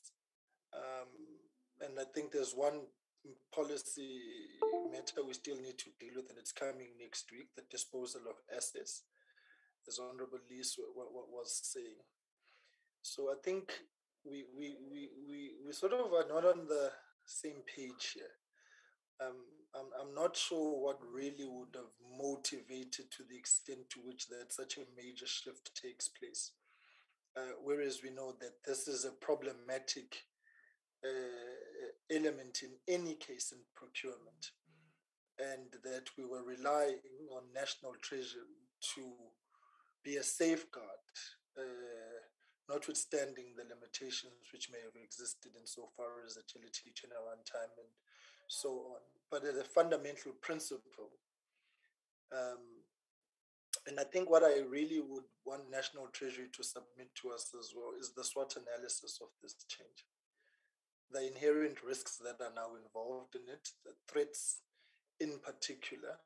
Um, and I think there's one policy matter we still need to deal with, and it's coming next week the disposal of assets, as Honorable Lees was saying. So I think we, we, we, we, we sort of are not on the same page here. Um, I'm, I'm not sure what really would have motivated to the extent to which that such a major shift takes place. Uh, whereas we know that this is a problematic uh, element in any case in procurement, and that we were relying on national treasury to be a safeguard, uh, notwithstanding the limitations which may have existed insofar as agility, turnaround time, and so on. But as a fundamental principle, um, and I think what I really would want National Treasury to submit to us as well is the SWOT analysis of this change. The inherent risks that are now involved in it, the threats in particular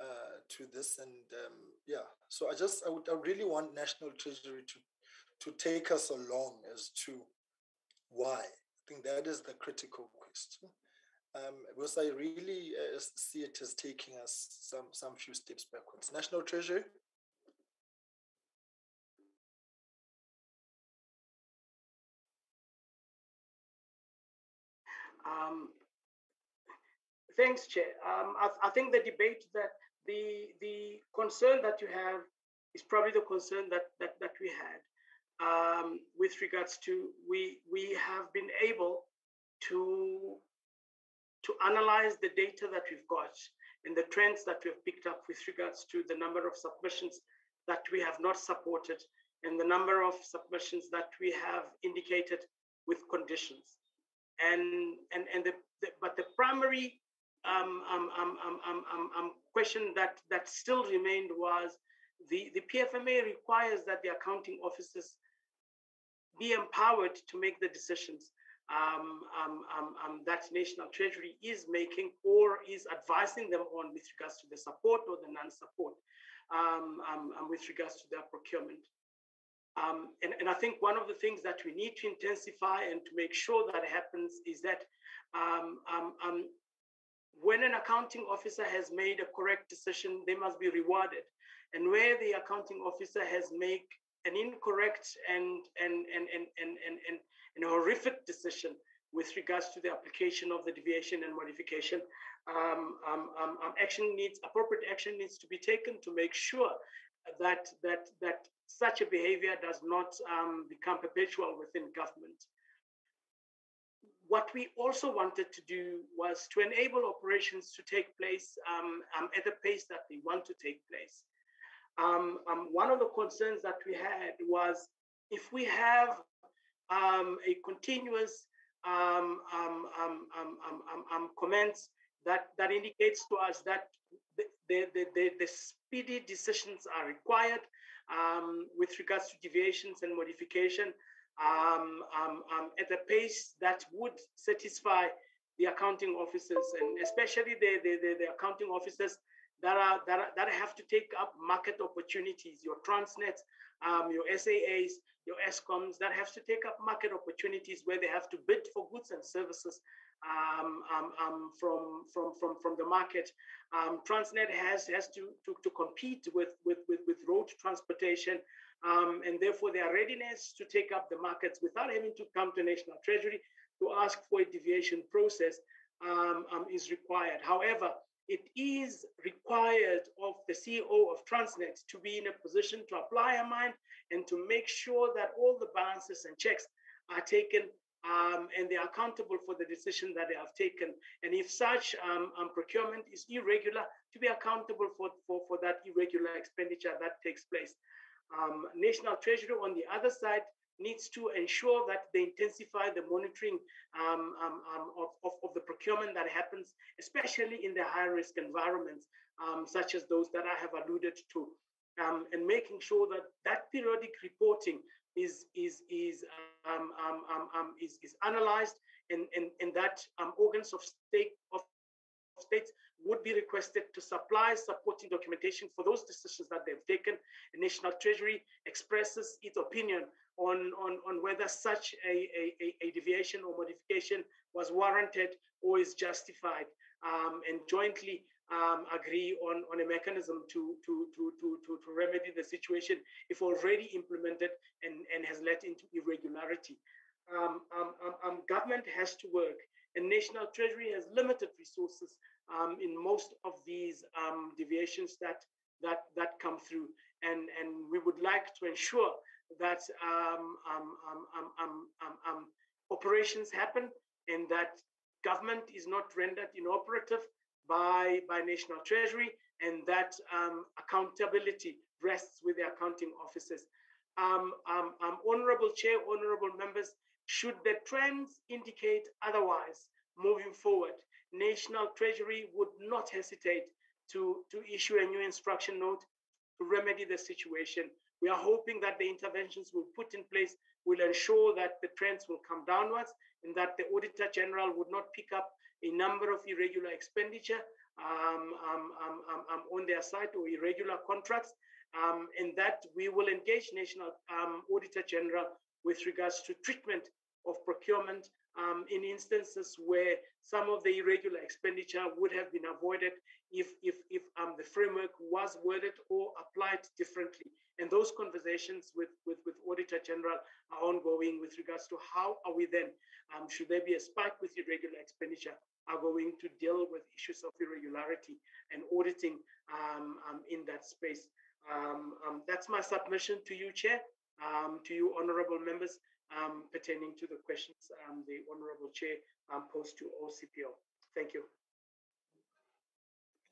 uh, to this. And um, yeah, so I just, I would I really want National Treasury to, to take us along as to why. I think that is the critical question. Um, I really uh, see it as taking us some some few steps backwards. National Treasury. Um, thanks, Chair. Um, I, I, think the debate that the the concern that you have is probably the concern that that, that we had um, with regards to we we have been able to to analyze the data that we've got and the trends that we have picked up with regards to the number of submissions that we have not supported and the number of submissions that we have indicated with conditions. And, and, and the, the but the primary um, um, um, um, um, um, um, question that, that still remained was the, the PFMA requires that the accounting officers be empowered to make the decisions um, um, um, um, that National Treasury is making or is advising them on with regards to the support or the non-support um, um, with regards to their procurement. and, and I think one of the things that we need to intensify and to make sure that happens is that when an accounting officer has made a correct decision, they must be rewarded. And where the accounting officer has made an incorrect and and and and and and, and, a horrific decision with regards to the application of the deviation and modification. Um, um, um, um, action needs appropriate action needs to be taken to make sure that that that such a behavior does not um, become perpetual within government. What we also wanted to do was to enable operations to take place um, at the pace that they want to take place. Um, um, one of the concerns that we had was if we have um, a continuous um, um, um, comments that, that indicates to us that the, the, the, the speedy decisions are required with regards to deviations and modification at a pace that would satisfy the accounting officers and especially the, the, the, the accounting officers that are that, are, that have to take up market opportunities, your Transnet, um, your SAAs, your Eskoms, that have to take up market opportunities where they have to bid for goods and services um, um, um from, from, from, from the market. Um, Transnet has, has to, to, to compete with, with, with, with road transportation um, and therefore their readiness to take up the markets without having to come to National Treasury to ask for a deviation process is required. However, it is required of the CEO of Transnet to be in a position to apply a mind and to make sure that all the balances and checks are taken um, and they are accountable for the decision that they have taken. And if such um, um, procurement is irregular, to be accountable for, for, for that irregular expenditure that takes place. Um, National Treasury, on the other side, needs to ensure that they intensify the monitoring um, um, um, of, of, of, the procurement that happens, especially in the high risk environments, um, such as those that I have alluded to, um, and making sure that that periodic reporting is, is, is, um, is, is analyzed and, and, and that organs of state of states would be requested to supply supporting documentation for those decisions that they've taken. The National Treasury expresses its opinion on, on, on whether such a, a, a deviation or modification was warranted or is justified, um, and jointly um, agree on, on a mechanism to, to, to, to, to, to remedy the situation if already implemented and, and has led into irregularity. Um, um, um, um government has to work, and National Treasury has limited resources um, in most of these deviations that, that, that come through. And, and we would like to ensure that um um, um, um, um, operations happen and that government is not rendered inoperative by, by National Treasury and that accountability rests with the accounting officers. honorable Chair, honorable members, should the trends indicate otherwise moving forward, National Treasury would not hesitate to, to issue a new instruction note to remedy the situation. We are hoping that the interventions we'll put in place will ensure that the trends will come downwards and that the Auditor General would not pick up a number of irregular expenditure um, um, um, um, um on their side or irregular contracts, um, and that we will engage National Auditor General with regards to treatment of procurement in instances where some of the irregular expenditure would have been avoided if, if, if the framework was worded or applied differently. And those conversations with, with, with Auditor General are ongoing with regards to how are we then, um, should there be a spike with irregular expenditure, are going to deal with issues of irregularity and auditing um, um, in that space. Um, um, that's my submission to you, Chair, um, to you, honorable members, Um, pertaining to the questions um, the honorable Chair um, posed to OCPO. Thank you.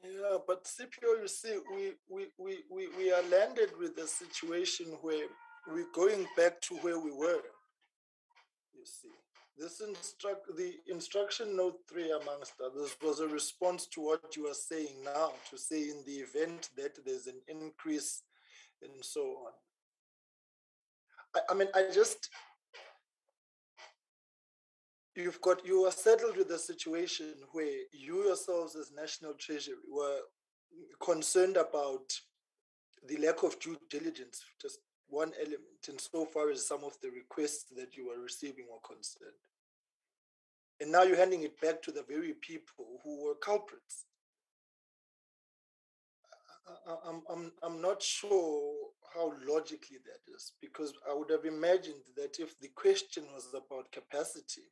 Yeah, but CPO, you see, we, we, we, we, we are landed with a situation where we're going back to where we were. You see, this instruct the instruction note three, amongst others, was a response to what you are saying now, to say in the event that there's an increase and so on. I, I mean, I just you've got you are settled with a situation where you yourselves as national treasury were concerned about the lack of due diligence just one element insofar as some of the requests that you were receiving were concerned. And now you're handing it back to the very people who were culprits. I'm, I'm, I'm not sure how logically that is because I would have imagined that if the question was about capacity,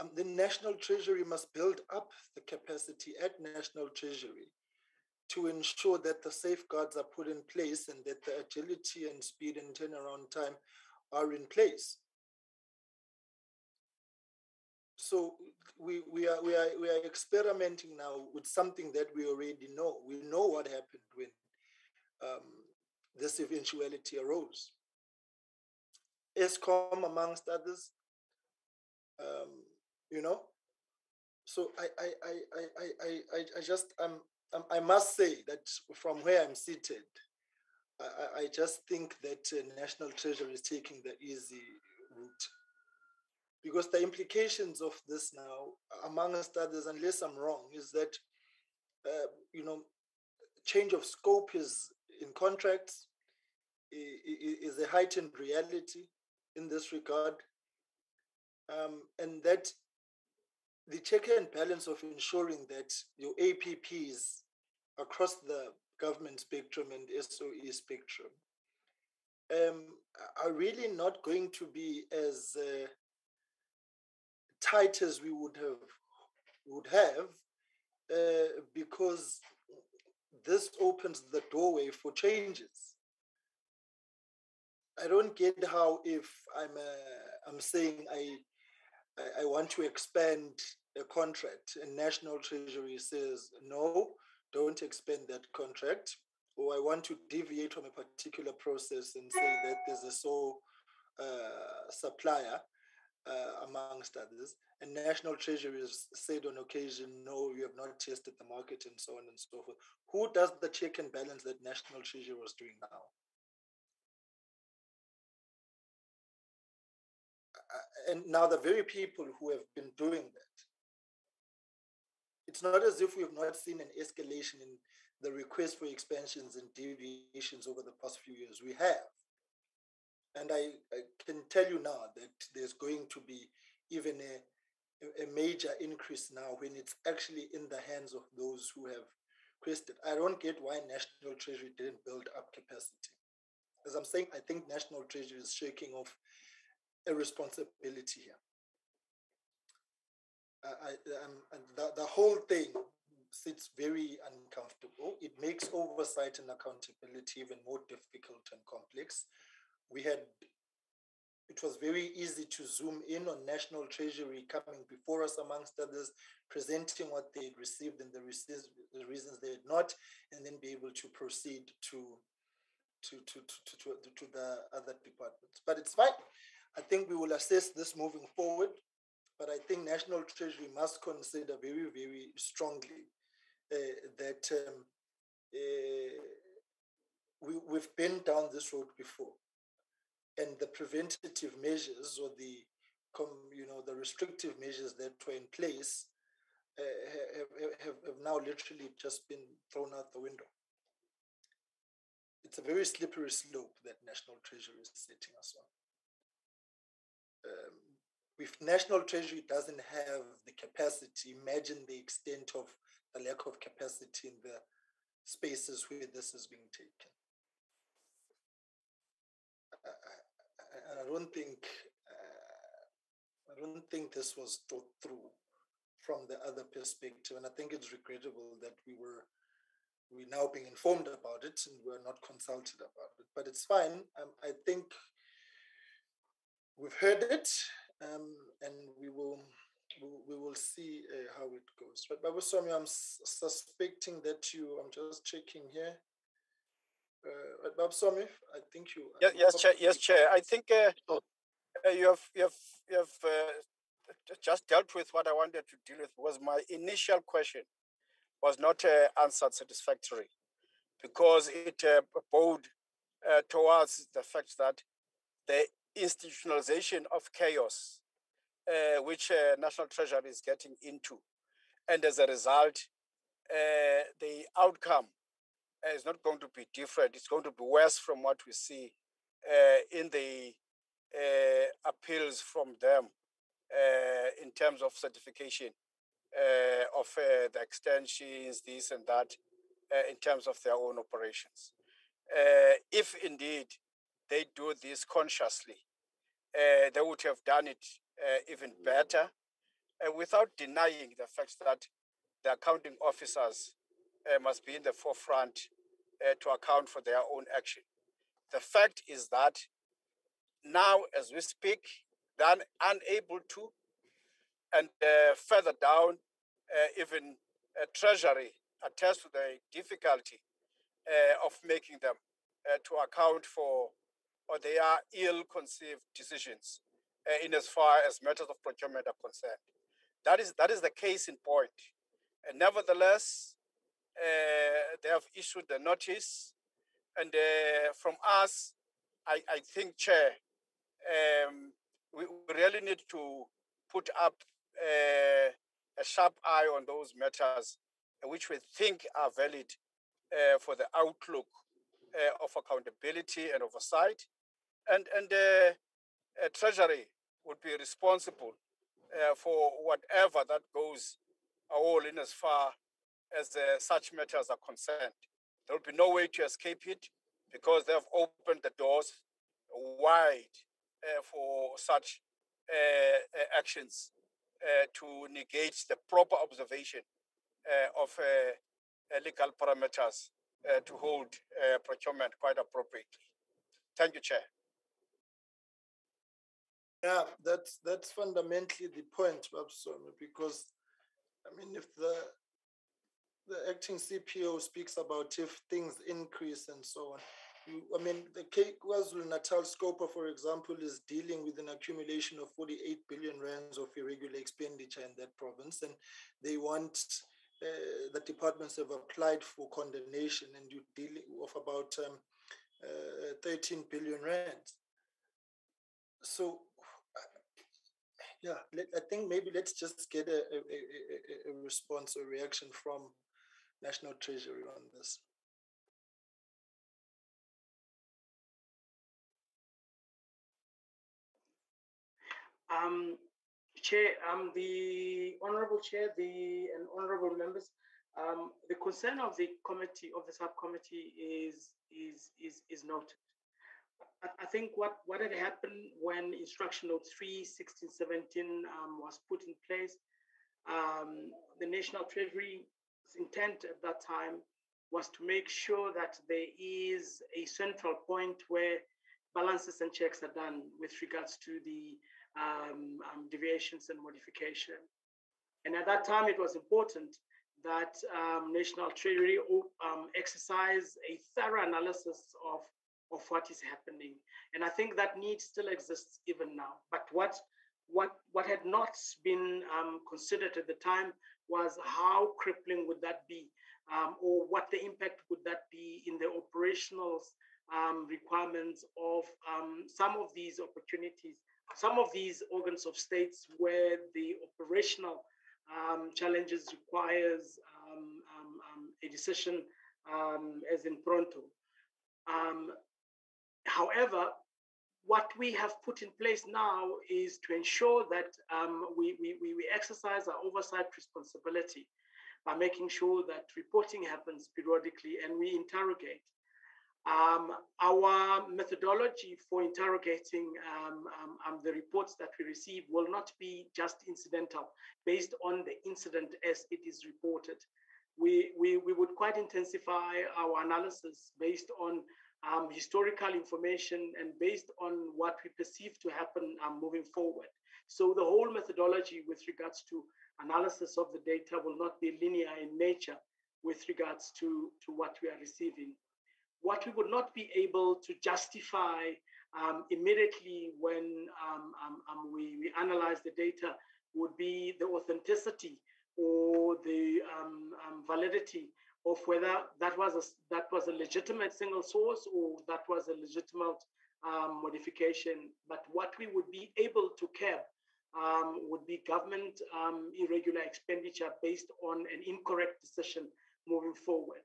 um, the National Treasury must build up the capacity at National Treasury to ensure that the safeguards are put in place and that the agility and speed and turnaround time are in place. So we, we, are, we, are, we are experimenting now with something that we already know. We know what happened when um, this eventuality arose. Eskom, amongst others, um, you know. So I, I, I, I, I, I, I just, um, um, I must say that from where I'm seated, I, I just think that uh, National Treasury is taking the easy route. Because the implications of this now, amongst others, unless I'm wrong, is that, uh, you know, change of scope is in contracts, is a heightened reality in this regard. Um, and that the check and balance of ensuring that your APPs across the government spectrum and SOE spectrum um, are really not going to be as uh, tight as we would have would have uh, because this opens the doorway for changes. I don't get how if I'm uh, I'm saying I I, I want to expand a contract and National Treasury says, no, don't expand that contract. Or I want to deviate from a particular process and say that there's a sole uh, supplier uh, amongst others. And National Treasury has said on occasion, no, you have not tested the market and so on and so forth. Who does the check and balance that National Treasury was doing now? and now the very people who have been doing that, it's not as if we have not seen an escalation in the request for expansions and deviations over the past few years. We have. And I, I can tell you now that there's going to be even a, a major increase now when it's actually in the hands of those who have requested. I don't get why National Treasury didn't build up capacity. As I'm saying, I think National Treasury is shaking off a responsibility here. I, the, the whole thing sits very uncomfortable. It makes oversight and accountability even more difficult and complex. We had, it was very easy to zoom in on National Treasury coming before us, amongst others, presenting what they had received and the, the reasons they had not, and then be able to proceed to to, to, to, to, to the other departments. But it's fine. I think we will assess this moving forward, but I think National Treasury must consider very, very strongly uh, that um, uh, we, we've been down this road before. And the preventative measures or the, you know, the restrictive measures that were in place uh, have, have, have now literally just been thrown out the window. It's a very slippery slope that National Treasury is setting us on um, if National Treasury doesn't have the capacity, imagine the extent of the lack of capacity in the spaces where this is being taken. I, I, I don't think uh, I don't think this was thought through from the other perspective, and I think it's regrettable that we were we now being informed about it and we're not consulted about it. But it's fine. Um, I think we've heard it, um, and we will we, will see uh, how it goes. But Babuswami, I'm suspecting that you, I'm just checking here. Uh, Babuswami, I think you. Yes, yes, chair, yes, chair. I think uh, oh. uh, you have you have you have uh, just dealt with what I wanted to deal with. Was my initial question was not uh, answered satisfactorily because it uh, bowed uh, towards the fact that the institutionalization of chaos, uh, which uh, National Treasury is getting into, and as a result, uh, the outcome is not going to be different. It's going to be worse from what we see uh, in the uh, appeals from them in terms of certification of the extensions, this and that, in terms of their own operations uh, if indeed they do this consciously, uh, they would have done it uh, even better uh, without denying the fact that the accounting officers uh, must be in the forefront uh, to account for their own action. The fact is that now, as we speak, they're unable to, and further down, even Treasury attests to the difficulty uh, of making them uh, to account for or they are ill-conceived decisions uh, in as far as matters of procurement are concerned. That is that is the case in point. And nevertheless, they have issued the notice, and from us, I, I think, Chair, um, we, we, really need to put up uh, a sharp eye on those matters which we think are valid uh, for the outlook uh, of accountability and oversight. And, and uh, Treasury would be responsible for whatever that goes all in as far as such matters are concerned. There will be no way to escape it because they have opened the doors wide uh, for such uh, actions uh, to negate the proper observation of legal parameters uh, to hold uh, procurement quite appropriately. Thank you, Chair. Yeah, that's that's fundamentally the point, Babuswami, because I mean, if the the acting CPO speaks about if things increase and so on, I mean, the KwaZulu Natal SCOPA, for example, is dealing with an accumulation of 48 billion rands of irregular expenditure in that province, and they want uh, the departments have applied for condonation and you're dealing with about um, uh, 13 billion rand. So, yeah, I think maybe let's just get a, a, a, a response or reaction from National Treasury on this. Um, Chair, um, the Honorable Chair, the and Honorable members, um, the concern of the committee of the subcommittee is is is is noted. I, think what what had happened when Instruction Note 3, 16, 17 um, was put in place, um, the National Treasury's intent at that time was to make sure that there is a central point where balances and checks are done with regards to the um, um, deviations and modification. And at that time, it was important that um, National Treasury um, exercise a thorough analysis of, of what is happening. And I think that need still exists even now. But what what what had not been um, considered at the time was how crippling would that be, um, or what the impact would that be in the operational um, requirements of um, some of these opportunities some of these organs of states where the operational um, challenges requires um, a decision as in pronto. Um, however, what we have put in place now is to ensure that we, we, we exercise our oversight responsibility by making sure that reporting happens periodically and we interrogate um, our methodology for interrogating um, um, um, the reports that we receive will not be just incidental, based on the incident as it is reported. We, we, we would quite intensify our analysis based on um, historical information and based on what we perceive to happen um, moving forward. So the whole methodology with regards to analysis of the data will not be linear in nature with regards to, to what we are receiving. What we would not be able to justify um, immediately when um, um, um, we, we analyze the data would be the authenticity or the validity of whether that was a, that was a legitimate single source or that was a legitimate um, modification. But what we would be able to curb um, would be government um, irregular expenditure based on an incorrect decision moving forward.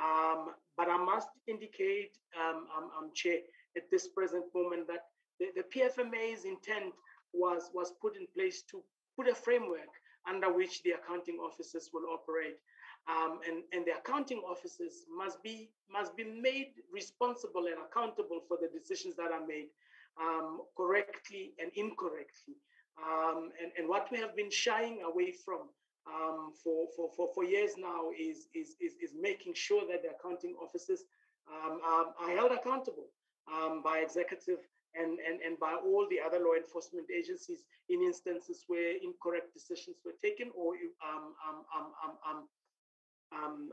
Um, but I must indicate, um, Chair, at this present moment that the, the PFMA's intent was, was put in place to put a framework under which the accounting officers will operate. Um, and, and the accounting officers must be must be made responsible and accountable for the decisions that are made um, correctly and incorrectly. Um, and, and what we have been shying away from um, for, for, for, for years now is, is, is, is, making sure that the accounting officers um, are, are, held accountable um, by executive and, and, and by all the other law enforcement agencies in instances where incorrect decisions were taken or um, um, um, um, um,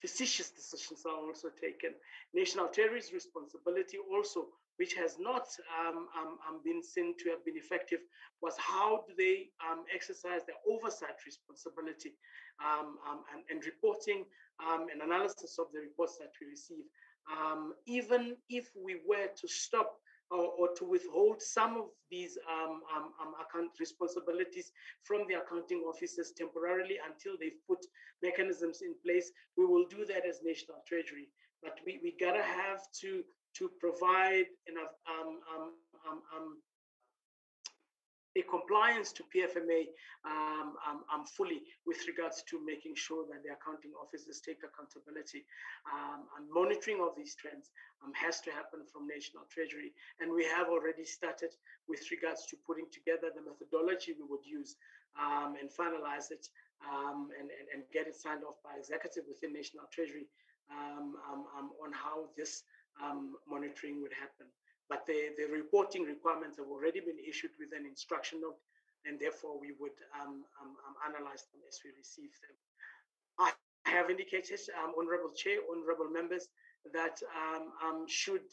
facetious decisions are also taken. National Treasury's responsibility also, which has not um, um, um, been seen to have been effective, was how do they um, exercise their oversight responsibility um, and, and, reporting and analysis of the reports that we receive. even if we were to stop or, or to withhold some of these um, um, um, account responsibilities from the accounting officers temporarily until they've put mechanisms in place. We will do that as National Treasury, but we, we gotta have to to provide enough um, um, um, um a compliance to PFMA um, um, um, fully with regards to making sure that the accounting officers take accountability. Um, and monitoring of these trends um, has to happen from National Treasury. And we have already started with regards to putting together the methodology we would use um, and finalize it and, and, and, get it signed off by executive within National Treasury on how this monitoring would happen but the, the reporting requirements have already been issued with an instruction note, and therefore we would um, um, um, analyze them as we receive them. I have indicated, um, Honorable Chair, Honorable Members, that um, um, should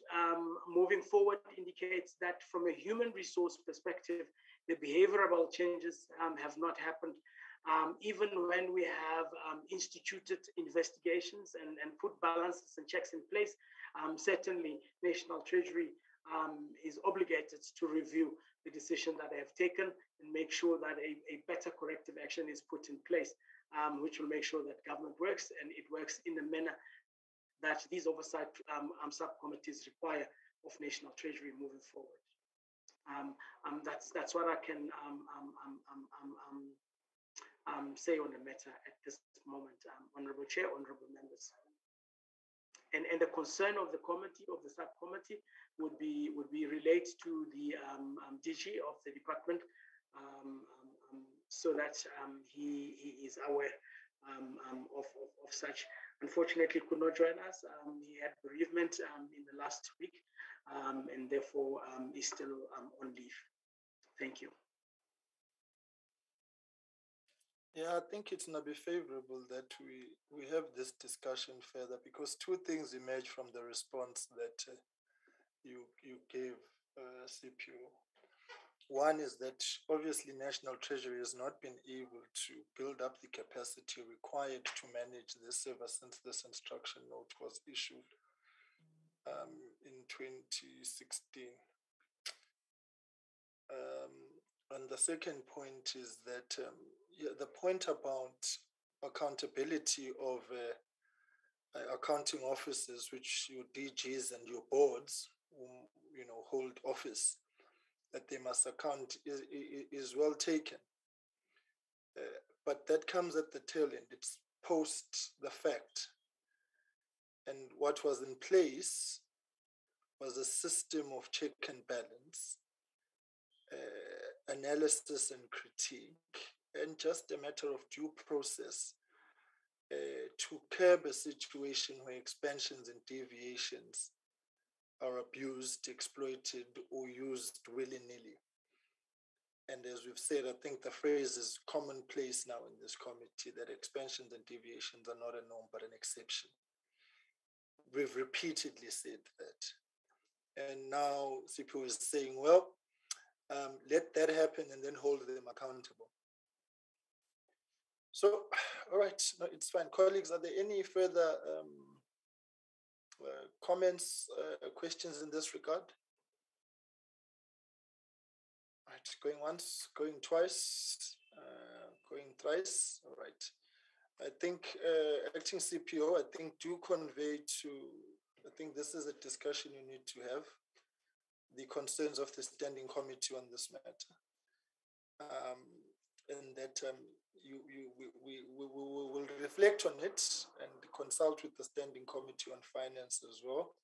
moving forward indicates that from a human resource perspective, the behavioral changes have not happened. even when we have instituted investigations and, and put balances and checks in place, certainly National Treasury um, is obligated to review the decision that they have taken and make sure that a, a better corrective action is put in place, um, which will make sure that government works and it works in the manner that these oversight um, um subcommittees require of National Treasury moving forward. Um, um, that's that's what I can say on the matter at this moment, Honourable Chair, Honourable Members and, and the concern of the committee of the subcommittee would be would be related to the um, um, DG of the department, um, um, um so that he, he is aware of, of, of, such. Unfortunately, could not join us. he had bereavement in the last week, and therefore is still on leave. Thank you. Yeah, I think it's not be favorable that we, we have this discussion further because two things emerge from the response that uh, you you gave uh. One is that obviously National Treasury has not been able to build up the capacity required to manage this ever since this instruction note was issued um, in 2016. Um, and the second point is that um, yeah, the point about accountability of uh, accounting officers, which your DGs and your boards, whom, you know, hold office, that they must account is, is well taken. Uh, but that comes at the tail end. It's post the fact. And what was in place was a system of check and balance, uh, analysis and critique, and just a matter of due process uh, to curb a situation where expansions and deviations are abused, exploited, or used willy nilly. And as we've said, I think the phrase is commonplace now in this committee that expansions and deviations are not a norm but an exception. We've repeatedly said that. And now CPO is saying, well, um, let that happen and then hold them accountable. So, <sighs> all right, no, it's fine. Colleagues, are there any further um, uh, comments, uh, questions in this regard? Right, going once, going twice, uh, going thrice. All right. I think uh, acting CPO, I think do convey to, I think this is a discussion you need to have, the concerns of the standing committee on this matter. Um, and that um, you, you, we, we, we, will reflect on it and consult with the standing committee on finance as well.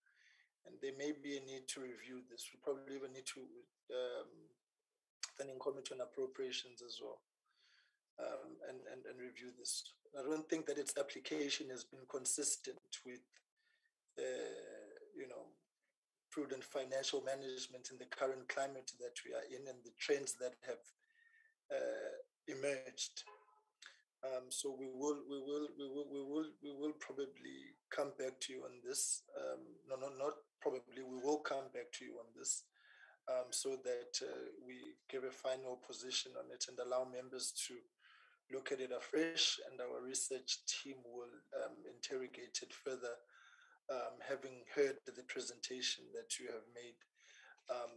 And there may be a need to review this. We probably even need to um, standing committee on appropriations as well. Um, and, and, and review this. I don't think that its application has been consistent with, uh, you know, prudent financial management in the current climate that we are in and the trends that have uh, emerged. Um, so we will, we will, we will, we will, we will probably come back to you on this. Um, no, no, not probably. We will come back to you on this um, so that uh, we give a final position on it and allow members to look at it afresh, and our research team will um, interrogate it further, um, having heard the presentation that you have made um,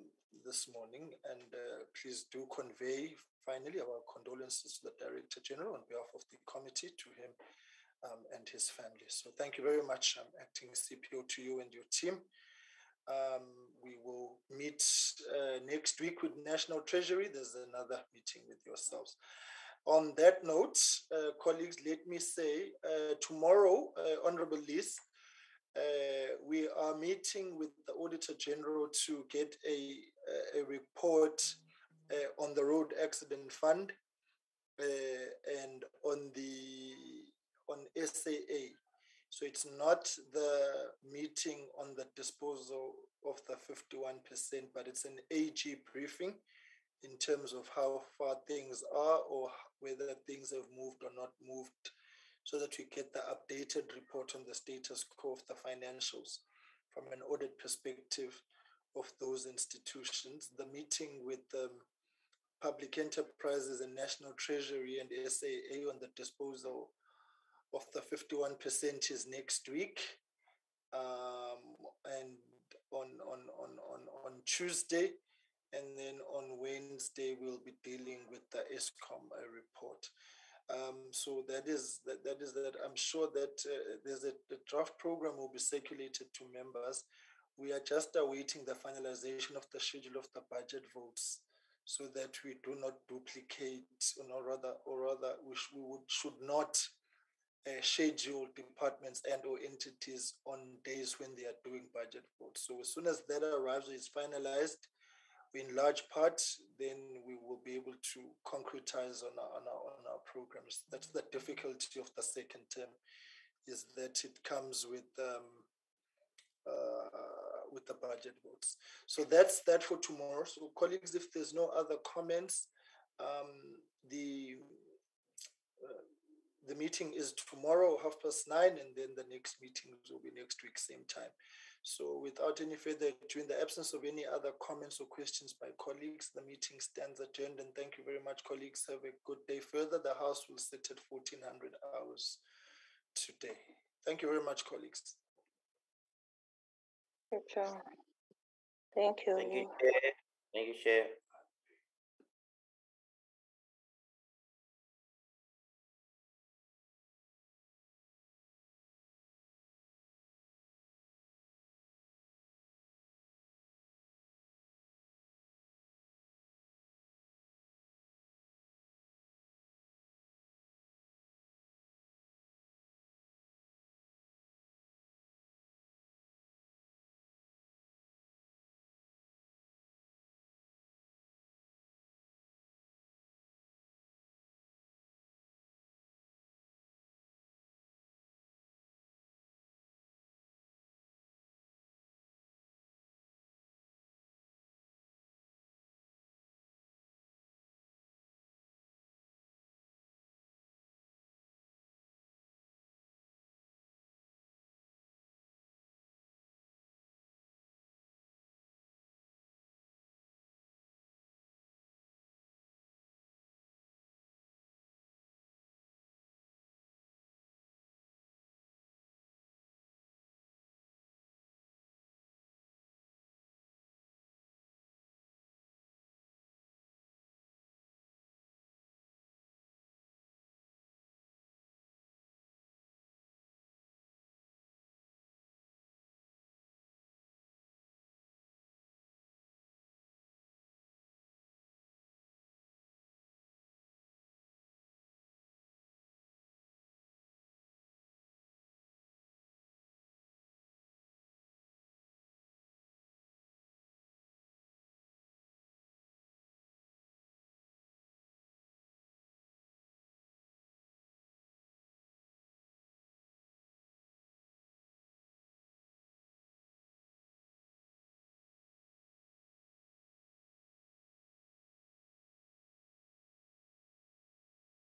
this morning. And uh, please do convey finally our condolences to the Director General on behalf of the committee to him um, and his family. So thank you very much, um, Acting CPO, to you and your team. Um, we will meet uh, next week with National Treasury. There's another meeting with yourselves. On that note, uh, colleagues, let me say uh, tomorrow, uh, Honorable Lees, uh, we are meeting with the Auditor General to get a, a report on the Road Accident Fund and on the on SAA. So it's not the meeting on the disposal of the 51%, but it's an AG briefing in terms of how far things are or whether things have moved or not moved, so that we get the updated report on the status quo of the financials from an audit perspective of those institutions. The meeting with um, public enterprises and national treasury and SAA on the disposal of the 51% is next week. Um, and on, on, on, on, on Tuesday, and then on Wednesday, we'll be dealing with the Eskom uh, report. Um, so that is that, that is that I'm sure that uh, there's a the draft program will be circulated to members. We are just awaiting the finalization of the schedule of the budget votes so that we do not duplicate, or rather, or rather, we, sh- we would, should not uh, schedule departments and or entities on days when they are doing budget votes. So as soon as that arrives, it's finalized, in large part, then we will be able to concretize on our, on our, on our programs. That's the difficulty of the second term, is that it comes with um, uh, with the budget votes. So that's that for tomorrow. So colleagues, if there's no other comments, um, the uh, the meeting is tomorrow, half past nine, and then the next meeting will be next week, same time. So without any further ado, in the absence of any other comments or questions by colleagues, the meeting stands adjourned. And thank you very much, colleagues. Have a good day further. The House will sit at 1400 hours today. Thank you very much, colleagues. Thank you. Thank you. Thank you, Chair. Thank you, Chair.